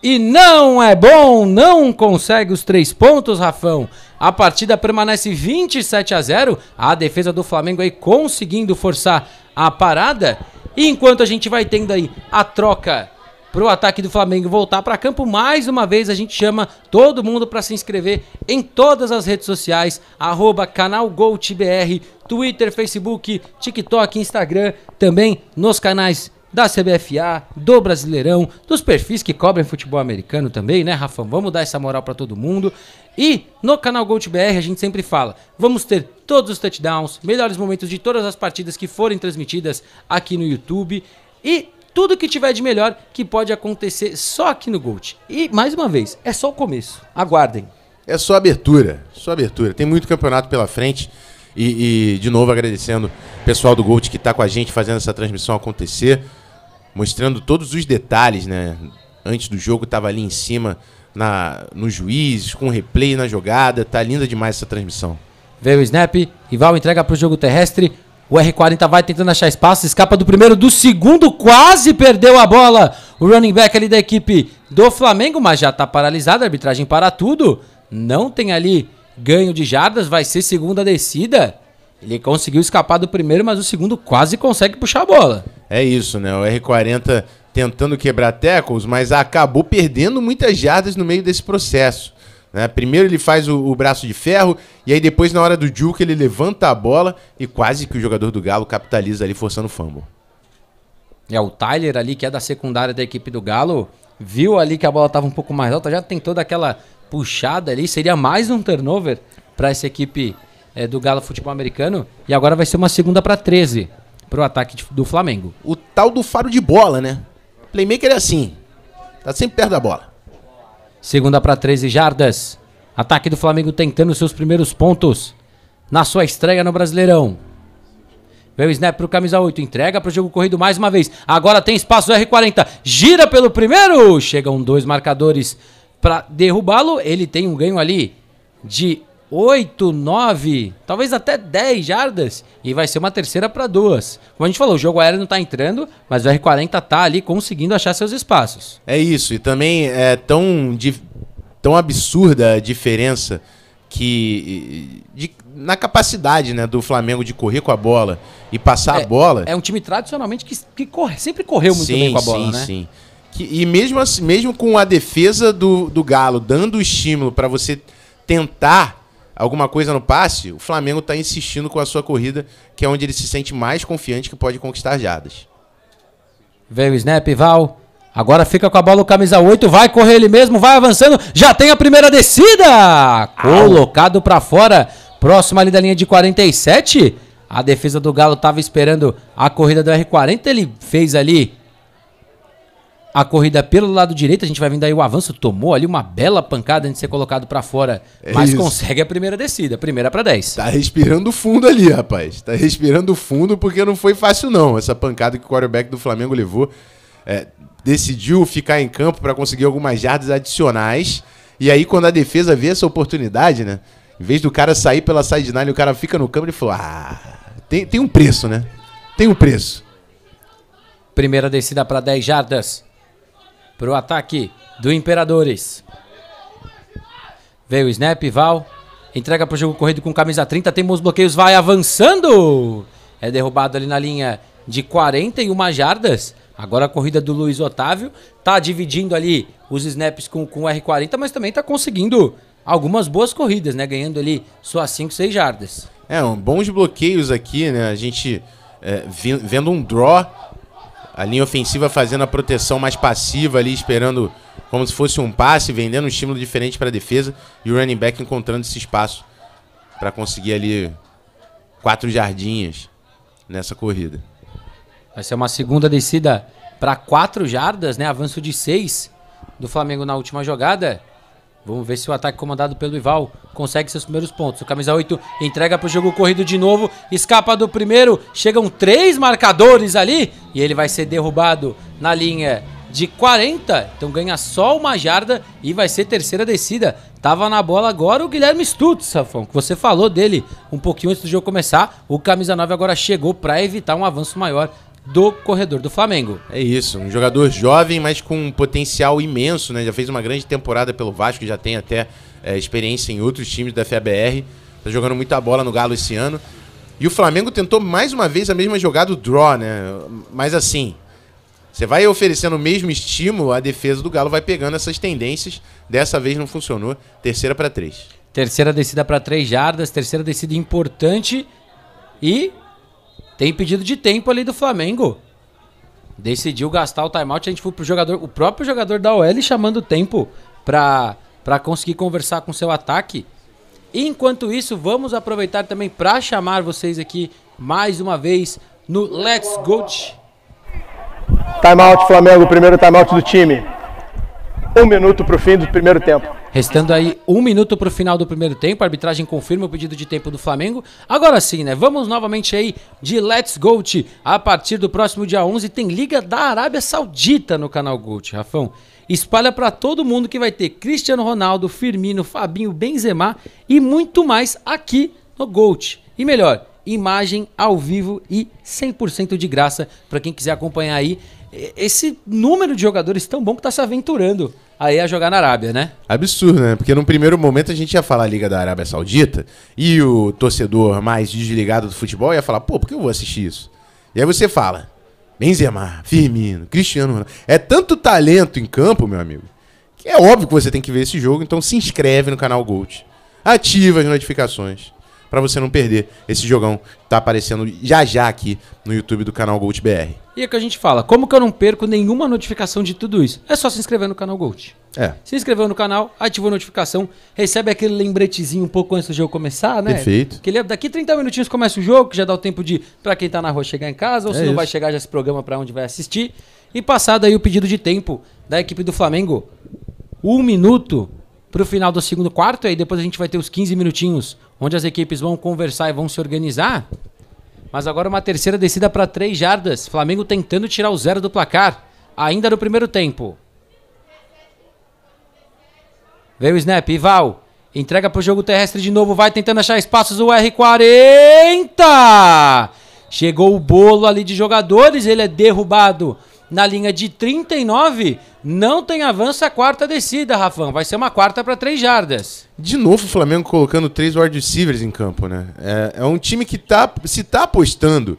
e não é bom, não consegue os três pontos, Rafão. A partida permanece 27 a 0. A defesa do Flamengo aí conseguindo forçar a parada. E enquanto a gente vai tendo aí a troca para o ataque do Flamengo voltar para campo, mais uma vez a gente chama todo mundo para se inscrever em todas as redes sociais, arroba canal GoltBR, Twitter, Facebook, TikTok, Instagram, também nos canais da CBFA, do Brasileirão, dos perfis que cobrem futebol americano também, né, Rafa? Vamos dar essa moral para todo mundo. E no canal GoltBR a gente sempre fala, vamos ter todos os touchdowns, melhores momentos de todas as partidas que forem transmitidas aqui no YouTube e tudo que tiver de melhor que pode acontecer só aqui no Gold. E mais uma vez, é só o começo. Aguardem. É só abertura, só abertura. Tem muito campeonato pela frente. E, e, de novo agradecendo o pessoal do Gold que está com a gente fazendo essa transmissão acontecer, mostrando todos os detalhes, né? Antes do jogo estava ali em cima na no juiz, com replay na jogada, tá linda demais essa transmissão. Veio o snap, Rival entrega para o jogo terrestre. O R40 vai tentando achar espaço, escapa do primeiro, do segundo, quase perdeu a bola. O running back ali da equipe do Flamengo, mas já está paralisado, arbitragem para tudo. Não tem ali ganho de jardas, vai ser segunda descida. Ele conseguiu escapar do primeiro, mas o segundo quase consegue puxar a bola. É isso, né? O R40 tentando quebrar tackles, mas acabou perdendo muitas jardas no meio desse processo. Né? Primeiro ele faz o, o, braço de ferro, e aí depois, na hora do juke, ele levanta a bola e quase que o jogador do Galo capitaliza ali, forçando o fumble. É, o Tyler ali, que é da secundária da equipe do Galo, viu ali que a bola estava um pouco mais alta, já tentou daquela puxada ali, seria mais um turnover para essa equipe é, do Galo Futebol Americano. E agora vai ser uma segunda para 13 para o ataque do Flamengo. O tal do faro de bola, né? Playmaker é assim, tá sempre perto da bola. Segunda para 13 jardas. Ataque do Flamengo tentando seus primeiros pontos na sua estreia no Brasileirão. Veio o snap pro camisa 8, entrega pro jogo corrido mais uma vez. Agora tem espaço R40, gira pelo primeiro. Chegam dois marcadores para derrubá-lo. Ele tem um ganho ali de 8, 9, talvez até 10 jardas e vai ser uma terceira para duas. Como a gente falou, o jogo aéreo não está entrando, mas o R40 tá ali conseguindo achar seus espaços. É isso, e também é tão, tão absurda a diferença que de, na capacidade né, do Flamengo de correr com a bola e passar é, a bola. É um time tradicionalmente que, que corre, sempre correu muito sim, bem com a bola, sim, né? Sim, sim. E mesmo, assim, mesmo com a defesa do, do Galo dando o estímulo para você tentar alguma coisa no passe, o Flamengo está insistindo com a sua corrida, que é onde ele se sente mais confiante que pode conquistar jardas. Veio o snap, Val. Agora fica com a bola o camisa 8, vai correr ele mesmo, vai avançando, já tem a primeira descida! Colocado para fora, próximo ali da linha de 47. A defesa do Galo estava esperando a corrida do R40, ele fez ali a corrida pelo lado direito, a gente vai vendo aí o avanço, tomou ali uma bela pancada antes de ser colocado para fora, é mas isso. consegue a primeira descida, primeira para 10. Tá respirando fundo ali, rapaz. Tá respirando fundo porque não foi fácil não, essa pancada que o quarterback do Flamengo levou. É, decidiu ficar em campo para conseguir algumas jardas adicionais. E aí quando a defesa vê essa oportunidade, né? Em vez do cara sair pela sideline, o cara fica no campo e falou: "Ah, tem, tem um preço, né? Tem um preço." Primeira descida para 10 jardas para o ataque do Imperadores. Veio o snap, Val. Entrega para o jogo corrido com camisa 30. Tem os bloqueios, vai avançando. É derrubado ali na linha de 41 jardas. Agora a corrida do Luiz Otávio tá dividindo ali os snaps com, com o R40, mas também tá conseguindo algumas boas corridas, né? Ganhando ali suas 5, 6 jardas. É, um, bons bloqueios aqui, né? A gente é, vendo um draw a linha ofensiva fazendo a proteção mais passiva ali, esperando como se fosse um passe, vendendo um estímulo diferente para a defesa e o running back encontrando esse espaço para conseguir ali quatro jardinhas nessa corrida. Vai ser uma segunda descida para quatro jardas, né? Avanço de seis do Flamengo na última jogada. Vamos ver se o ataque comandado pelo Ival consegue seus primeiros pontos. O camisa 8 entrega para o jogo corrido de novo, escapa do primeiro, chegam três marcadores ali e ele vai ser derrubado na linha de 40, então ganha só uma jarda e vai ser terceira descida. Tava na bola agora o Guilherme Stutz, Safão, que você falou dele um pouquinho antes do jogo começar. O camisa 9 agora chegou para evitar um avanço maior do corredor do Flamengo. É isso, um jogador jovem, mas com um potencial imenso, né? Já fez uma grande temporada pelo Vasco, já tem até é, experiência em outros times da FABR. Tá jogando muita bola no Galo esse ano. E o Flamengo tentou mais uma vez a mesma jogada do draw, né? Mas assim, você vai oferecendo o mesmo estímulo, a defesa do Galo vai pegando essas tendências. Dessa vez não funcionou. Terceira para três. Terceira descida para três jardas, terceira descida importante. E tem pedido de tempo ali do Flamengo. Decidiu gastar o timeout. A gente foi pro jogador, o próprio jogador da OL chamando tempo para para conseguir conversar com seu ataque. Enquanto isso, vamos aproveitar também para chamar vocês aqui mais uma vez no Let's Go. Timeout Flamengo, primeiro timeout do time. Um minuto para o fim do primeiro tempo. Restando aí um minuto para o final do primeiro tempo, a arbitragem confirma o pedido de tempo do Flamengo. Agora sim, né? Vamos novamente aí de Let's Gold. A partir do próximo dia 11 tem Liga da Arábia Saudita no canal Gold, Rafão. Espalha para todo mundo que vai ter Cristiano Ronaldo, Firmino, Fabinho, Benzema e muito mais aqui no Gold. E melhor, imagem ao vivo e 100% de graça para quem quiser acompanhar aí esse número de jogadores tão bom que está se aventurando aí a jogar na Arábia, né? Absurdo, né? Porque num primeiro momento a gente ia falar Liga da Arábia Saudita e o torcedor mais desligado do futebol ia falar, pô, por que eu vou assistir isso? E aí você fala, Benzema, Firmino, Cristiano Ronaldo. É tanto talento em campo, meu amigo, que é óbvio que você tem que ver esse jogo, então se inscreve no canal Gold. Ativa as notificações para você não perder esse jogão que tá aparecendo já já aqui no YouTube do canal Gold BR. E é que a gente fala, como que eu não perco nenhuma notificação de tudo isso? É só se inscrever no canal Gold. É. Se inscreveu no canal, ativou a notificação, recebe aquele lembretezinho um pouco antes do jogo começar, né? Perfeito. Que ele, daqui 30 minutinhos começa o jogo, que já dá o tempo de, para quem tá na rua, chegar em casa, ou é se não vai chegar, já se programa para onde vai assistir. E passado aí o pedido de tempo da equipe do Flamengo, um minuto para o final do segundo quarto, e aí depois a gente vai ter os 15 minutinhos onde as equipes vão conversar e vão se organizar. Mas agora uma terceira descida para três jardas. Flamengo tentando tirar o zero do placar, ainda no primeiro tempo. Veio o snap, Ival. Entrega pro jogo terrestre de novo, vai tentando achar espaços o R40. Chegou o bolo ali de jogadores, ele é derrubado na linha de 39. Não tem avanço a quarta descida, Rafão. Vai ser uma quarta para três jardas. De novo o Flamengo colocando três wide receivers em campo, né? É, é um time que tá, se tá apostando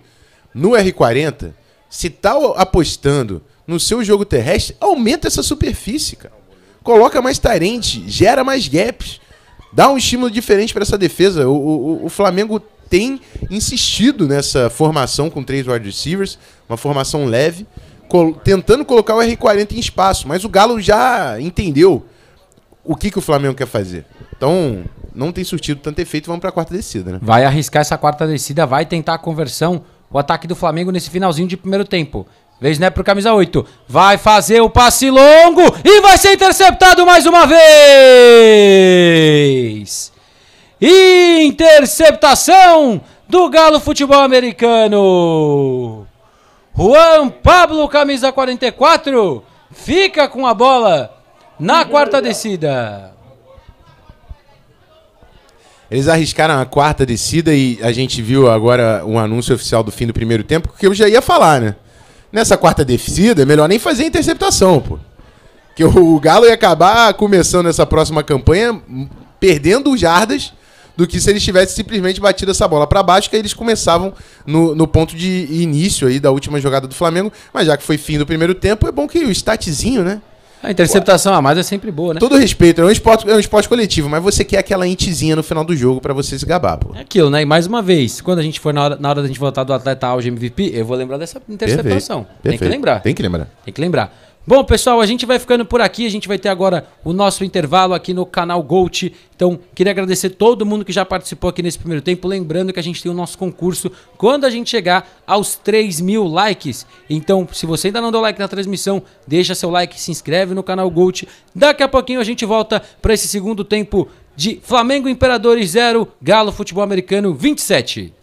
no R40, se tá apostando no seu jogo terrestre, aumenta essa superfície, cara. Coloca mais tarente, gera mais gaps, dá um estímulo diferente para essa defesa. O, o, o Flamengo tem insistido nessa formação com três wide receivers, uma formação leve, col tentando colocar o R40 em espaço, mas o Galo já entendeu o que, que o Flamengo quer fazer. Então, não tem surtido tanto efeito, vamos para a quarta descida, né? Vai arriscar essa quarta descida, vai tentar a conversão, o ataque do Flamengo nesse finalzinho de primeiro tempo. Vez né pro camisa 8. Vai fazer o passe longo e vai ser interceptado mais uma vez. Interceptação do Galo Futebol Americano. Juan Pablo, camisa 44, fica com a bola na quarta descida. Eles arriscaram a quarta descida e a gente viu agora um anúncio oficial do fim do primeiro tempo, que eu já ia falar, né? Nessa quarta descida, é melhor nem fazer interceptação, pô. Que o Galo ia acabar começando essa próxima campanha perdendo jardas do que se eles tivessem simplesmente batido essa bola para baixo, que aí eles começavam no, no ponto de início aí da última jogada do Flamengo. Mas já que foi fim do primeiro tempo, é bom que o statzinho, né? A interceptação a mais é sempre boa, né? Todo respeito, é um esporte, é um esporte coletivo, mas você quer aquela intizinha no final do jogo para você se gabar, pô. É aquilo, né? E mais uma vez, quando a gente for na hora, na hora da gente voltar do atleta auge MVP, eu vou lembrar dessa interceptação. Perfeito, Tem que lembrar. Tem que lembrar. Tem que lembrar. Bom, pessoal, a gente vai ficando por aqui. A gente vai ter agora o nosso intervalo aqui no canal Gold. Então, queria agradecer todo mundo que já participou aqui nesse primeiro tempo. Lembrando que a gente tem o nosso concurso quando a gente chegar aos 3 mil likes. Então, se você ainda não deu like na transmissão, deixa seu like, se inscreve no canal Gold. Daqui a pouquinho a gente volta para esse segundo tempo de Flamengo Imperadores 0, Galo Futebol Americano 27.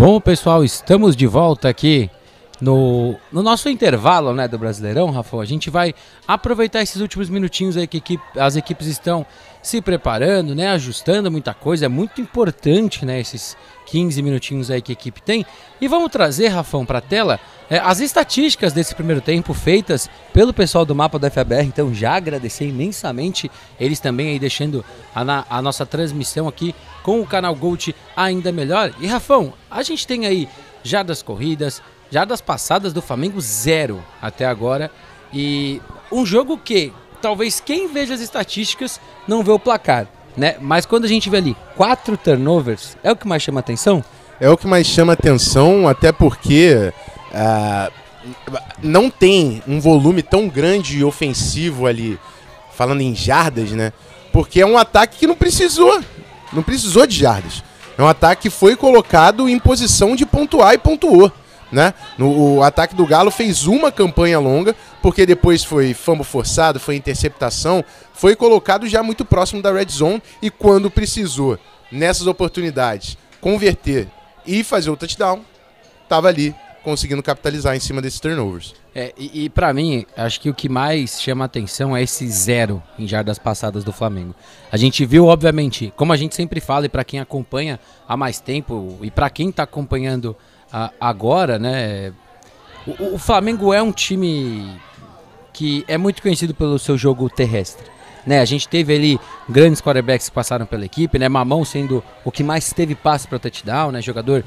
Bom, pessoal, estamos de volta aqui no, no nosso intervalo né, do Brasileirão, Rafa. A gente vai aproveitar esses últimos minutinhos aí que equipe, as equipes estão se preparando, né, ajustando muita coisa. É muito importante né, esses 15 minutinhos aí que a equipe tem. E vamos trazer, Rafão, para a tela é, as estatísticas desse primeiro tempo feitas pelo pessoal do mapa da FABR. Então já agradecer imensamente eles também aí deixando a, a nossa transmissão aqui com o canal Gold ainda melhor. E Rafão, a gente tem aí já das corridas, já das passadas do Flamengo zero até agora. E um jogo que talvez quem veja as estatísticas não vê o placar, né? Mas quando a gente vê ali quatro turnovers, é o que mais chama atenção? É o que mais chama atenção, até porque uh, não tem um volume tão grande e ofensivo ali, falando em jardas, né? Porque é um ataque que não precisou não precisou de jardas. É um ataque que foi colocado em posição de pontuar e pontuou. Né? No, o ataque do Galo fez uma campanha longa, porque depois foi fumble forçado, foi interceptação, foi colocado já muito próximo da red zone e quando precisou, nessas oportunidades, converter e fazer o touchdown, estava ali conseguindo capitalizar em cima desses turnovers. É, e, e para mim, acho que o que mais chama atenção é esse zero em jardas passadas do Flamengo. A gente viu, obviamente, como a gente sempre fala, e para quem acompanha há mais tempo, e para quem está acompanhando a, agora, né? O, o, Flamengo é um time que é muito conhecido pelo seu jogo terrestre. Né, a gente teve ali grandes quarterbacks que passaram pela equipe, né? Mamão sendo o que mais teve passe para touchdown, né? Jogador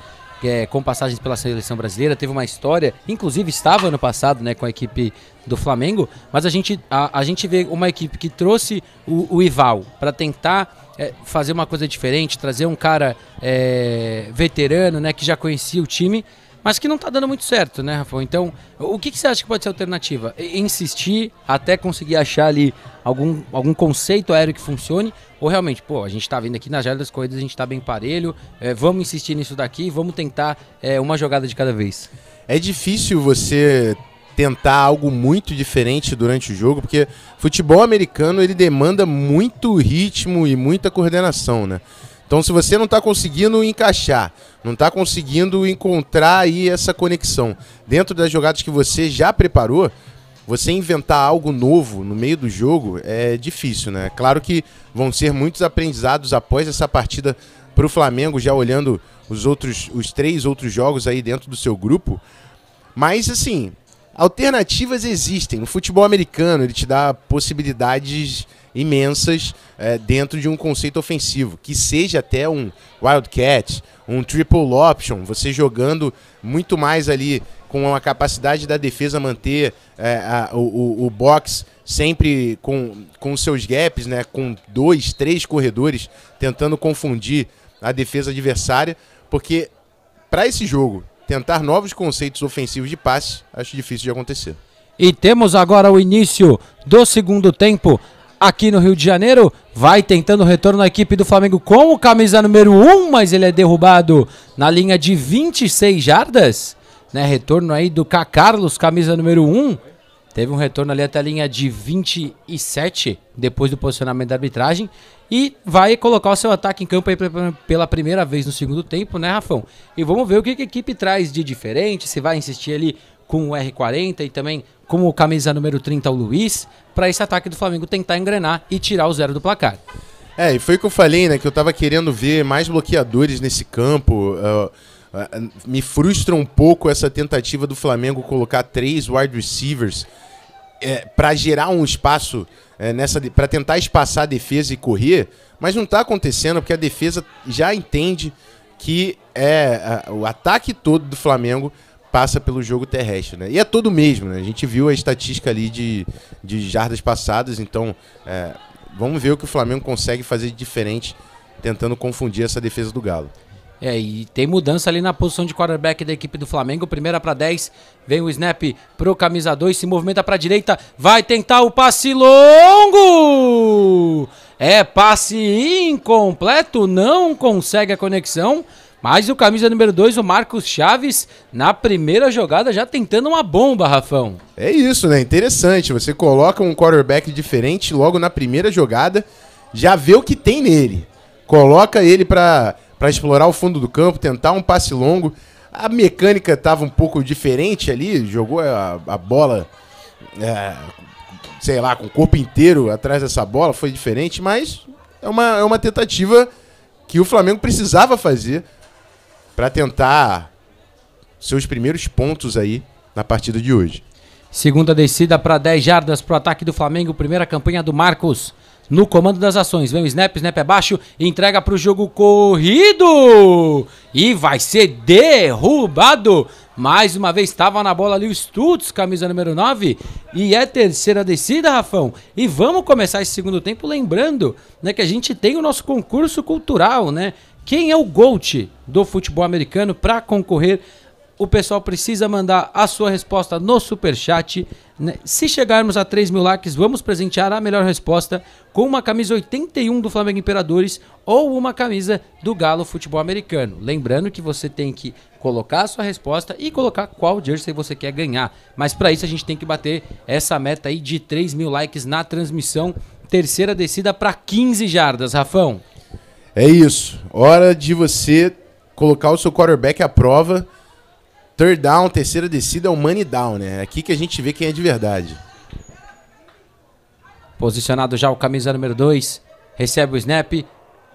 é, com passagens pela seleção brasileira, teve uma história, inclusive estava ano passado né, com a equipe do Flamengo, mas a gente, a, a gente vê uma equipe que trouxe o, o Ival para tentar é, fazer uma coisa diferente, trazer um cara é, veterano né, que já conhecia o time mas que não está dando muito certo, né, Rafael? Então, o que, que, você acha que pode ser alternativa? Insistir até conseguir achar ali algum, algum conceito aéreo que funcione? Ou realmente, pô, a gente está vindo aqui na jarda das corridas, a gente está bem parelho, é, vamos insistir nisso daqui, vamos tentar é, uma jogada de cada vez? É difícil você tentar algo muito diferente durante o jogo, porque futebol americano ele demanda muito ritmo e muita coordenação, né? Então, se você não está conseguindo encaixar, não está conseguindo encontrar aí essa conexão dentro das jogadas que você já preparou, você inventar algo novo no meio do jogo é difícil, né? Claro que vão ser muitos aprendizados após essa partida para o Flamengo, já olhando os outros, os três outros jogos aí dentro do seu grupo. Mas assim, alternativas existem. No futebol americano ele te dá possibilidades imensas é, dentro de um conceito ofensivo, que seja até um wildcat, um triple option, você jogando muito mais ali com a capacidade da defesa manter é, a, o, o, box sempre com, com seus gaps, né, com dois, três corredores tentando confundir a defesa adversária, porque para esse jogo tentar novos conceitos ofensivos de passe, acho difícil de acontecer. E temos agora o início do segundo tempo aqui no Rio de Janeiro. Vai tentando o retorno na equipe do Flamengo com o camisa número 1, mas ele é derrubado na linha de 26 jardas. Né? Retorno aí do K. Carlos, camisa número 1. Teve um retorno ali até a linha de 27, depois do posicionamento da arbitragem. E vai colocar o seu ataque em campo aí pela primeira vez no segundo tempo, né, Rafão? E vamos ver o que a equipe traz de diferente, se vai insistir ali com o R40 e também com o camisa número 30, o Luiz, para esse ataque do Flamengo tentar engrenar e tirar o zero do placar. É, e foi o que eu falei, né? Que eu tava querendo ver mais bloqueadores nesse campo. Uh, uh, me frustra um pouco essa tentativa do Flamengo colocar três wide receivers é, para gerar um espaço é, nessa para tentar espaçar a defesa e correr, mas não está acontecendo porque a defesa já entende que é o ataque todo do Flamengo passa pelo jogo terrestre, né? E é todo mesmo, né? A gente viu a estatística ali de, de jardas passadas, então é, vamos ver o que o Flamengo consegue fazer de diferente tentando confundir essa defesa do Galo. É, e tem mudança ali na posição de quarterback da equipe do Flamengo. Primeira para 10, vem o snap pro camisa 2, se movimenta para direita, vai tentar o passe longo! É passe incompleto, não consegue a conexão. Mas o camisa número 2, o Marcos Chaves, na primeira jogada já tentando uma bomba, Rafão. É isso, né? Interessante. Você coloca um quarterback diferente logo na primeira jogada, já vê o que tem nele. Coloca ele para explorar o fundo do campo, tentar um passe longo. A mecânica estava um pouco diferente ali, jogou a, a bola, é, sei lá, com o corpo inteiro atrás dessa bola, foi diferente, mas é uma, é uma tentativa que o Flamengo precisava fazer para tentar seus primeiros pontos aí na partida de hoje. Segunda descida para 10 jardas para o ataque do Flamengo. Primeira campanha do Marcos no comando das ações. Vem o snap, snap é baixo, entrega para o jogo corrido e vai ser derrubado. Mais uma vez estava na bola ali o Stutz, camisa número 9, e é terceira descida, Rafão. E vamos começar esse segundo tempo lembrando, né, que a gente tem o nosso concurso cultural, né? Quem é o GOAT do futebol americano para concorrer o pessoal precisa mandar a sua resposta no super chat. Né? Se chegarmos a 3 mil likes, vamos presentear a melhor resposta com uma camisa 81 do Flamengo Imperadores ou uma camisa do Galo Futebol Americano. Lembrando que você tem que colocar a sua resposta e colocar qual jersey você quer ganhar. Mas para isso a gente tem que bater essa meta aí de 3 mil likes na transmissão. Terceira descida para 15 jardas, Rafão. É isso. Hora de você colocar o seu quarterback à prova Third down, terceira descida é o money down, né? É aqui que a gente vê quem é de verdade. Posicionado já o camisa número 2. Recebe o snap.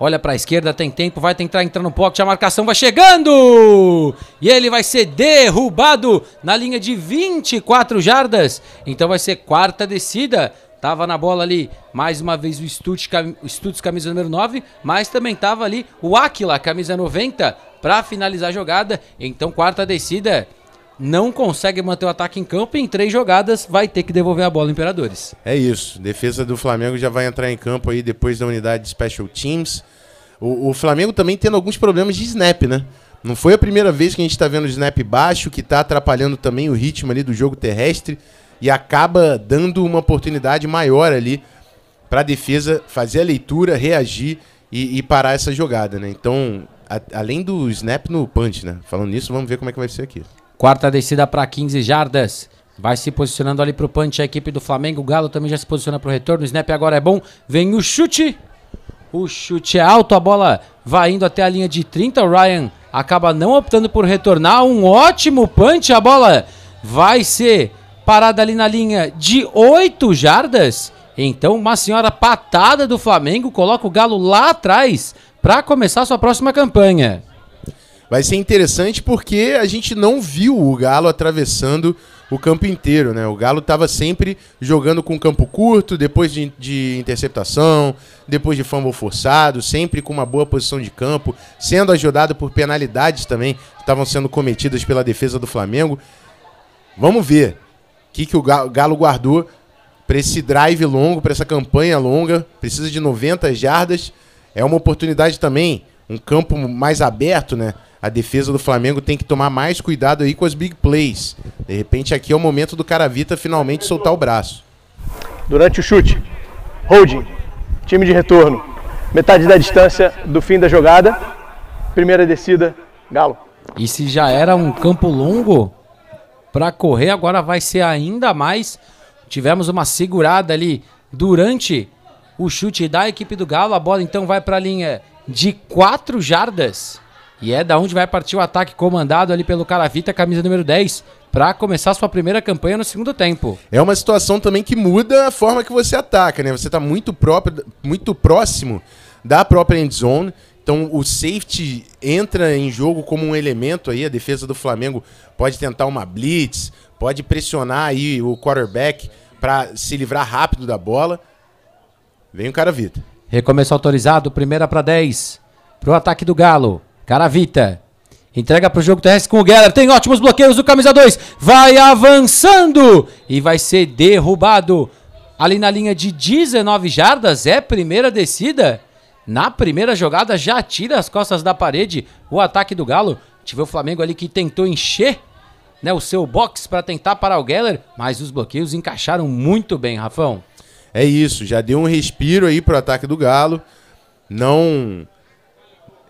Olha para a esquerda, tem tempo, vai tentar entrar no pocket, a marcação vai chegando! E ele vai ser derrubado na linha de 24 jardas. Então vai ser quarta descida. Tava na bola ali, mais uma vez o Stutz, camisa número 9, mas também tava ali o Aquila, camisa 90, para finalizar a jogada. Então, quarta descida, não consegue manter o ataque em campo e em três jogadas vai ter que devolver a bola Imperadores. É isso. Defesa do Flamengo já vai entrar em campo aí depois da unidade de Special Teams. O, o Flamengo também tendo alguns problemas de snap, né? Não foi a primeira vez que a gente está vendo o snap baixo, que está atrapalhando também o ritmo ali do jogo terrestre e acaba dando uma oportunidade maior ali para a defesa fazer a leitura, reagir e, e, parar essa jogada, né? Então, a, além do snap no punch, né? Falando nisso, vamos ver como é que vai ser aqui. Quarta descida para 15 jardas. Vai se posicionando ali para o punch a equipe do Flamengo. O Galo também já se posiciona para o retorno. O snap agora é bom. Vem o chute. O chute é alto. A bola vai indo até a linha de 30. O Ryan acaba não optando por retornar. Um ótimo punch. A bola vai ser parada ali na linha de 8 jardas. Então, uma senhora patada do Flamengo coloca o Galo lá atrás para começar sua próxima campanha. Vai ser interessante porque a gente não viu o Galo atravessando o campo inteiro, né? O Galo estava sempre jogando com campo curto, depois de, de, interceptação, depois de fumble forçado, sempre com uma boa posição de campo, sendo ajudado por penalidades também que estavam sendo cometidas pela defesa do Flamengo. Vamos ver que, que o Galo guardou para esse drive longo, para essa campanha longa. Precisa de 90 jardas. É uma oportunidade também, um campo mais aberto, né? A defesa do Flamengo tem que tomar mais cuidado aí com as big plays. De repente aqui é o momento do Caravita finalmente soltar o braço. Durante o chute, holding, time de retorno, metade da distância do fim da jogada, primeira descida, Galo. E se já era um campo longo, para correr, agora vai ser ainda mais. Tivemos uma segurada ali durante o chute da equipe do Galo. A bola então vai para a linha de 4 jardas. E é da onde vai partir o ataque comandado ali pelo Caravita, camisa número 10, para começar sua primeira campanha no segundo tempo. É uma situação também que muda a forma que você ataca, né? Você está muito, próprio, muito próximo da própria end zone. Então o safety entra em jogo como um elemento aí, a defesa do Flamengo pode tentar uma blitz, pode pressionar aí o quarterback para se livrar rápido da bola. Vem o Caravita. Recomeço autorizado, primeira para 10. Pro ataque do Galo. Caravita. Entrega pro jogo terrestre com o Geller. Tem ótimos bloqueios do camisa 2. Vai avançando e vai ser derrubado. Ali na linha de 19 jardas, é primeira descida. Na primeira jogada já tira as costas da parede o ataque do Galo. Tive o Flamengo ali que tentou encher né, o seu box para tentar parar o Geller, mas os bloqueios encaixaram muito bem, Rafão. É isso, já deu um respiro aí pro ataque do Galo. Não.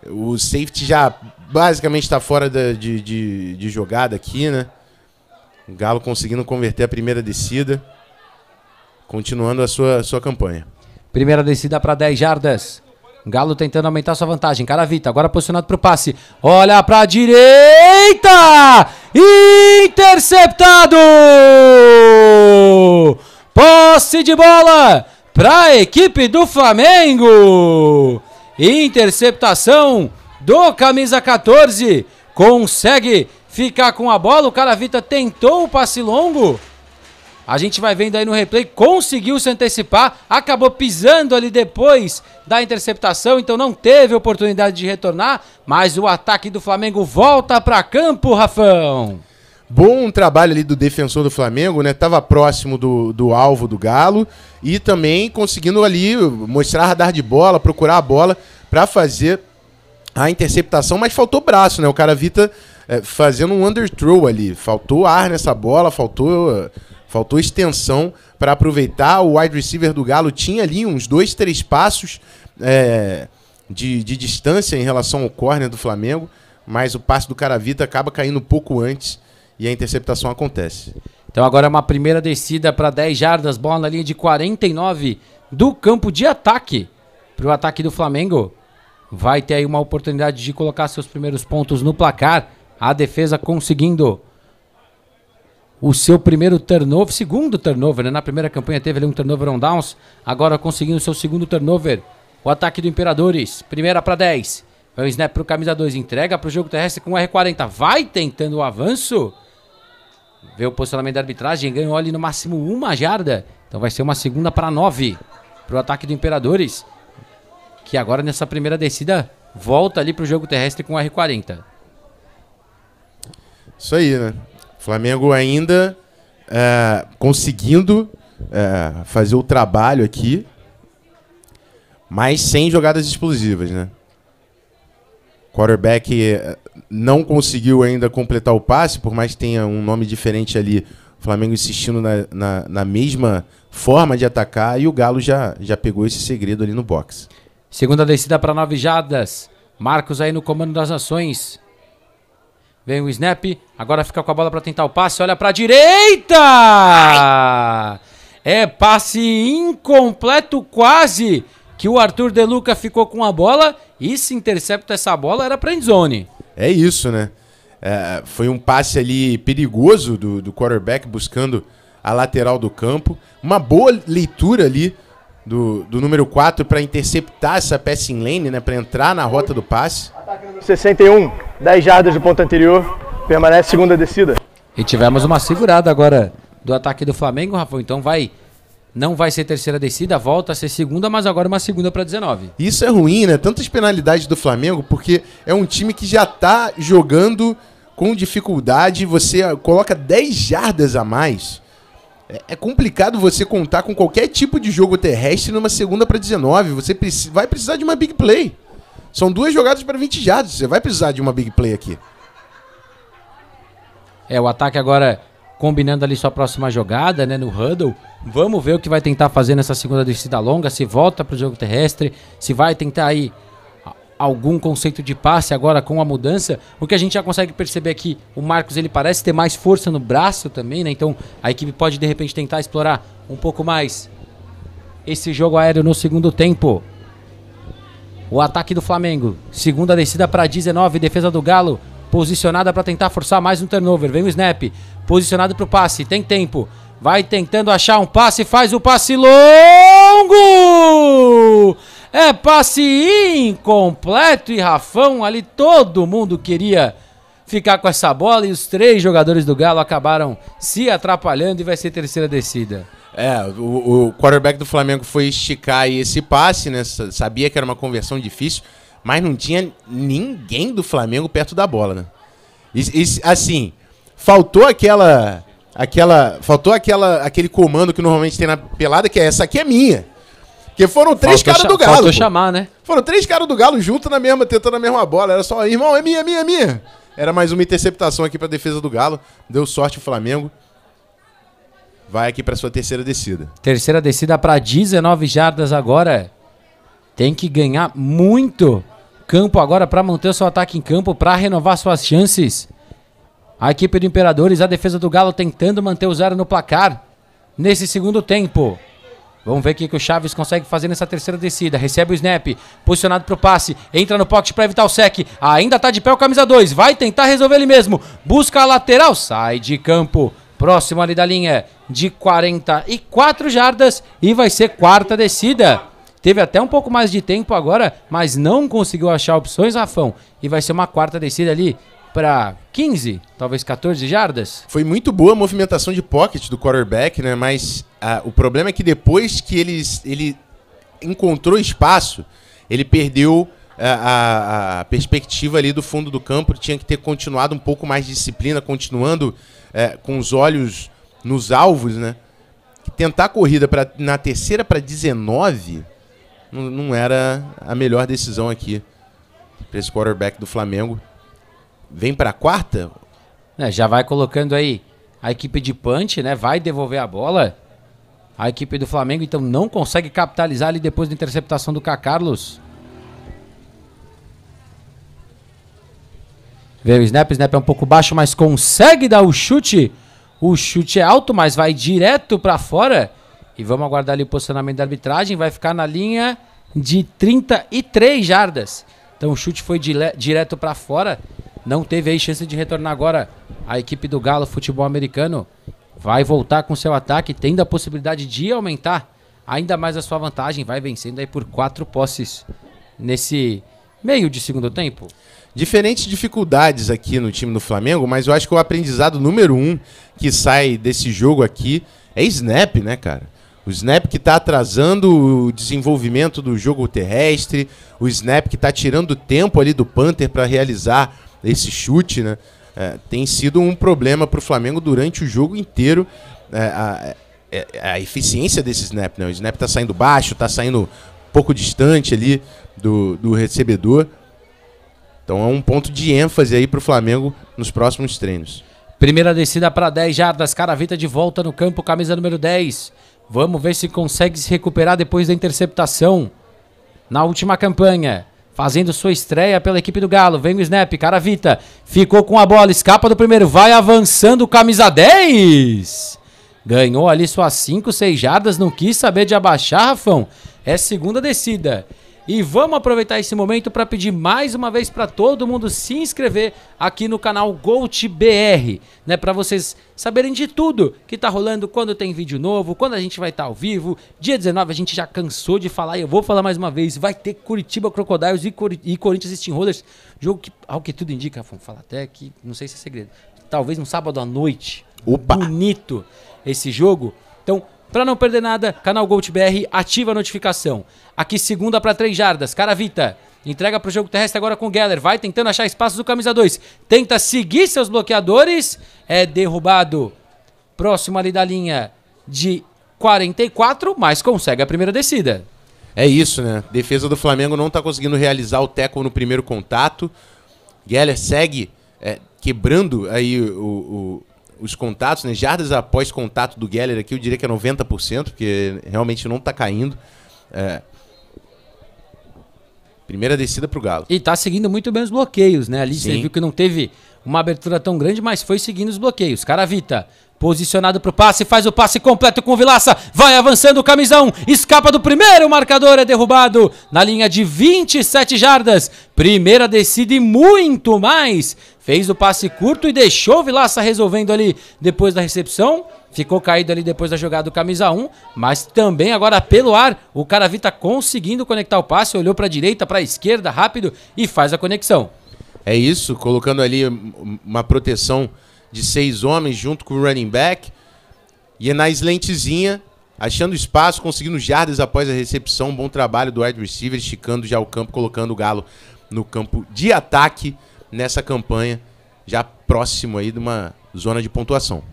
O safety já basicamente está fora da, de, de, de jogada aqui, né? O Galo conseguindo converter a primeira descida. Continuando a sua, sua campanha. Primeira descida para 10 jardas. Galo tentando aumentar sua vantagem. Caravita, agora posicionado para o passe. Olha para a direita! Interceptado! Posse de bola para a equipe do Flamengo. Interceptação do camisa 14. Consegue ficar com a bola. O Caravita tentou o passe longo. A gente vai vendo aí no replay, conseguiu se antecipar, acabou pisando ali depois da interceptação, então não teve oportunidade de retornar, mas o ataque do Flamengo volta para campo, Rafão. Bom trabalho ali do defensor do Flamengo, né? Tava próximo do, do alvo do Galo e também conseguindo ali mostrar radar de bola, procurar a bola para fazer a interceptação, mas faltou braço, né? O cara Vita é, fazendo um underthrow ali, faltou ar nessa bola, faltou Faltou extensão para aproveitar. O wide receiver do Galo tinha ali uns dois, três passos é, de, de distância em relação ao corner do Flamengo, mas o passe do Caravita acaba caindo um pouco antes e a interceptação acontece. Então agora é uma primeira descida para 10 jardas, bola na linha de 49 do campo de ataque para o ataque do Flamengo. Vai ter aí uma oportunidade de colocar seus primeiros pontos no placar. A defesa conseguindo o seu primeiro turnover, segundo turnover, né? Na primeira campanha teve ali um turnover on downs, agora conseguindo o seu segundo turnover. O ataque do Imperadores, primeira para 10. Vai o snap pro camisa 2, entrega pro jogo terrestre com o R40. Vai tentando o avanço. Vê o posicionamento da arbitragem, ganhou ali no máximo uma jarda. Então vai ser uma segunda para 9 pro ataque do Imperadores. Que agora nessa primeira descida volta ali pro jogo terrestre com o R40. Isso aí, né? Flamengo ainda é, conseguindo é, fazer o trabalho aqui, mas sem jogadas explosivas, né? Quarterback é, não conseguiu ainda completar o passe, por mais que tenha um nome diferente ali. O Flamengo insistindo na, na, na mesma forma de atacar e o Galo já, já pegou esse segredo ali no box. Segunda descida para nove jadas. Marcos aí no comando das ações. Vem o snap, agora fica com a bola para tentar o passe, olha para a direita! Ai. É passe incompleto quase, que o Arthur De Luca ficou com a bola e se intercepta essa bola era para endzone. É isso, né? É, foi um passe ali perigoso do, do quarterback buscando a lateral do campo. Uma boa leitura ali do, do número 4 para interceptar essa passing lane, né? Para entrar na rota do passe. 61, 10 jardas do ponto anterior, permanece segunda descida. E tivemos uma segurada agora do ataque do Flamengo, Rafael. Então vai. Não vai ser terceira descida, volta a ser segunda, mas agora uma segunda para 19. Isso é ruim, né? Tantas penalidades do Flamengo, porque é um time que já tá jogando com dificuldade, você coloca 10 jardas a mais. É, é complicado você contar com qualquer tipo de jogo terrestre numa segunda para 19. Você vai precisar de uma big play. São duas jogadas para 20 jardas. Você vai precisar de uma big play aqui. É, o ataque agora combinando ali sua próxima jogada, né, no huddle. Vamos ver o que vai tentar fazer nessa segunda descida longa, se volta para o jogo terrestre, se vai tentar aí algum conceito de passe agora com a mudança. O que a gente já consegue perceber aqui, o Marcos ele parece ter mais força no braço também, né? Então a equipe pode de repente tentar explorar um pouco mais esse jogo aéreo no segundo tempo. O ataque do Flamengo. Segunda descida para 19. Defesa do Galo. Posicionada para tentar forçar mais um turnover. Vem o snap. Posicionado para o passe. Tem tempo. Vai tentando achar um passe. Faz o passe longo. É passe incompleto. E Rafão ali. Todo mundo queria ficar com essa bola. E os três jogadores do Galo acabaram se atrapalhando. E vai ser terceira descida. É, o, o quarterback do Flamengo foi esticar esse passe, né? Sabia que era uma conversão difícil, mas não tinha ninguém do Flamengo perto da bola, né? E, e, assim, faltou aquela aquela faltou aquela aquele comando que normalmente tem na pelada que é essa aqui é minha. Que foram três caras do Galo. Faltou chamar, né? Foram três caras do Galo junto na mesma, tentando a mesma bola. Era só, irmão, é minha, é minha, é minha. Era mais uma interceptação aqui para defesa do Galo. Deu sorte o Flamengo vai aqui para sua terceira descida. Terceira descida para 19 jardas agora. Tem que ganhar muito campo agora para manter o seu ataque em campo, para renovar suas chances. A equipe do Imperadores, a defesa do Galo tentando manter o zero no placar nesse segundo tempo. Vamos ver o que, o Chaves consegue fazer nessa terceira descida. Recebe o snap, posicionado pro passe, entra no pocket para evitar o sec. Ainda tá de pé o camisa 2, vai tentar resolver ele mesmo. Busca a lateral, sai de campo. Próximo ali da linha de 44 jardas e vai ser quarta descida. Teve até um pouco mais de tempo agora, mas não conseguiu achar opções, Rafão. E vai ser uma quarta descida ali para 15, talvez 14 jardas. Foi muito boa a movimentação de pocket do quarterback, né? Mas ah, o problema é que depois que ele, ele encontrou espaço, ele perdeu a, a, a, perspectiva ali do fundo do campo. Tinha que ter continuado um pouco mais de disciplina, continuando é, com os olhos nos alvos, né? Tentar a corrida pra, na terceira para 19 não, não era a melhor decisão aqui para esse quarterback do Flamengo. Vem para a quarta? É, já vai colocando aí a equipe de punch, né? Vai devolver a bola. A equipe do Flamengo então não consegue capitalizar ali depois da interceptação do Carlos. Veio o snap, o snap é um pouco baixo, mas consegue dar o chute. O chute é alto, mas vai direto para fora. E vamos aguardar ali o posicionamento da arbitragem. Vai ficar na linha de 33 jardas. Então o chute foi direto para fora. Não teve aí chance de retornar agora. A equipe do Galo Futebol Americano vai voltar com seu ataque, tendo a possibilidade de aumentar ainda mais a sua vantagem. Vai vencendo aí por quatro posses nesse meio de segundo tempo. Diferentes dificuldades aqui no time do Flamengo, mas eu acho que o aprendizado número um que sai desse jogo aqui é snap, né, cara? O snap que está atrasando o desenvolvimento do jogo terrestre, o snap que está tirando tempo ali do Panther para realizar esse chute, né? É, tem sido um problema para o Flamengo durante o jogo inteiro. É, a, é, a, eficiência desse snap, né? O snap está saindo baixo, está saindo pouco distante ali do, do recebedor. Então é um ponto de ênfase aí para o Flamengo nos próximos treinos. Primeira descida para 10 jardas, Caravita de volta no campo, camisa número 10. Vamos ver se consegue se recuperar depois da interceptação na última campanha fazendo sua estreia pela equipe do Galo. Vem o snap, Caravita. Ficou com a bola, escapa do primeiro, vai avançando, camisa 10. Ganhou ali suas 5, 6 jardas, não quis saber de abaixar, Rafão. É segunda descida. E vamos aproveitar esse momento para pedir mais uma vez para todo mundo se inscrever aqui no canal Gold BR, né, para vocês saberem de tudo que tá rolando, quando tem vídeo novo, quando a gente vai estar tá ao vivo. Dia 19 a gente já cansou de falar e eu vou falar mais uma vez, vai ter Curitiba Crocodiles e, Cor e Corinthians Steamrollers, jogo que ao que tudo indica, vamos falar até que não sei se é segredo. Talvez no sábado à noite. Opa. Bonito esse jogo. Então, para não perder nada, canal GoltBR, ativa a notificação. Aqui segunda para 3 jardas, Caravita. Entrega para o jogo terrestre agora com o Geller. Vai tentando achar espaços do camisa 2. Tenta seguir seus bloqueadores. É derrubado próximo ali da linha de 44, mas consegue a primeira descida. É isso, né? Defesa do Flamengo não está conseguindo realizar o teco no primeiro contato. Geller segue é, quebrando aí o, o, os contatos, né? Jardas após contato do Geller aqui, eu diria que é 90%, porque realmente não está caindo. É. Primeira descida para o Galo. E está seguindo muito bem os bloqueios, né? Ali Sim. você viu que não teve uma abertura tão grande, mas foi seguindo os bloqueios. Caravita, posicionado para o passe, faz o passe completo com o Vilaça, vai avançando o camisão, escapa do primeiro, o marcador é derrubado na linha de 27 jardas. Primeira descida e muito mais. Fez o passe curto e deixou o Vilaça resolvendo ali depois da recepção. Ficou caído ali depois da jogada do camisa 1, mas também agora pelo ar, o Caravita conseguindo conectar o passe, olhou para a direita, para a esquerda rápido e faz a conexão. É isso, colocando ali uma proteção de seis homens junto com o running back. E é na slentezinha, achando espaço, conseguindo jardas após a recepção. Bom trabalho do wide receiver, esticando já o campo, colocando o Galo no campo de ataque nessa campanha, já próximo aí de uma zona de pontuação.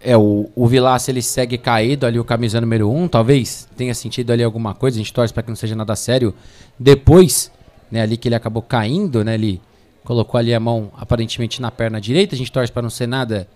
É, o, o Vilaça ele segue caído ali, o camisa número 1, um, talvez tenha sentido ali alguma coisa, a gente torce para que não seja nada sério. Depois né, ali que ele acabou caindo, né, ele colocou ali a mão aparentemente na perna direita, a gente torce para não ser nada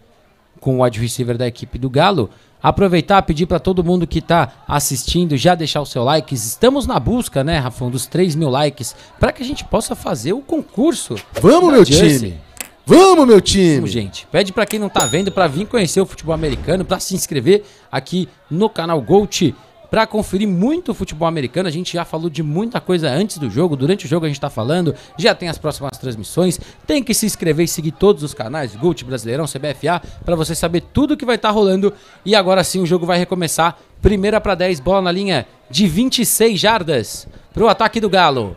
com o wide receiver da equipe do Galo. Aproveitar, pedir para todo mundo que está assistindo já deixar o seu like. Estamos na busca, né, Rafão, dos 3 mil likes para que a gente possa fazer o concurso. Vamos, meu Jersey. time! Vamos, meu time! Vamos, gente. Pede para quem não está vendo para vir conhecer o futebol americano, para se inscrever aqui no canal Gold para conferir muito futebol americano. A gente já falou de muita coisa antes do jogo, durante o jogo a gente está falando, já tem as próximas transmissões. Tem que se inscrever e seguir todos os canais, Gult, Brasileirão, CBFA, para você saber tudo que vai estar tá rolando. E agora sim o jogo vai recomeçar. Primeira para 10, bola na linha de 26 jardas para o ataque do Galo.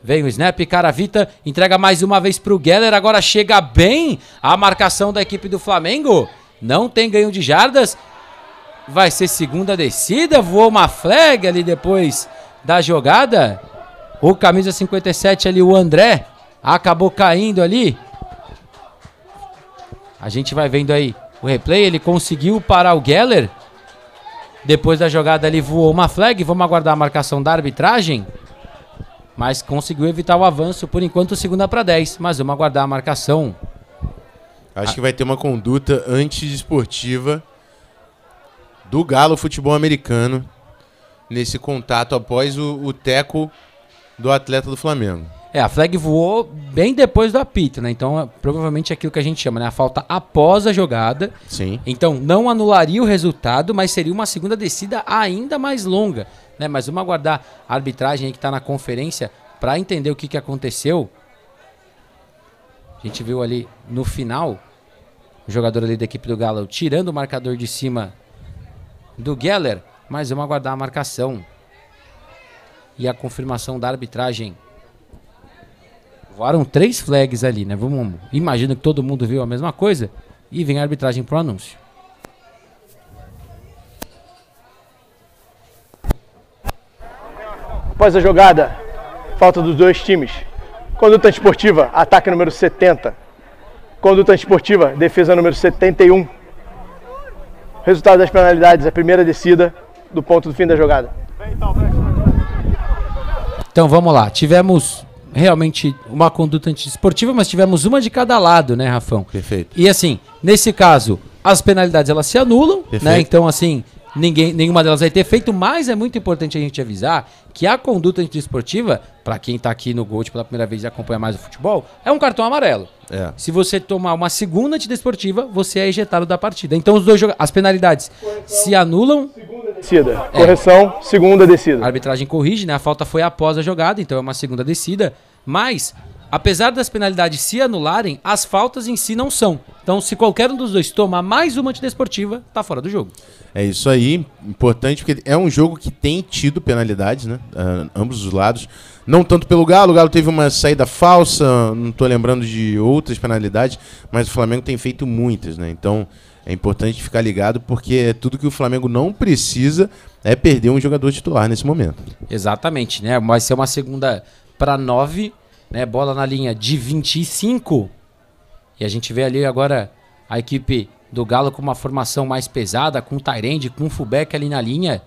Vem o snap, Caravita, entrega mais uma vez para o Geller, agora chega bem a marcação da equipe do Flamengo. Não tem ganho de jardas. Vai ser segunda descida, voou uma flag ali depois da jogada. O camisa 57 ali, o André, acabou caindo ali. A gente vai vendo aí o replay, ele conseguiu parar o Geller. Depois da jogada ali voou uma flag, vamos aguardar a marcação da arbitragem mas conseguiu evitar o avanço por enquanto segunda para 10, mas vamos aguardar a marcação. Acho que vai ter uma conduta antidesportiva do Galo Futebol Americano nesse contato após o, o teco do atleta do Flamengo. É, a flag voou bem depois do apito, né? Então, é, provavelmente é aquilo que a gente chama, né? A falta após a jogada. Sim. Então, não anularia o resultado, mas seria uma segunda descida ainda mais longa né? Mas vamos aguardar a arbitragem aí que está na conferência para entender o que, que aconteceu. A gente viu ali no final o jogador ali da equipe do Galo tirando o marcador de cima do Geller, mas vamos aguardar a marcação e a confirmação da arbitragem. Voaram três flags ali, né? Vamos, imagino que todo mundo viu a mesma coisa e vem a arbitragem pro anúncio. Após a jogada, falta dos dois times. Conduta esportiva, ataque número 70. Conduta esportiva, defesa número 71. Resultado das penalidades, a primeira descida do ponto do fim da jogada. Então vamos lá. Tivemos realmente uma conduta antiesportiva, mas tivemos uma de cada lado, né, Rafão? Perfeito. E assim, nesse caso, as penalidades elas se anulam, né? Perfeito. né? Então assim, ninguém, nenhuma delas vai ter feito, mas é muito importante a gente avisar que a conduta antiesportiva, para quem está aqui no Gold pela primeira vez e acompanha mais o futebol, é um cartão amarelo. É. Se você tomar uma segunda antidesportiva, você é ejetado da partida. Então os dois as penalidades Correção, se anulam. Segunda descida. É. Correção, segunda descida. A arbitragem corrige, né? A falta foi após a jogada, então é uma segunda descida. Mas Apesar das penalidades se anularem, as faltas em si não são. Então, se qualquer um dos dois tomar mais uma antidesportiva, tá fora do jogo. É isso aí, importante porque é um jogo que tem tido penalidades, né? Uh, ambos os lados. Não tanto pelo Galo, o Galo teve uma saída falsa, não estou lembrando de outras penalidades, mas o Flamengo tem feito muitas, né? Então é importante ficar ligado porque tudo que o Flamengo não precisa é perder um jogador titular nesse momento. Exatamente, né? Vai ser uma segunda para nove né? Bola na linha de 25. E a gente vê ali agora a equipe do Galo com uma formação mais pesada, com o Tyrande, com o fullback ali na linha.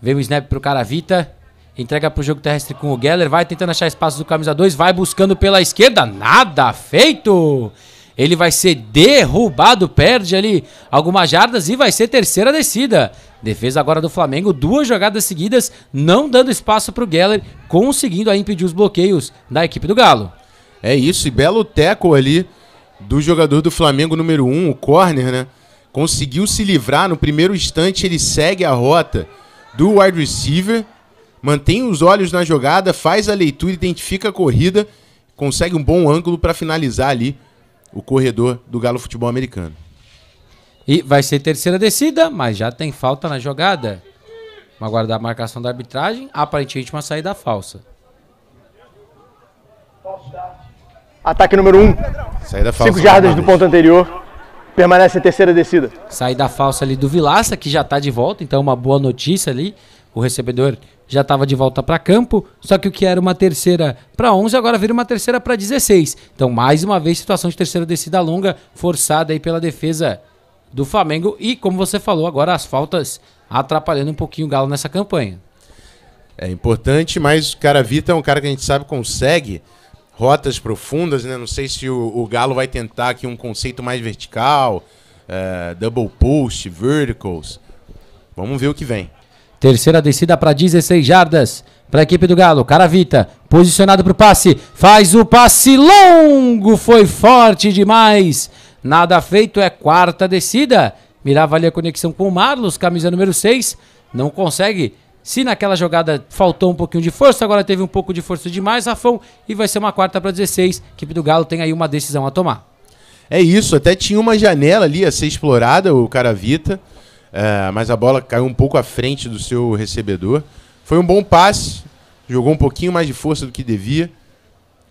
Vem o snap pro Caravita. Entrega pro jogo terrestre com o Geller. Vai tentando achar espaço do camisa 2. Vai buscando pela esquerda. Nada feito. Ele vai ser derrubado. Perde ali algumas jardas e vai ser terceira descida. Defesa agora do Flamengo, duas jogadas seguidas, não dando espaço para o Geller, conseguindo aí impedir os bloqueios da equipe do Galo. É isso, e belo teco ali do jogador do Flamengo número 1, um, o corner, né? Conseguiu se livrar no primeiro instante, ele segue a rota do wide receiver, mantém os olhos na jogada, faz a leitura, identifica a corrida, consegue um bom ângulo para finalizar ali o corredor do Galo Futebol Americano. E vai ser terceira descida, mas já tem falta na jogada. Vamos aguardar a marcação da arbitragem. Aparentemente uma saída falsa. Ataque número 1. Um. Saída falsa. 5 jardas do ponto anterior. Permanece a terceira descida. Saída falsa ali do Vilaça, que já está de volta. Então uma boa notícia ali. O recebedor já estava de volta para campo, só que o que era uma terceira para 11 agora vira uma terceira para 16. Então, mais uma vez, situação de terceira descida longa, forçada aí pela defesa do Flamengo e, como você falou, agora as faltas atrapalhando um pouquinho o Galo nessa campanha. É importante, mas o cara Vita é um cara que a gente sabe consegue rotas profundas, né? Não sei se o, o Galo vai tentar aqui um conceito mais vertical, é, double post, verticals. Vamos ver o que vem. Terceira descida para 16 jardas para a equipe do Galo. Caravita, posicionado para o passe. Faz o passe longo. Foi forte demais. Nada feito, é quarta descida. Mirava ali a conexão com o Marlos, camisa número 6. Não consegue. Se naquela jogada faltou um pouquinho de força, agora teve um pouco de força demais, Rafão. E vai ser uma quarta para 16. A equipe do Galo tem aí uma decisão a tomar. É isso, até tinha uma janela ali a ser explorada, o Caravita. É, mas a bola caiu um pouco à frente do seu recebedor. Foi um bom passe, jogou um pouquinho mais de força do que devia.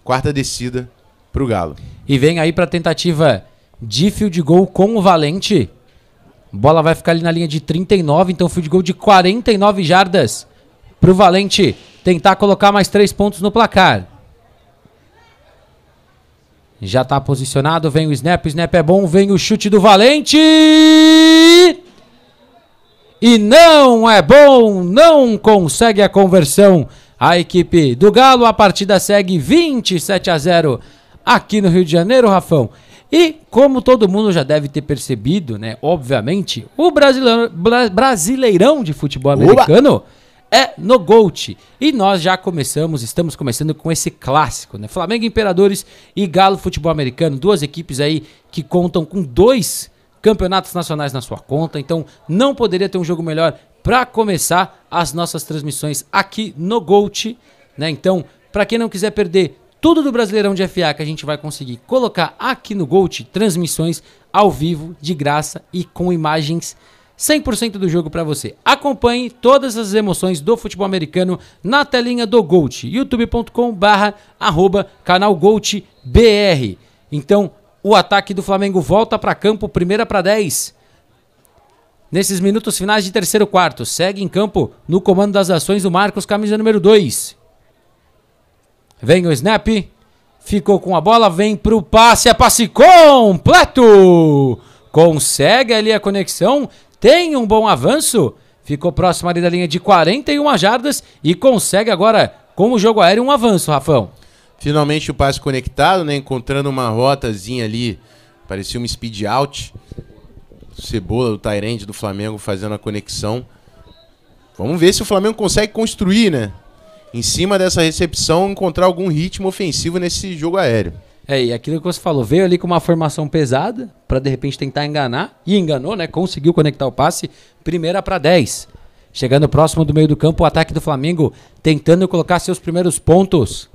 Quarta descida para o Galo. E vem aí para tentativa de field goal com o Valente. Bola vai ficar ali na linha de 39, então field goal de 49 jardas para o Valente tentar colocar mais três pontos no placar. Já está posicionado, vem o snap, o snap é bom, vem o chute do Valente! E não é bom, não consegue a conversão. A equipe do Galo, a partida segue 27 a 0 aqui no Rio de Janeiro, Rafão. E como todo mundo já deve ter percebido, né? Obviamente, o brasileirão, brasileirão de futebol americano Uba! é no Gold. E nós já começamos, estamos começando com esse clássico, né? Flamengo Imperadores e Galo Futebol Americano, duas equipes aí que contam com dois campeonatos nacionais na sua conta, então não poderia ter um jogo melhor para começar as nossas transmissões aqui no Gold, né? Então, para quem não quiser perder tudo do Brasileirão de FA que a gente vai conseguir colocar aqui no Gold, transmissões ao vivo, de graça e com imagens 100% do jogo para você. Acompanhe todas as emoções do futebol americano na telinha do Gold, youtube.com/barra canal Gold BR. Então, o ataque do Flamengo volta para campo, primeira para 10. Nesses minutos finais de terceiro quarto, segue em campo no comando das ações o Marcos, camisa número 2. Vem o snap, ficou com a bola, vem pro passe, é passe completo! Consegue ali a conexão, tem um bom avanço, ficou próximo ali da linha de 41 jardas e consegue agora, com o jogo aéreo, um avanço, Rafão. Finalmente o passe conectado, né? Encontrando uma rotazinha ali. Parecia um speed out. Cebola do Tyrande do Flamengo fazendo a conexão. Vamos ver se o Flamengo consegue construir, né? Em cima dessa recepção, encontrar algum ritmo ofensivo nesse jogo aéreo. É, e aquilo que você falou, veio ali com uma formação pesada para de repente tentar enganar e enganou, né? Conseguiu conectar o passe, primeira para 10. Chegando próximo do meio do campo, o ataque do Flamengo tentando colocar seus primeiros pontos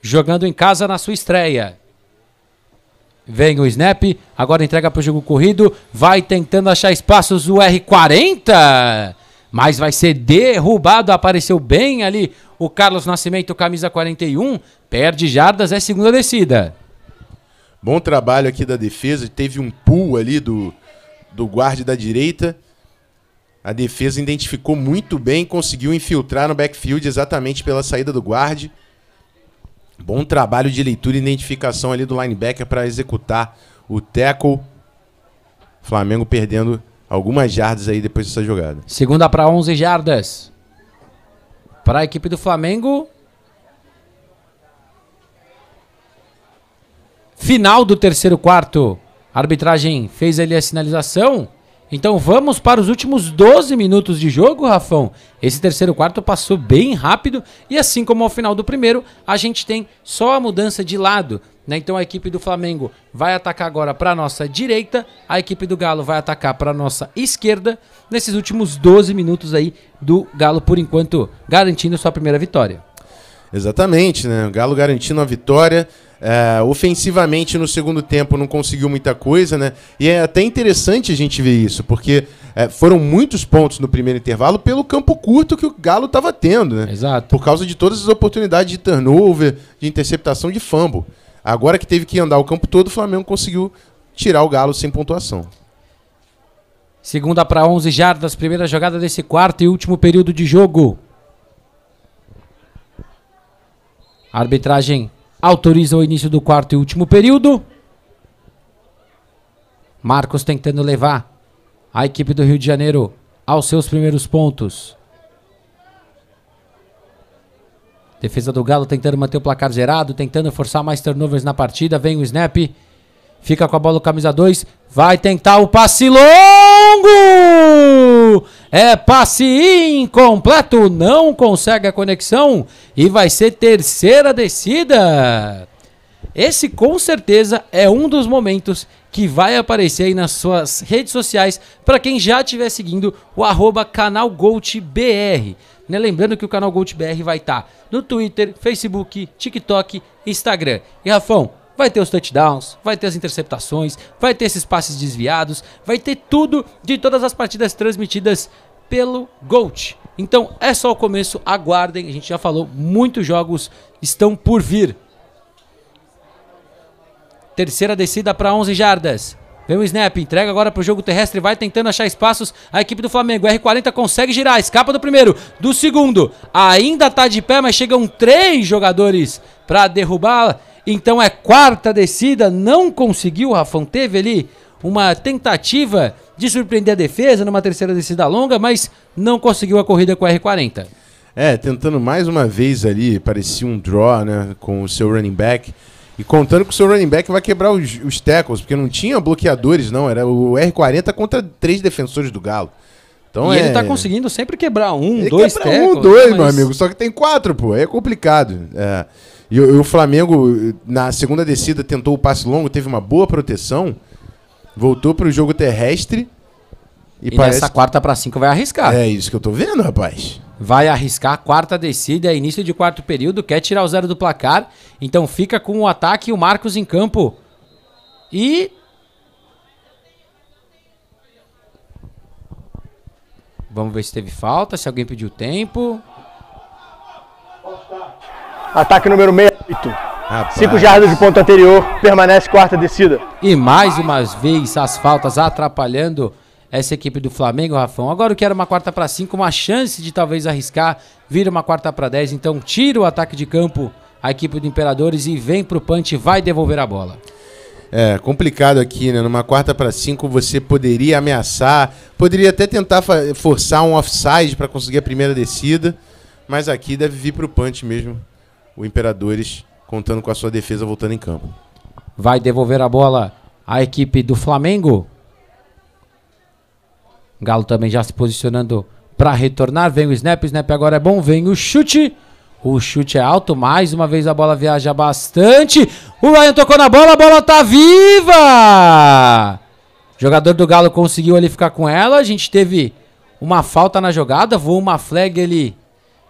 jogando em casa na sua estreia. Vem o snap, agora entrega para o jogo corrido, vai tentando achar espaços o R40, mas vai ser derrubado, apareceu bem ali o Carlos Nascimento, camisa 41, perde jardas, é segunda descida. Bom trabalho aqui da defesa, teve um pull ali do, do guarde da direita, a defesa identificou muito bem, conseguiu infiltrar no backfield exatamente pela saída do guarde. Bom trabalho de leitura e identificação ali do linebacker para executar o tackle. Flamengo perdendo algumas jardas aí depois dessa jogada. Segunda para 11 jardas. Para a equipe do Flamengo. Final do terceiro quarto. A arbitragem fez ali a sinalização. Então vamos para os últimos 12 minutos de jogo, Rafão. Esse terceiro quarto passou bem rápido e assim como ao final do primeiro, a gente tem só a mudança de lado. Né? Então a equipe do Flamengo vai atacar agora para a nossa direita, a equipe do Galo vai atacar para a nossa esquerda. Nesses últimos 12 minutos aí do Galo, por enquanto, garantindo sua primeira vitória. Exatamente, né? O Galo garantindo a vitória. É, ofensivamente no segundo tempo não conseguiu muita coisa, né? E é até interessante a gente ver isso, porque é, foram muitos pontos no primeiro intervalo pelo campo curto que o Galo estava tendo, né? Exato. Por causa de todas as oportunidades de turnover, de interceptação de fumble. Agora que teve que andar o campo todo, o Flamengo conseguiu tirar o Galo sem pontuação. Segunda para 11 jardas, primeira jogada desse quarto e último período de jogo. Arbitragem autoriza o início do quarto e último período. Marcos tentando levar a equipe do Rio de Janeiro aos seus primeiros pontos. Defesa do Galo tentando manter o placar zerado, tentando forçar mais turnovers na partida. Vem o snap. Fica com a bola o camisa 2. Vai tentar o passe longo! É passe incompleto. Não consegue a conexão. E vai ser terceira descida. Esse com certeza é um dos momentos que vai aparecer aí nas suas redes sociais para quem já estiver seguindo o arroba canal GoldBR. Né? Lembrando que o canal GoldBR vai estar tá no Twitter, Facebook, TikTok, Instagram. E Rafão, vai ter os touchdowns, vai ter as interceptações, vai ter esses passes desviados, vai ter tudo de todas as partidas transmitidas pelo Gold. Então é só o começo, aguardem, a gente já falou, muitos jogos estão por vir. Terceira descida para 11 jardas. Vem o snap, entrega agora pro jogo terrestre, vai tentando achar espaços. A equipe do Flamengo, R40 consegue girar, escapa do primeiro, do segundo. Ainda tá de pé, mas chegam três jogadores para derrubá-la. Então é quarta descida, não conseguiu, Rafão. Teve ali uma tentativa de surpreender a defesa numa terceira descida longa, mas não conseguiu a corrida com a R40. É, tentando mais uma vez ali, parecia um draw, né, com o seu running back. E contando que o seu running back vai quebrar os, os tackles, porque não tinha bloqueadores, não. Era o R40 contra três defensores do Galo. Então e é... ele tá conseguindo sempre quebrar um, ele dois tackles. Um, dois, mas... meu amigo. Só que tem quatro, pô. É complicado. É. E, o Flamengo, na segunda descida, tentou o passe longo, teve uma boa proteção. Voltou para o jogo terrestre. E, e parece... nessa quarta para cinco vai arriscar. É isso que eu tô vendo, rapaz. Vai arriscar quarta descida, início de quarto período, quer tirar o zero do placar. Então fica com o ataque e o Marcos em campo. E. Vamos ver se teve falta, se alguém pediu tempo. Ataque número 68. Rapaz. Cinco jardas de ponto anterior, permanece quarta descida. E mais uma vez as faltas atrapalhando essa equipe do Flamengo, Rafão. Agora eu quero uma quarta para cinco, uma chance de talvez arriscar, vira uma quarta para dez. Então tira o ataque de campo a equipe do Imperadores e vem pro punch, vai devolver a bola. É, complicado aqui, né? Numa quarta para cinco você poderia ameaçar, poderia até tentar forçar um offside para conseguir a primeira descida, mas aqui deve vir pro punch mesmo. O Imperadores contando com a sua defesa voltando em campo. Vai devolver a bola a equipe do Flamengo. Galo também já se posicionando para retornar. Vem o snap, o snap agora é bom. Vem o chute. O chute é alto, mais uma vez a bola viaja bastante. O Ryan tocou na bola, a bola tá viva! Jogador do Galo conseguiu ali ficar com ela. A gente teve uma falta na jogada, voou uma flag ali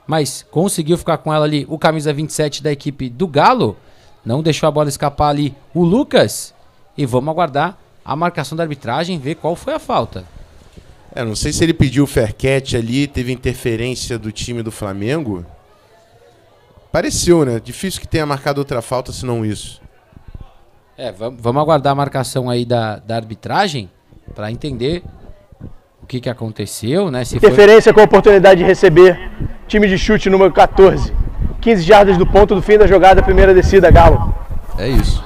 mas conseguiu ficar com ela ali o camisa 27 da equipe do Galo. Não deixou a bola escapar ali o Lucas. E vamos aguardar a marcação da arbitragem, ver qual foi a falta. É, não sei se ele pediu o Ferquete ali, teve interferência do time do Flamengo. Pareceu, né? Difícil que tenha marcado outra falta, senão isso. É, vamos, vamos aguardar a marcação aí da, da arbitragem para entender o que, que aconteceu, né? Se Interferência foi... com a oportunidade de receber. Time de chute número 14. 15 jardas do ponto do fim da jogada, primeira descida, Galo. É isso.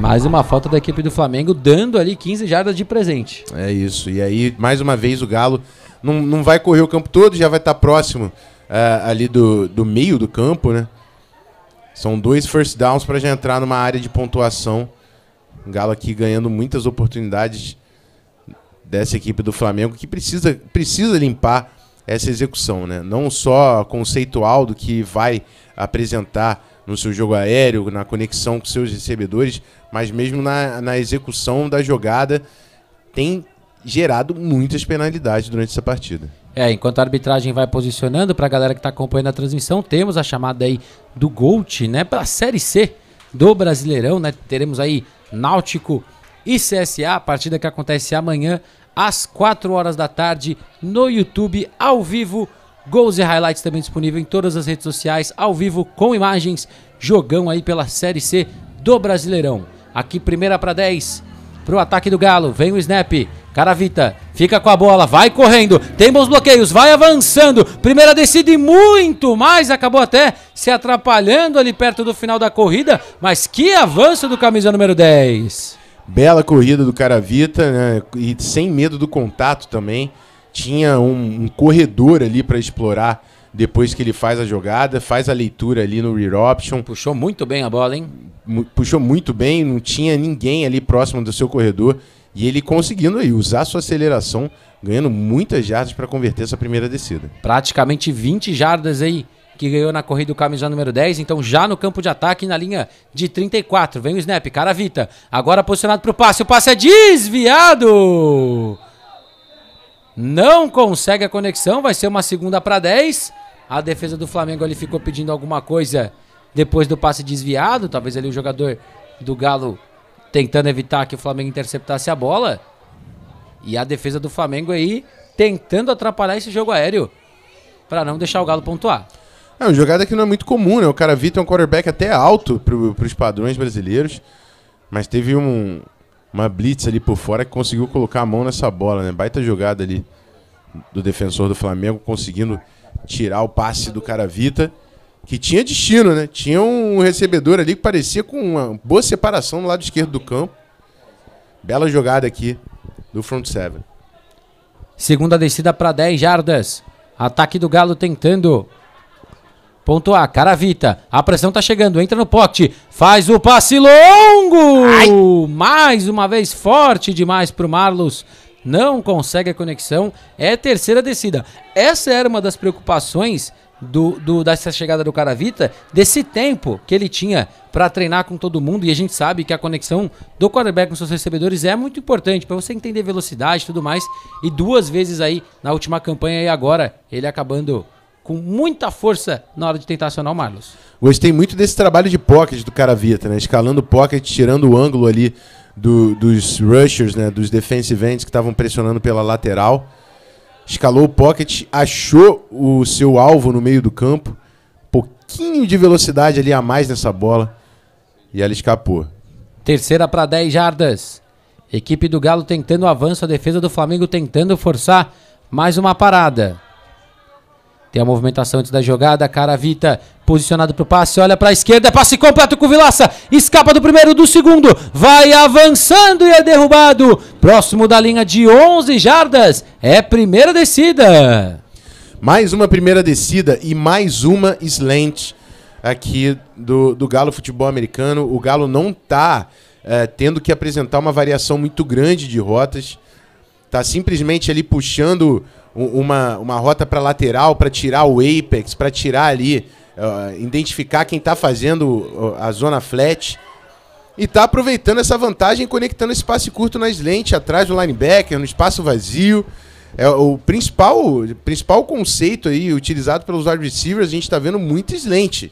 Mais uma falta da equipe do Flamengo, dando ali 15 jardas de presente. É isso. E aí, mais uma vez, o Galo não, não vai correr o campo todo, já vai estar próximo uh, ali do, do meio do campo, né? São dois first downs para já entrar numa área de pontuação. O Galo aqui ganhando muitas oportunidades dessa equipe do Flamengo que precisa, precisa limpar essa execução, né? Não só conceitual do que vai apresentar no seu jogo aéreo, na conexão com seus recebedores, mas mesmo na, na execução da jogada tem gerado muitas penalidades durante essa partida. É, enquanto a arbitragem vai posicionando para a galera que está acompanhando a transmissão, temos a chamada aí do Gold, né, para a Série C do Brasileirão, né? Teremos aí Náutico e CSA, a partida que acontece amanhã às 4 horas da tarde no YouTube, ao vivo. Gols e highlights também disponível em todas as redes sociais, ao vivo com imagens. Jogão aí pela Série C do Brasileirão. Aqui, primeira para 10 pro ataque do Galo. Vem o snap. Caravita fica com a bola, vai correndo, tem bons bloqueios, vai avançando. Primeira descida e muito mais. Acabou até se atrapalhando ali perto do final da corrida. Mas que avanço do camisa número 10. Bela corrida do Caravita, né? E sem medo do contato também. Tinha um, um corredor ali para explorar depois que ele faz a jogada, faz a leitura ali no rear option. Puxou muito bem a bola, hein? Puxou muito bem, não tinha ninguém ali próximo do seu corredor. E ele conseguindo aí usar sua aceleração, ganhando muitas jardas para converter essa primeira descida. Praticamente 20 jardas aí que ganhou na corrida o camisa número 10, então já no campo de ataque na linha de 34. Vem o snap, cara Vita. Agora posicionado para o passe. O passe é desviado. Não consegue a conexão, vai ser uma segunda para 10. A defesa do Flamengo ali ficou pedindo alguma coisa depois do passe desviado, talvez ali o jogador do Galo tentando evitar que o Flamengo interceptasse a bola. E a defesa do Flamengo aí tentando atrapalhar esse jogo aéreo para não deixar o Galo pontuar. É uma jogada que não é muito comum, né? O cara Vitor é um quarterback até alto para os padrões brasileiros, mas teve um, uma blitz ali por fora que conseguiu colocar a mão nessa bola, né? Baita jogada ali do defensor do Flamengo, conseguindo tirar o passe do cara Vita, que tinha destino, né? Tinha um recebedor ali que parecia com uma boa separação no lado esquerdo do campo. Bela jogada aqui do front seven. Segunda descida para 10 jardas. Ataque do Galo tentando pontuar. Caravita. A pressão tá chegando. Entra no pote. Faz o passe longo. Ai. Mais uma vez forte demais pro Marlos. Não consegue a conexão. É terceira descida. Essa era uma das preocupações do, do, dessa chegada do Caravita, desse tempo que ele tinha para treinar com todo mundo. E a gente sabe que a conexão do quarterback com seus recebedores é muito importante para você entender velocidade e tudo mais. E duas vezes aí na última campanha e agora ele acabando com muita força na hora de tentar acionar o Marlos. Gostei muito desse trabalho de pocket do Caravita, né? Escalando o pocket, tirando o ângulo ali do, dos rushers, né? Dos defensive ends que estavam pressionando pela lateral escalou o pocket, achou o seu alvo no meio do campo, pouquinho de velocidade ali a mais nessa bola e ela escapou. Terceira para 10 jardas. Equipe do Galo tentando o avanço, a defesa do Flamengo tentando forçar mais uma parada. Tem a movimentação antes da jogada. Caravita posicionado para o passe. Olha para a esquerda. Passe completo com o Vilaça. Escapa do primeiro, do segundo. Vai avançando e é derrubado. Próximo da linha de 11 jardas. É primeira descida. Mais uma primeira descida e mais uma slant aqui do, do Galo Futebol Americano. O Galo não está é, tendo que apresentar uma variação muito grande de rotas. Está simplesmente ali puxando uma, uma rota para lateral para tirar o apex, para tirar ali, uh, identificar quem está fazendo a zona flat. E está aproveitando essa vantagem conectando esse passe curto nas lentes, atrás do linebacker, no espaço vazio. É o principal, principal conceito aí utilizado pelos wide receivers, a gente está vendo muito slant. E,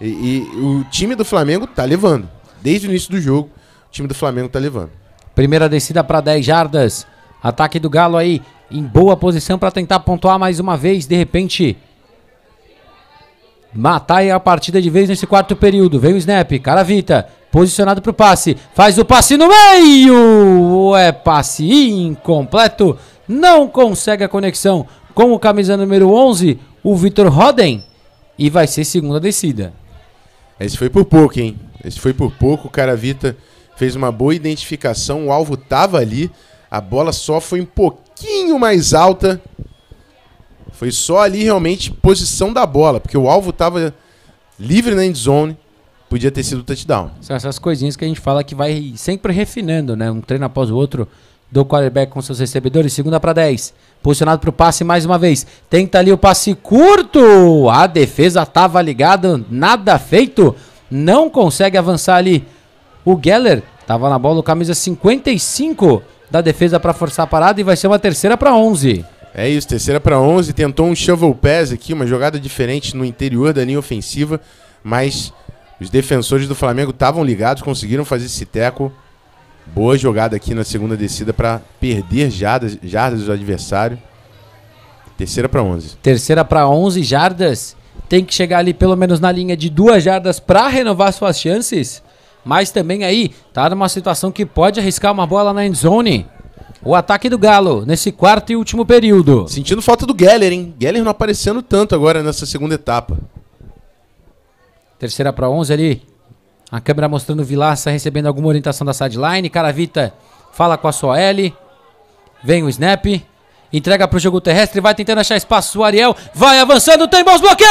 e, o time do Flamengo está levando. Desde o início do jogo, o time do Flamengo está levando. Primeira descida para 10 jardas. Ataque do Galo aí em boa posição para tentar pontuar mais uma vez. De repente, matar a partida de vez nesse quarto período. Vem o snap, Caravita, posicionado para o passe. Faz o passe no meio! É passe incompleto. Não consegue a conexão com o camisa número 11, o Vitor Roden. E vai ser segunda descida. Esse foi por pouco, hein? Esse foi por pouco. O Caravita fez uma boa identificação. O alvo estava ali. A bola só foi um pouquinho mais alta. Foi só ali realmente posição da bola, porque o alvo estava livre na end zone. Podia ter sido touchdown. São essas coisinhas que a gente fala que vai sempre refinando, né? Um treino após o outro do quarterback com seus recebedores. Segunda para 10. Posicionado para o passe mais uma vez. Tenta ali o passe curto. A defesa estava ligada, nada feito. Não consegue avançar ali. O Geller estava na bola, camisa 55 da defesa para forçar a parada e vai ser uma terceira para 11. É isso, terceira para 11. Tentou um shovel pass aqui, uma jogada diferente no interior da linha ofensiva, mas os defensores do Flamengo estavam ligados, conseguiram fazer esse teco. Boa jogada aqui na segunda descida para perder jardas, jardas do adversário. Terceira para 11. Terceira para 11 jardas. Tem que chegar ali pelo menos na linha de duas jardas para renovar suas chances. Mas também aí tá numa situação que pode arriscar uma bola na endzone. O ataque do Galo nesse quarto e último período. Sentindo falta do Geller, hein? Geller não aparecendo tanto agora nessa segunda etapa. Terceira para 11 ali. A câmera mostrando o Vilaça recebendo alguma orientação da sideline. Caravita fala com a sua L. Vem o snap. Entrega para o jogo terrestre. Vai tentando achar espaço. O Ariel vai avançando. Tem bons bloqueios.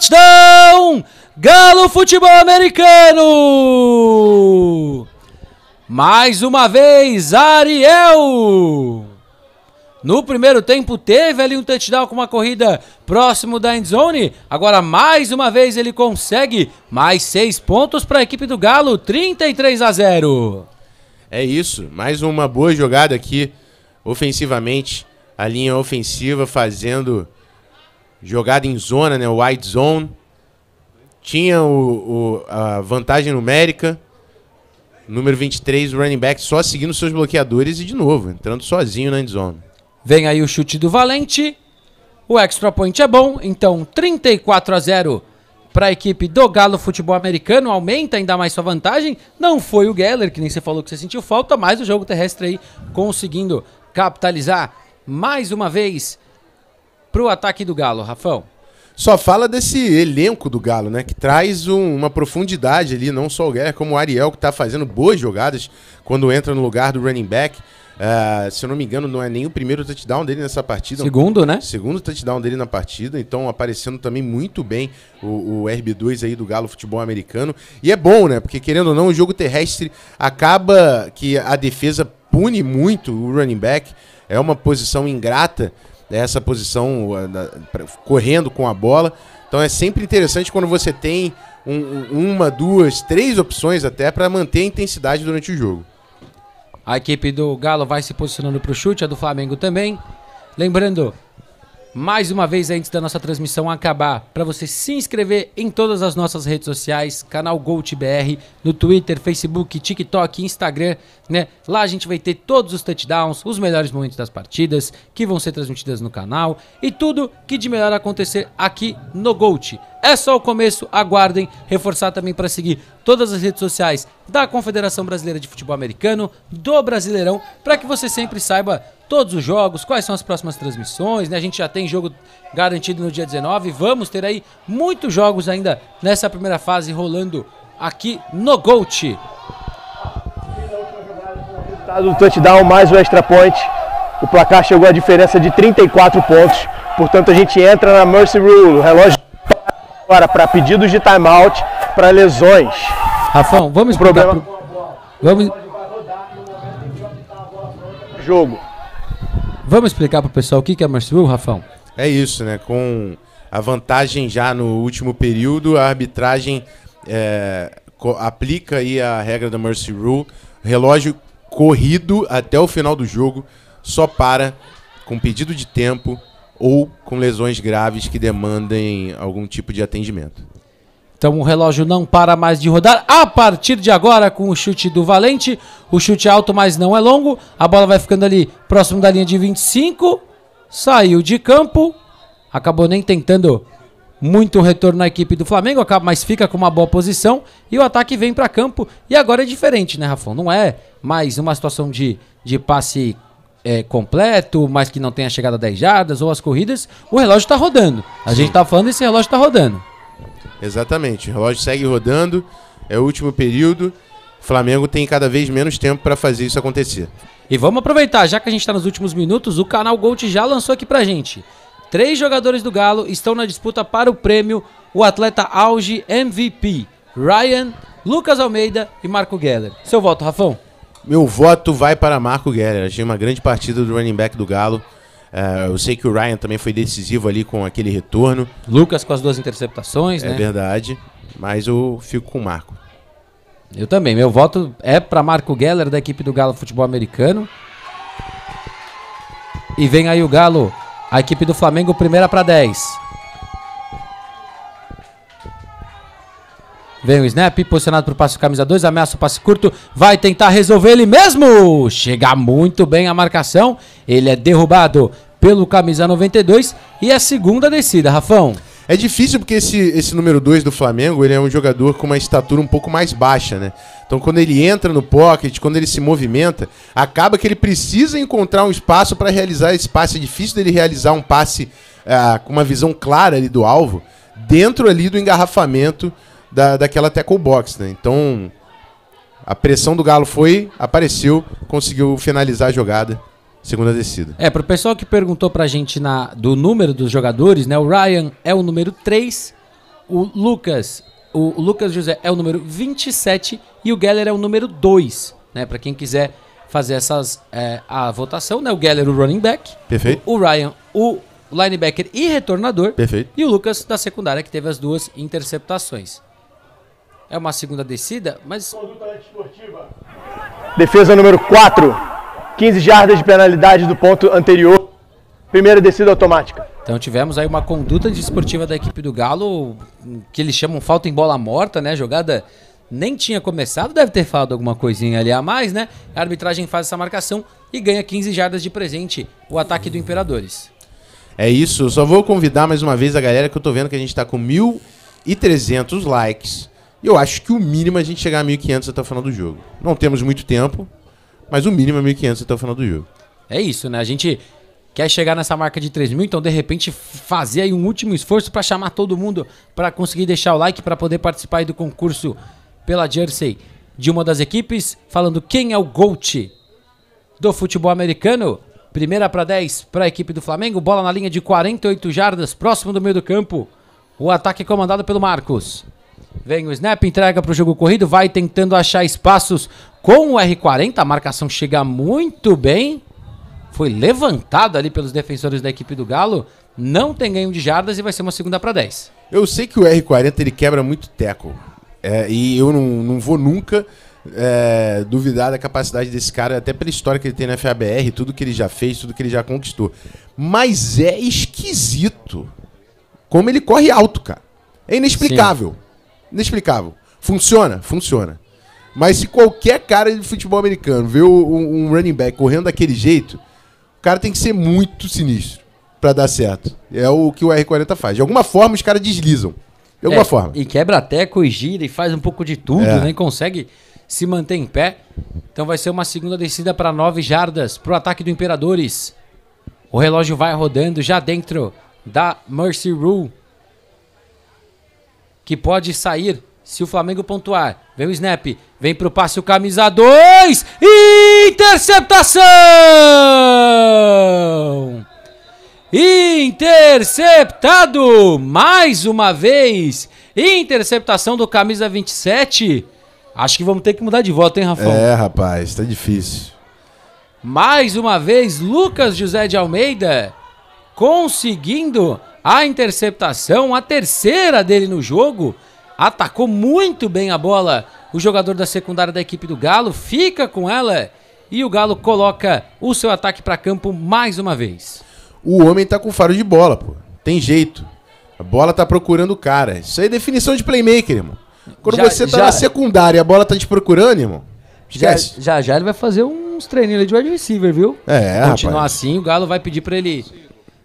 Touchdown! Galo Futebol Americano! Mais uma vez, Ariel! No primeiro tempo teve ali um touchdown com uma corrida próximo da endzone. Agora mais uma vez ele consegue mais seis pontos para a equipe do Galo, 33 a 0. É isso, mais uma boa jogada aqui ofensivamente. A linha ofensiva fazendo jogada em zona, né? Wide zone. Tinha o, o, a vantagem numérica. Número 23, o running back só seguindo seus bloqueadores e de novo, entrando sozinho na end zone. Vem aí o chute do Valente. O extra point é bom, então 34 a 0 para a equipe do Galo Futebol Americano. Aumenta ainda mais sua vantagem. Não foi o Geller, que nem você falou que você sentiu falta, mas o jogo terrestre aí conseguindo capitalizar mais uma vez para o ataque do Galo, Rafão. Só fala desse elenco do Galo, né? Que traz um, uma profundidade ali, não só o Guerra, como o Ariel, que está fazendo boas jogadas quando entra no lugar do running back. Uh, se eu não me engano, não é nem o primeiro touchdown dele nessa partida. Segundo, né? Segundo touchdown dele na partida. Então, aparecendo também muito bem o, o, RB2 aí do Galo Futebol Americano. E é bom, né? Porque, querendo ou não, o jogo terrestre acaba que a defesa pune muito o running back. É uma posição ingrata essa posição correndo com a bola. Então é sempre interessante quando você tem um, uma, duas, três opções até para manter a intensidade durante o jogo. A equipe do Galo vai se posicionando para o chute, a do Flamengo também. Lembrando, mais uma vez antes da nossa transmissão acabar, para você se inscrever em todas as nossas redes sociais, canal GoltBR, no Twitter, Facebook, TikTok, Instagram, né? Lá a gente vai ter todos os touchdowns, os melhores momentos das partidas que vão ser transmitidas no canal e tudo que de melhor acontecer aqui no Gold. É só o começo, aguardem. Reforçar também para seguir todas as redes sociais da Confederação Brasileira de Futebol Americano, do Brasileirão, para que você sempre saiba todos os jogos, quais são as próximas transmissões, né? A gente já tem jogo garantido no dia 19, vamos ter aí muitos jogos ainda nessa primeira fase rolando aqui no Gold. Do touchdown mais o extra point, o placar chegou a diferença de 34 pontos, portanto a gente entra na Mercy Rule, o relógio agora para pedidos de timeout, para lesões. Rafão, vamos explicar. Problema... Pro... Vamos jogo. Vamos explicar para o pessoal o que é Mercy Rule, Rafão? É isso, né? Com a vantagem já no último período, a arbitragem é, aplica aí a regra da Mercy Rule. Relógio corrido até o final do jogo só para com pedido de tempo ou com lesões graves que demandem algum tipo de atendimento. Então o relógio não para mais de rodar. A partir de agora, com o chute do Valente, o chute alto, mas não é longo. A bola vai ficando ali próximo da linha de 25. Saiu de campo. Acabou nem tentando muito retorno na equipe do Flamengo, mas fica com uma boa posição. E o ataque vem para campo. E agora é diferente, né, Rafão? Não é mais uma situação de, de passe é, completo, mas que não tenha chegado a 10 jardas ou as corridas. O relógio está rodando. A Sim. gente está falando e esse relógio está rodando. Exatamente. O relógio segue rodando, é o último período. O Flamengo tem cada vez menos tempo para fazer isso acontecer. E vamos aproveitar, já que a gente está nos últimos minutos, o canal Gold já lançou aqui pra gente. Três jogadores do Galo estão na disputa para o prêmio o atleta auge MVP. Ryan, Lucas Almeida e Marco Geller. Seu voto, Rafão? Meu voto vai para Marco Geller. Achei uma grande partida do running back do Galo. Uh, eu sei que o Ryan também foi decisivo ali com aquele retorno. Lucas com as duas interceptações, é né? É verdade, mas eu fico com o Marco. Eu também. Meu voto é para Marco Geller da equipe do Galo Futebol Americano. E vem aí o Galo, a equipe do Flamengo, primeira para 10. Vem o snap, posicionado para o passe camisa 2, ameaça o passe curto, vai tentar resolver ele mesmo. Chega muito bem a marcação, ele é derrubado pelo camisa 92 e a segunda descida, Rafão. É difícil porque esse, esse número 2 do Flamengo, ele é um jogador com uma estatura um pouco mais baixa, né? Então quando ele entra no pocket, quando ele se movimenta, acaba que ele precisa encontrar um espaço para realizar esse passe. É difícil dele realizar um passe ah, com uma visão clara ali do alvo, dentro ali do engarrafamento da, daquela tackle box, né? Então, a pressão do Galo foi, apareceu, conseguiu finalizar a jogada. Segunda descida. É, pro pessoal que perguntou pra gente na, do número dos jogadores, né? O Ryan é o número 3, o Lucas, o Lucas José é o número 27 e o Geller é o número 2. né? Para quem quiser fazer essas é, a votação, né? O Geller, o running back. Perfeito. O Ryan, o linebacker e retornador. Perfeito. E o Lucas da secundária que teve as duas interceptações. É uma segunda descida, mas Defesa número 4. 15 jardas de penalidade do ponto anterior. Primeira descida automática. Então tivemos aí uma conduta desportiva da equipe do Galo, que eles chamam falta em bola morta, né? Jogada nem tinha começado, deve ter falado alguma coisinha ali a mais, né? A arbitragem faz essa marcação e ganha 15 jardas de presente o ataque do Imperadores. É isso, eu só vou convidar mais uma vez a galera que eu tô vendo que a gente tá com 1.300 likes. Eu acho que o mínimo é a gente chegar a 1.500 até o final do jogo. Não temos muito tempo, mas o mínimo é 1.500 até o final do jogo. É isso, né? A gente quer chegar nessa marca de 3 mil, então de repente fazer aí um último esforço para chamar todo mundo para conseguir deixar o like para poder participar do concurso pela Jersey de uma das equipes, falando quem é o GOAT do futebol americano. Primeira para 10 para a equipe do Flamengo, bola na linha de 48 jardas, próximo do meio do campo. O ataque é comandado pelo Marcos. Vem o snap, entrega para o jogo corrido, vai tentando achar espaços com o R40. A marcação chega muito bem. Foi levantado ali pelos defensores da equipe do Galo. Não tem ganho de jardas e vai ser uma segunda para 10. Eu sei que o R40 ele quebra muito teco. É, e eu não, não vou nunca é, duvidar da capacidade desse cara, até pela história que ele tem na FABR, tudo que ele já fez, tudo que ele já conquistou. Mas é esquisito como ele corre alto, cara. É inexplicável. Inexplicável. Funciona? Funciona. Mas se qualquer cara de futebol americano vê o- um, um running back correndo daquele jeito, o cara tem que ser muito sinistro pra dar certo. É o que o R40 faz. De alguma forma, os caras deslizam. De alguma É, forma. E quebra e gira e faz um pouco de tudo, É. né? E consegue se manter em pé. Então vai ser uma segunda descida para 9 jardas pro ataque do Imperadores. O relógio vai rodando já dentro da Mercy Rule. Que pode sair se o Flamengo pontuar. Vem o snap, vem pro passe o camisa 2. Interceptação! Interceptado! Mais uma vez! Interceptação do camisa 27. Acho que vamos ter que mudar de voto, hein, Rafão? É, rapaz, tá difícil. Mais uma vez, Lucas José de Almeida conseguindo a interceptação, a terceira dele no jogo. Atacou muito bem a bola o jogador da secundária da equipe do Galo, fica com ela e o Galo coloca o seu ataque para campo mais uma vez. O homem tá com faro de bola, pô. Tem jeito. A bola tá procurando o cara. Isso aí é definição de playmaker, irmão. Quando Já- você tá já- na secundária e a bola tá te procurando, irmão. Já, Esquece. já já ele vai fazer uns treininhos de wide receiver, viu? É, Continuar rapaz. assim, o Galo vai pedir pra ele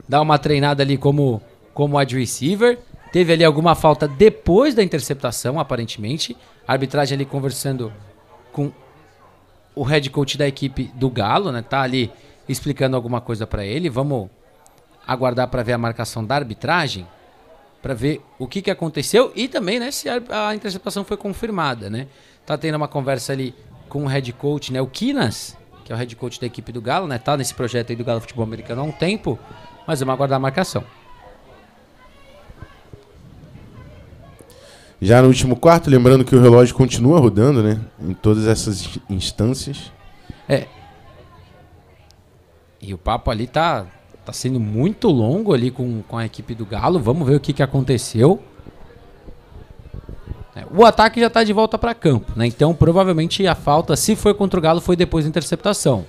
dar uma treinada ali como, como wide receiver. Teve ali alguma falta depois da interceptação, aparentemente. A arbitragem ali conversando com o head coach da equipe do Galo, né? Tá ali explicando alguma coisa pra ele. Vamos aguardar pra ver a marcação da arbitragem, Pra ver o que, que aconteceu e também, né, se a, a interceptação foi confirmada, né? Tá tendo uma conversa ali com o head coach, né, o Kinas, que é o head coach da equipe do Galo, né? Tá nesse projeto aí do Galo Futebol Americano há um tempo, mas vamos aguardar a marcação. Já no último quarto, lembrando que o relógio continua rodando, né? Em todas essas instâncias. É. E o papo ali tá, tá sendo muito longo ali com, com a equipe do Galo. Vamos ver o que, que aconteceu. É, o ataque já tá de volta para campo, né? Então provavelmente a falta, se foi contra o Galo, foi depois da interceptação.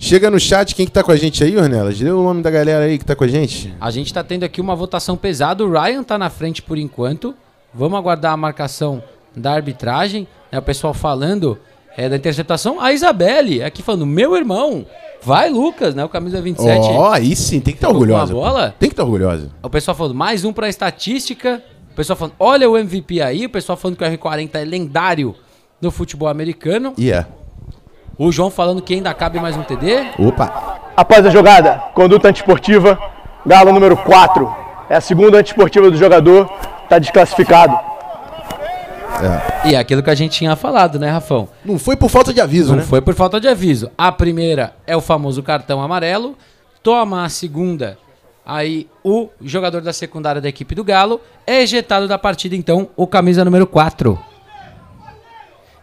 Chega no chat, quem que tá com a gente aí, Ornelas? Dê o nome da galera aí que tá com a gente. A gente tá tendo aqui uma votação pesada. O Ryan tá na frente por enquanto. Vamos aguardar a marcação da arbitragem. Né? O pessoal falando é, da interceptação. A Isabelle aqui falando: Meu irmão, vai Lucas, né? O camisa 27. Ó, aí sim, tem que estar a orgulhosa. bola? Tem que estar orgulhosa. O pessoal falando: Mais um pra estatística. O pessoal falando: Olha o MVP aí. O pessoal falando que o R40 é lendário no futebol americano. E é. O João falando que ainda cabe mais um TD. Opa. Após a jogada, conduta antiesportiva, Galo número 4. É a segunda antiesportiva do jogador, está desclassificado. E é aquilo que a gente tinha falado, né, Rafão? Não foi por falta de aviso, Não né? foi por falta de aviso. A primeira é o famoso cartão amarelo. Toma a segunda. Aí o jogador da secundária da equipe do Galo é ejetado da partida, então, o camisa número 4.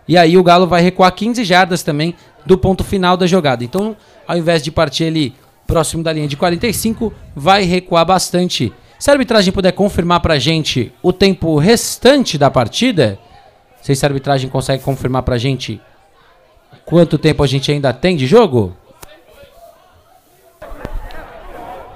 E aí o Galo vai recuar 15 jardas também do ponto final da jogada. Então, ao invés de partir ali próximo da linha de 45, vai recuar bastante. Se a arbitragem puder confirmar pra gente o tempo restante da partida, não sei se a arbitragem consegue confirmar pra gente quanto tempo a gente ainda tem de jogo.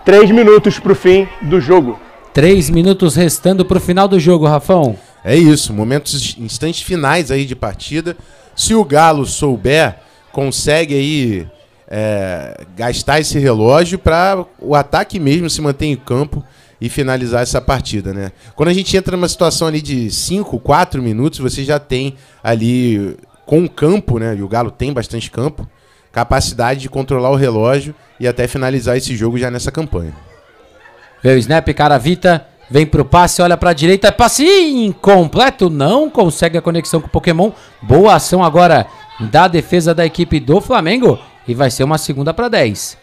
Três minutos pro fim do jogo. Três minutos restando pro final do jogo, Rafão. É isso, momentos, instantes finais aí de partida. Se o Galo souber, consegue aí é, gastar esse relógio para o ataque mesmo se manter em campo e finalizar essa partida, né? Quando a gente entra numa situação ali de 5, 4 minutos, você já tem ali com o campo, né? E o Galo tem bastante campo, capacidade de controlar o relógio e até finalizar esse jogo já nessa campanha. Vê o snap, Caravita, vem pro passe, olha pra direita, passe incompleto, não consegue a conexão com o Pokémon. Boa ação agora da defesa da equipe do Flamengo e vai ser uma segunda para 10.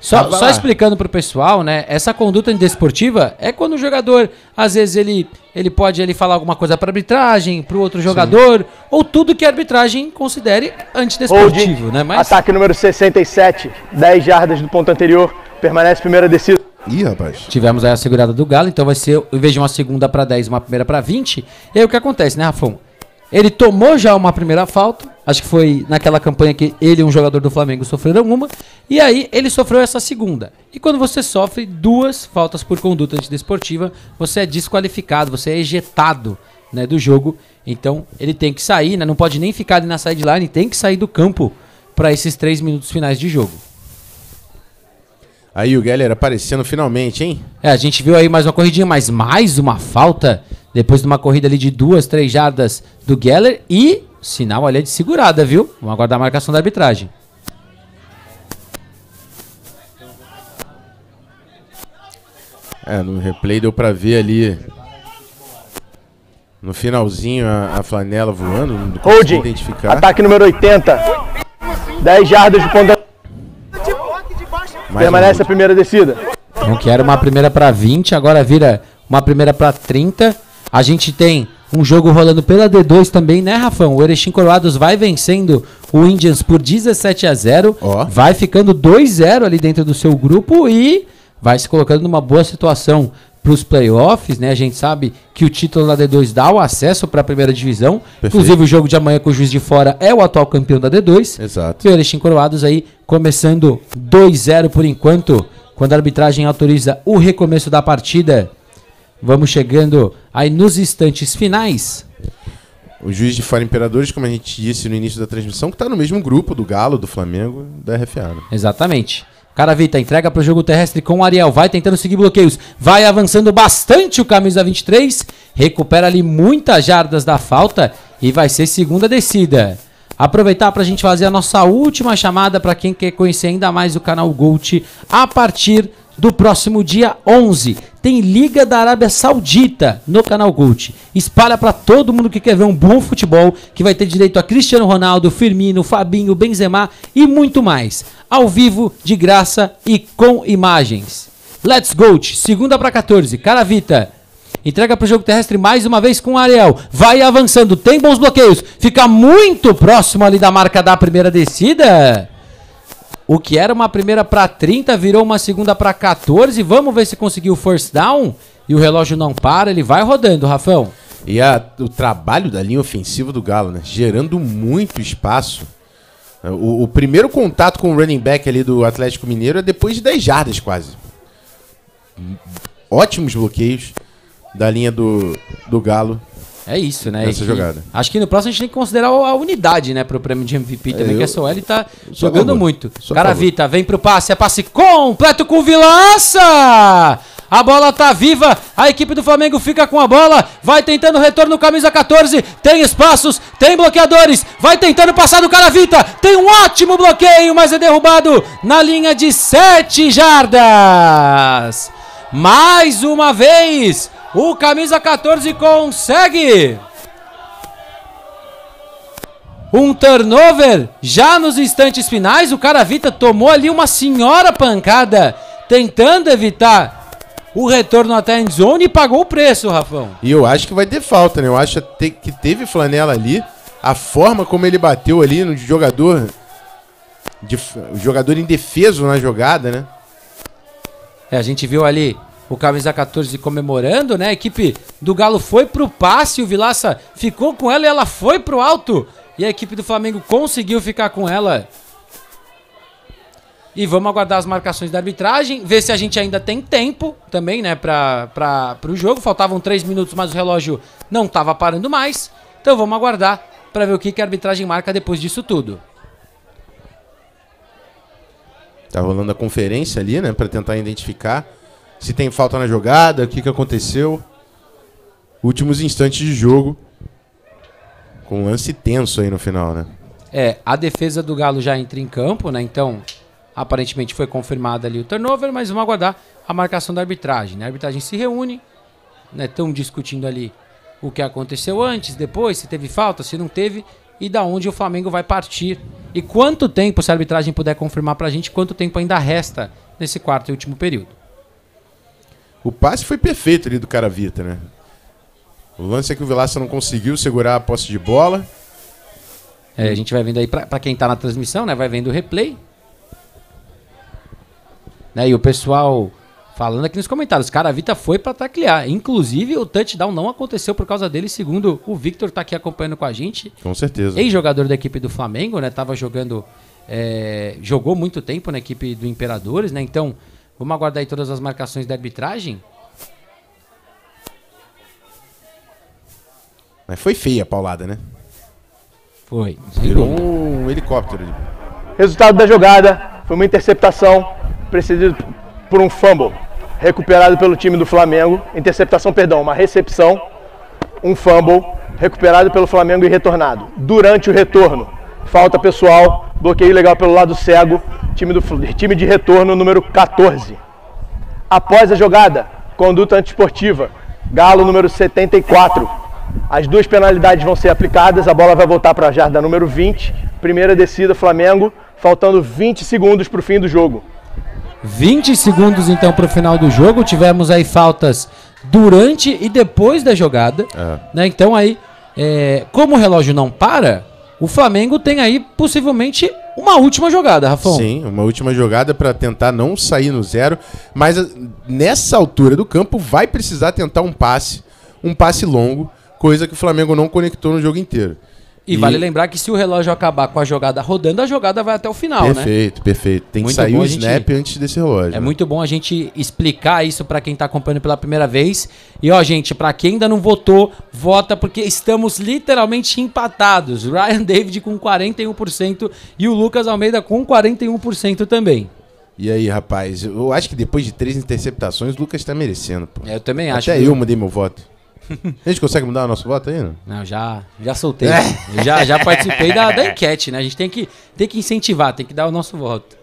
Só, Ah, vai só explicando pro pessoal, né? Essa conduta desportiva é quando o jogador, às vezes, ele, ele pode ele falar alguma coisa pra arbitragem, pro outro jogador, ou tudo que a arbitragem considere antidesportivo, Holding, né? Mas ataque número 67, 10 jardas do ponto anterior, permanece primeira descida. Ih, rapaz. tivemos aí a segurada do Galo, então vai ser, em vez de uma segunda pra 10, uma primeira pra 20. E aí o que acontece, né, Rafão? Ele tomou já uma primeira falta, acho que foi naquela campanha que ele e um jogador do Flamengo sofreram uma, e aí ele sofreu essa segunda. E quando você sofre duas faltas por conduta antidesportiva, você é desqualificado, você é ejetado né, do jogo. Então ele tem que sair, né, não pode nem ficar ali na sideline, tem que sair do campo para esses três minutos finais de jogo. Aí o Geller aparecendo finalmente, hein? É, a gente viu aí mais uma corridinha, mas mais uma falta depois de uma corrida ali de duas, três jardas do Geller e sinal ali de segurada, viu? Vamos aguardar a marcação da arbitragem. É, no replay deu pra ver ali no finalzinho a, a flanela voando, não Holding, identificar. ataque número 80, 10 jardas ponto anterior, Mais permanece um a primeira descida. Então que era uma primeira para 20, agora vira uma primeira para 30. A gente tem um jogo rolando pela D2 também, né, Rafão? O Erechim Coroados vai vencendo o Indians por 17 a 0. Ó. Vai ficando 2-0 ali dentro do seu grupo e vai se colocando numa boa situação para os playoffs, né? A gente sabe que o título da D2 dá o acesso para a primeira divisão. Inclusive o jogo de amanhã com o Juiz de Fora é o atual campeão da D2. Exato. E o Erechim Coroados aí começando 2-0 por enquanto, quando a arbitragem autoriza o recomeço da partida. Vamos chegando aí nos instantes finais. O juiz de fora Imperadores, como a gente disse no início da transmissão, que tá no mesmo grupo do Galo, do Flamengo, da RFA. né? Exatamente. Caravita entrega para o jogo terrestre com o Ariel. Vai tentando seguir bloqueios. Vai avançando bastante o camisa 23. Recupera ali muitas jardas da falta. E vai ser segunda descida. Aproveitar para a gente fazer a nossa última chamada para quem quer conhecer ainda mais o canal Gold. A partir do próximo dia 11, tem Liga da Arábia Saudita no canal Gold. Espalha para todo mundo que quer ver um bom futebol, que vai ter direito a Cristiano Ronaldo, Firmino, Fabinho, Benzema e muito mais. Ao vivo, de graça e com imagens. Let's Gold, segunda para 14, Caravita. Entrega para o jogo terrestre mais uma vez com o Ariel. Vai avançando, tem bons bloqueios. Fica muito próximo ali da marca da primeira descida. O que era uma primeira para 30 virou uma segunda para 14. Vamos ver se conseguiu o first down. E o relógio não para, ele vai rodando, Rafão. E a- o trabalho da linha ofensiva do Galo, né? Gerando muito espaço. O, o primeiro contato com o running back ali do Atlético Mineiro é depois de 10 jardas, quase. Ótimos bloqueios da linha do, do Galo. É isso, né? Nessa E- jogada. Acho que no próximo a gente tem que considerar a unidade, né? Pro prêmio de MVP também, eu- que a tá jogando favor. muito. A Caravita, vem pro passe, é passe completo com o Vilaça! A bola tá viva, a equipe do Flamengo fica com a bola, vai tentando retorno camisa 14, tem espaços, tem bloqueadores, vai tentando passar do Caravita, tem um ótimo bloqueio, mas é derrubado na linha de 7 jardas. Mais uma vez, o camisa 14 consegue um turnover já nos instantes finais. O Caravita tomou ali uma senhora pancada, tentando evitar o retorno até a endzone e pagou o preço, Rafão. E eu acho que vai ter falta, né? Eu acho que teve flanela ali. a forma como ele bateu ali no jogador, de, o jogador indefeso na jogada, né? É, a gente viu ali o camisa 14 comemorando, né? A equipe do Galo foi pro passe, o Vilaça ficou com ela e ela foi pro alto. E a equipe do Flamengo conseguiu ficar com ela. E vamos aguardar as marcações da arbitragem, ver se a gente ainda tem tempo também, né, para o jogo. Faltavam três minutos, mas o relógio não estava parando mais. Então vamos aguardar para ver o que, que a arbitragem marca depois disso tudo. Tá rolando a conferência ali, né, para tentar identificar se tem falta na jogada, o que, que aconteceu. Últimos instantes de jogo. Com um lance tenso aí no final, né? É, a defesa do Galo já entra em campo, né? Então, aparentemente foi confirmado ali o turnover, mas vamos aguardar a marcação da arbitragem. Né? A arbitragem se reúne, estão né? discutindo ali o que aconteceu antes, depois, se teve falta, se não teve, e da onde o Flamengo vai partir. E quanto tempo, se a arbitragem puder confirmar pra gente, quanto tempo ainda resta nesse quarto e último período. O passe foi perfeito ali do Caravita, né? O lance é que o Vilaça não conseguiu segurar a posse de bola. É, a gente vai vendo aí, pra quem tá na transmissão, né? Vai vendo o replay. Né, e o pessoal falando aqui nos comentários, cara, a Vita foi para taclear. Inclusive, o touchdown não aconteceu por causa dele, segundo o Victor tá aqui acompanhando com a gente. Com certeza. Ex-jogador da equipe do Flamengo, né? Tava jogando. É, jogou muito tempo na equipe do Imperadores, né? Então, vamos aguardar aí todas as marcações da arbitragem. Mas foi feia a paulada, né? Foi. Virou um helicóptero. Resultado da jogada foi uma interceptação precedido por um fumble recuperado pelo time do Flamengo. Interceptação, perdão, uma recepção, um fumble recuperado pelo Flamengo e retornado. Durante o retorno, falta pessoal, bloqueio legal pelo lado cego, time, do, time de retorno número 14. Após a jogada, conduta antiesportiva, Galo número 74. As duas penalidades vão ser aplicadas, a bola vai voltar para a jarda número 20. Primeira descida, Flamengo, faltando 20 segundos para o fim do jogo. 20 segundos então para o final do jogo. Tivemos aí faltas durante e depois da jogada. É. Né? Então aí, é, como o relógio não para, o Flamengo tem aí possivelmente uma última jogada, Rafão. Sim, uma última jogada para tentar não sair no zero. Mas nessa altura do campo vai precisar tentar um passe, um passe longo, coisa que o Flamengo não conectou no jogo inteiro. E, e, vale lembrar que se o relógio acabar com a jogada rodando, a jogada vai até o final, perfeito, né? Perfeito, perfeito. Tem muito que sair o snap gente... antes desse relógio. É né? muito bom a gente explicar isso para quem tá acompanhando pela primeira vez. E ó, gente, para quem ainda não votou, vota porque estamos literalmente empatados. Ryan David com 41% e o Lucas Almeida com 41% também. E aí, rapaz, eu acho que depois de três interceptações, o Lucas tá merecendo, pô. É, eu também acho. Até eu mudei meu voto. A gente consegue mudar o nosso voto? Não, não já, já soltei. É. Já, já participei da, da enquete, né? A gente tem que, tem que incentivar, tem que dar o nosso voto.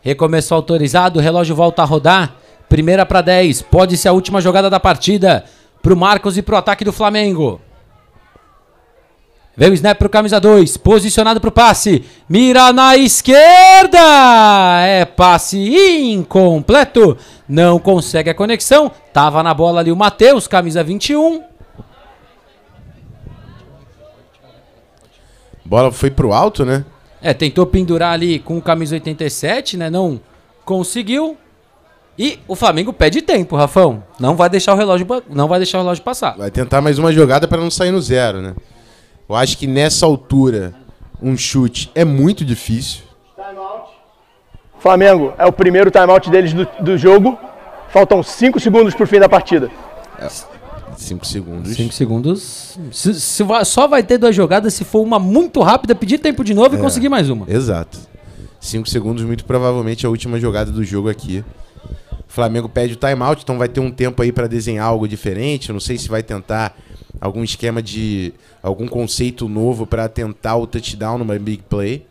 Recomeçou autorizado, o relógio volta a rodar. Primeira para 10, pode ser a última jogada da partida. Pro Marcos e pro ataque do Flamengo. Vem o snap pro camisa 2, posicionado pro passe. Mira na esquerda! É passe incompleto. Não consegue a conexão. Tava na bola ali o Matheus, camisa 21. Bola foi pro alto, né? É, tentou pendurar ali com o camisa 87, né? Não conseguiu. E o Flamengo pede tempo, Rafão. Não vai deixar o relógio, não vai deixar o relógio passar. Vai tentar mais uma jogada para não sair no zero, né? Eu acho que nessa altura um chute é muito difícil. Flamengo é o primeiro timeout deles do, do jogo. Faltam 5 segundos por fim da partida. 5 é, segundos. 5 segundos. Se, se, só vai ter duas jogadas se for uma muito rápida, pedir tempo de novo é, e conseguir mais uma. Exato. 5 segundos, muito provavelmente a última jogada do jogo aqui. O Flamengo pede o timeout, então vai ter um tempo aí para desenhar algo diferente. Eu não sei se vai tentar algum esquema de algum conceito novo para tentar o touchdown numa big play.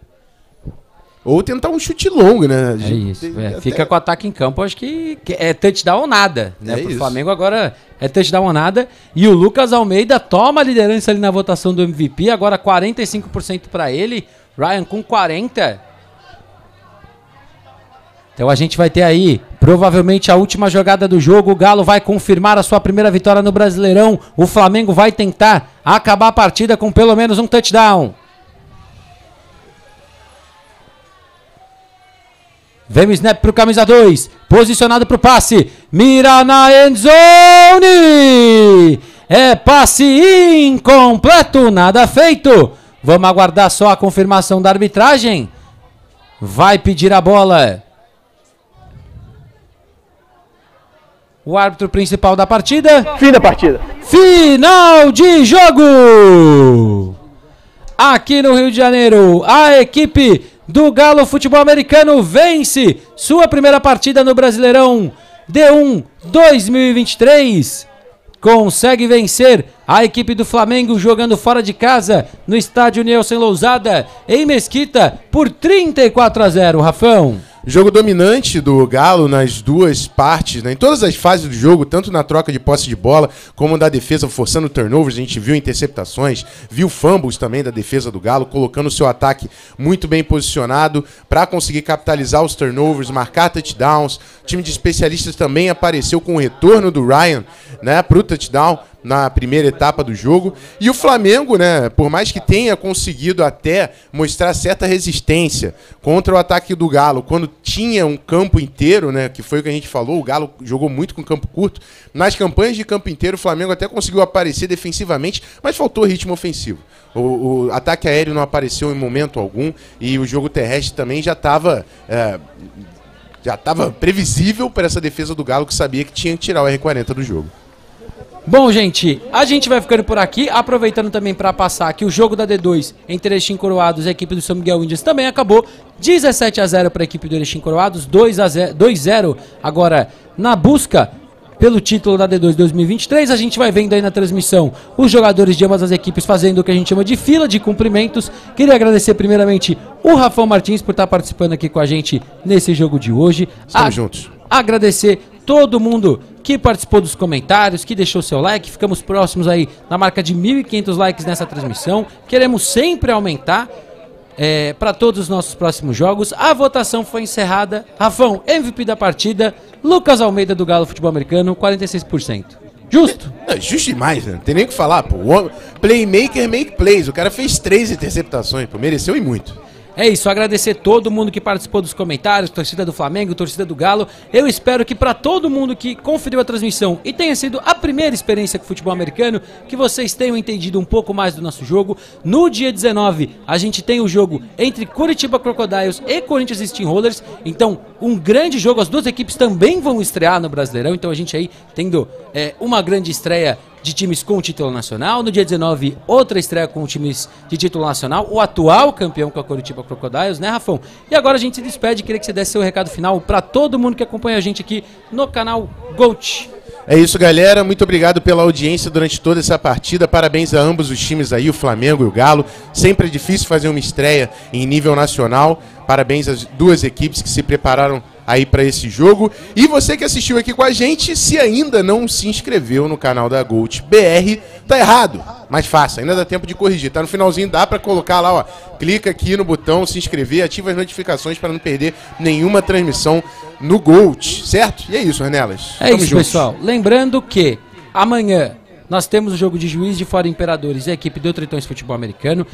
Ou tentar um chute longo, né? É isso. É. Até... Fica com o ataque em campo, acho que, que é touchdown ou nada. Né? É Pro isso. Flamengo agora é touchdown ou nada. E o Lucas Almeida toma a liderança ali na votação do MVP, agora 45% para ele. Ryan com 40%. Então a gente vai ter aí, provavelmente, a última jogada do jogo. O Galo vai confirmar a sua primeira vitória no Brasileirão. O Flamengo vai tentar acabar a partida com pelo menos um touchdown. Vem o snap pro camisa 2. Posicionado pro passe. Mira na endzone. É passe incompleto. Nada feito. Vamos aguardar só a confirmação da arbitragem. Vai pedir a bola. O árbitro principal da partida. Fim da partida. Final de jogo! Aqui no Rio de Janeiro, a equipe do Galo Futebol Americano vence sua primeira partida no Brasileirão D1 2023. Consegue vencer a equipe do Flamengo jogando fora de casa no estádio Nelson Lousada em Mesquita por 34 a 0, Rafão. Jogo dominante do Galo nas duas partes, né? em todas as fases do jogo, tanto na troca de posse de bola, como da defesa forçando turnovers. A gente viu interceptações, viu fumbles também da defesa do Galo, colocando o seu ataque muito bem posicionado para conseguir capitalizar os turnovers, marcar touchdowns. O time de especialistas também apareceu com o retorno do Ryan né, para o touchdown na primeira etapa do jogo. E o Flamengo, né, por mais que tenha conseguido até mostrar certa resistência contra o ataque do Galo, quando tinha um campo inteiro, né, que foi o que a gente falou, o Galo jogou muito com campo curto. Nas campanhas de campo inteiro, o Flamengo até conseguiu aparecer defensivamente, mas faltou ritmo ofensivo. O, o ataque aéreo não apareceu em momento algum e o jogo terrestre também já estava. É, já estava previsível para essa defesa do Galo que sabia que tinha que tirar o R40 do jogo. Bom, gente, a gente vai ficando por aqui, aproveitando também para passar que o jogo da D2 entre Erechim Coroados e a equipe do São Miguel Índias também acabou. 17 a 0 para a equipe do Erechim Coroados, 2 a 0, 2 0 agora na busca pelo título da D2 2023. A gente vai vendo aí na transmissão os jogadores de ambas as equipes fazendo o que a gente chama de fila de cumprimentos. Queria agradecer primeiramente o Rafão Martins por estar participando aqui com a gente nesse jogo de hoje. Estamos a juntos. Agradecer todo mundo que participou dos comentários, que deixou seu like. Ficamos próximos aí na marca de 1.500 likes nessa transmissão. Queremos sempre aumentar é, para todos os nossos próximos jogos. A votação foi encerrada. Rafão, MVP da partida. Lucas Almeida do Galo Futebol Americano, 46%. Justo? É, justo demais, né? Não tem nem o que falar, pô. Playmaker make plays. O cara fez três interceptações, pô. Mereceu e muito. É isso, agradecer todo mundo que participou dos comentários, torcida do Flamengo, torcida do Galo. Eu espero que para todo mundo que conferiu a transmissão e tenha sido a primeira experiência com futebol americano, que vocês tenham entendido um pouco mais do nosso jogo. No dia 19, a gente tem o jogo entre Curitiba Crocodiles e Corinthians Steamrollers. Então, um grande jogo. As duas equipes também vão estrear no Brasileirão. Então, a gente aí tendo é, uma grande estreia de times com título nacional. No dia 19, outra estreia com times de título nacional. O atual campeão com a Curitiba Crocodiles, né, Rafão? E agora a gente se despede. Queria que você desse seu recado final para todo mundo que acompanha a gente aqui no canal GOAT. É isso, galera. Muito obrigado pela audiência durante toda essa partida. Parabéns a ambos os times aí, o Flamengo e o Galo. Sempre é difícil fazer uma estreia em nível nacional. Parabéns às duas equipes que se prepararam aí para esse jogo. E você que assistiu aqui com a gente, se ainda não se inscreveu no canal da Gold BR, tá errado. Mais fácil, ainda dá tempo de corrigir. Tá no finalzinho, dá para colocar lá, ó. Clica aqui no botão se inscrever, ativa as notificações para não perder nenhuma transmissão no Gold, certo? E é isso, Renelas. É Tamo isso, juntos. pessoal. Lembrando que amanhã nós temos o jogo de Juiz de Fora Imperadores e a equipe do Tritões Futebol Americano.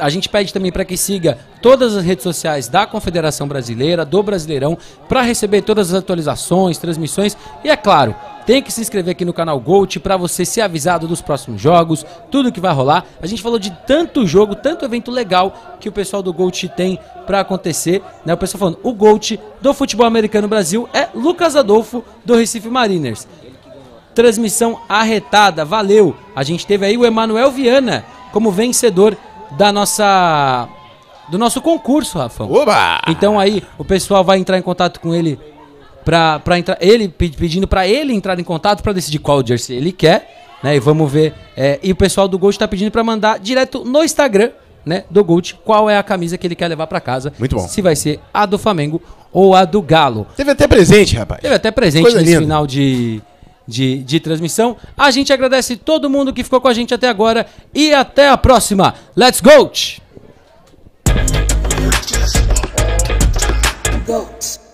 A gente pede também para que siga todas as redes sociais da Confederação Brasileira, do Brasileirão, para receber todas as atualizações, transmissões e, é claro, tem que se inscrever aqui no canal Gold para você ser avisado dos próximos jogos, tudo que vai rolar. A gente falou de tanto jogo, tanto evento legal que o pessoal do Gold tem para acontecer, né? O pessoal falando, o Gold do futebol americano Brasil é Lucas Adolfo do Recife Mariners transmissão arretada. Valeu! A gente teve aí o Emanuel Viana como vencedor da nossa do nosso concurso, Rafão. Oba! Então aí o pessoal vai entrar em contato com ele para para entrar ele pedindo para ele entrar em contato para decidir qual jersey ele quer, né? E vamos ver. É, e o pessoal do Gold está pedindo para mandar direto no Instagram, né, do Gold, qual é a camisa que ele quer levar para casa. Muito bom. Se vai ser a do Flamengo ou a do Galo. Teve até presente, rapaz. Teve até presente Coisa nesse linda. final de de, de transmissão. A gente agradece todo mundo que ficou com a gente até agora e até a próxima. Let's go! Goat.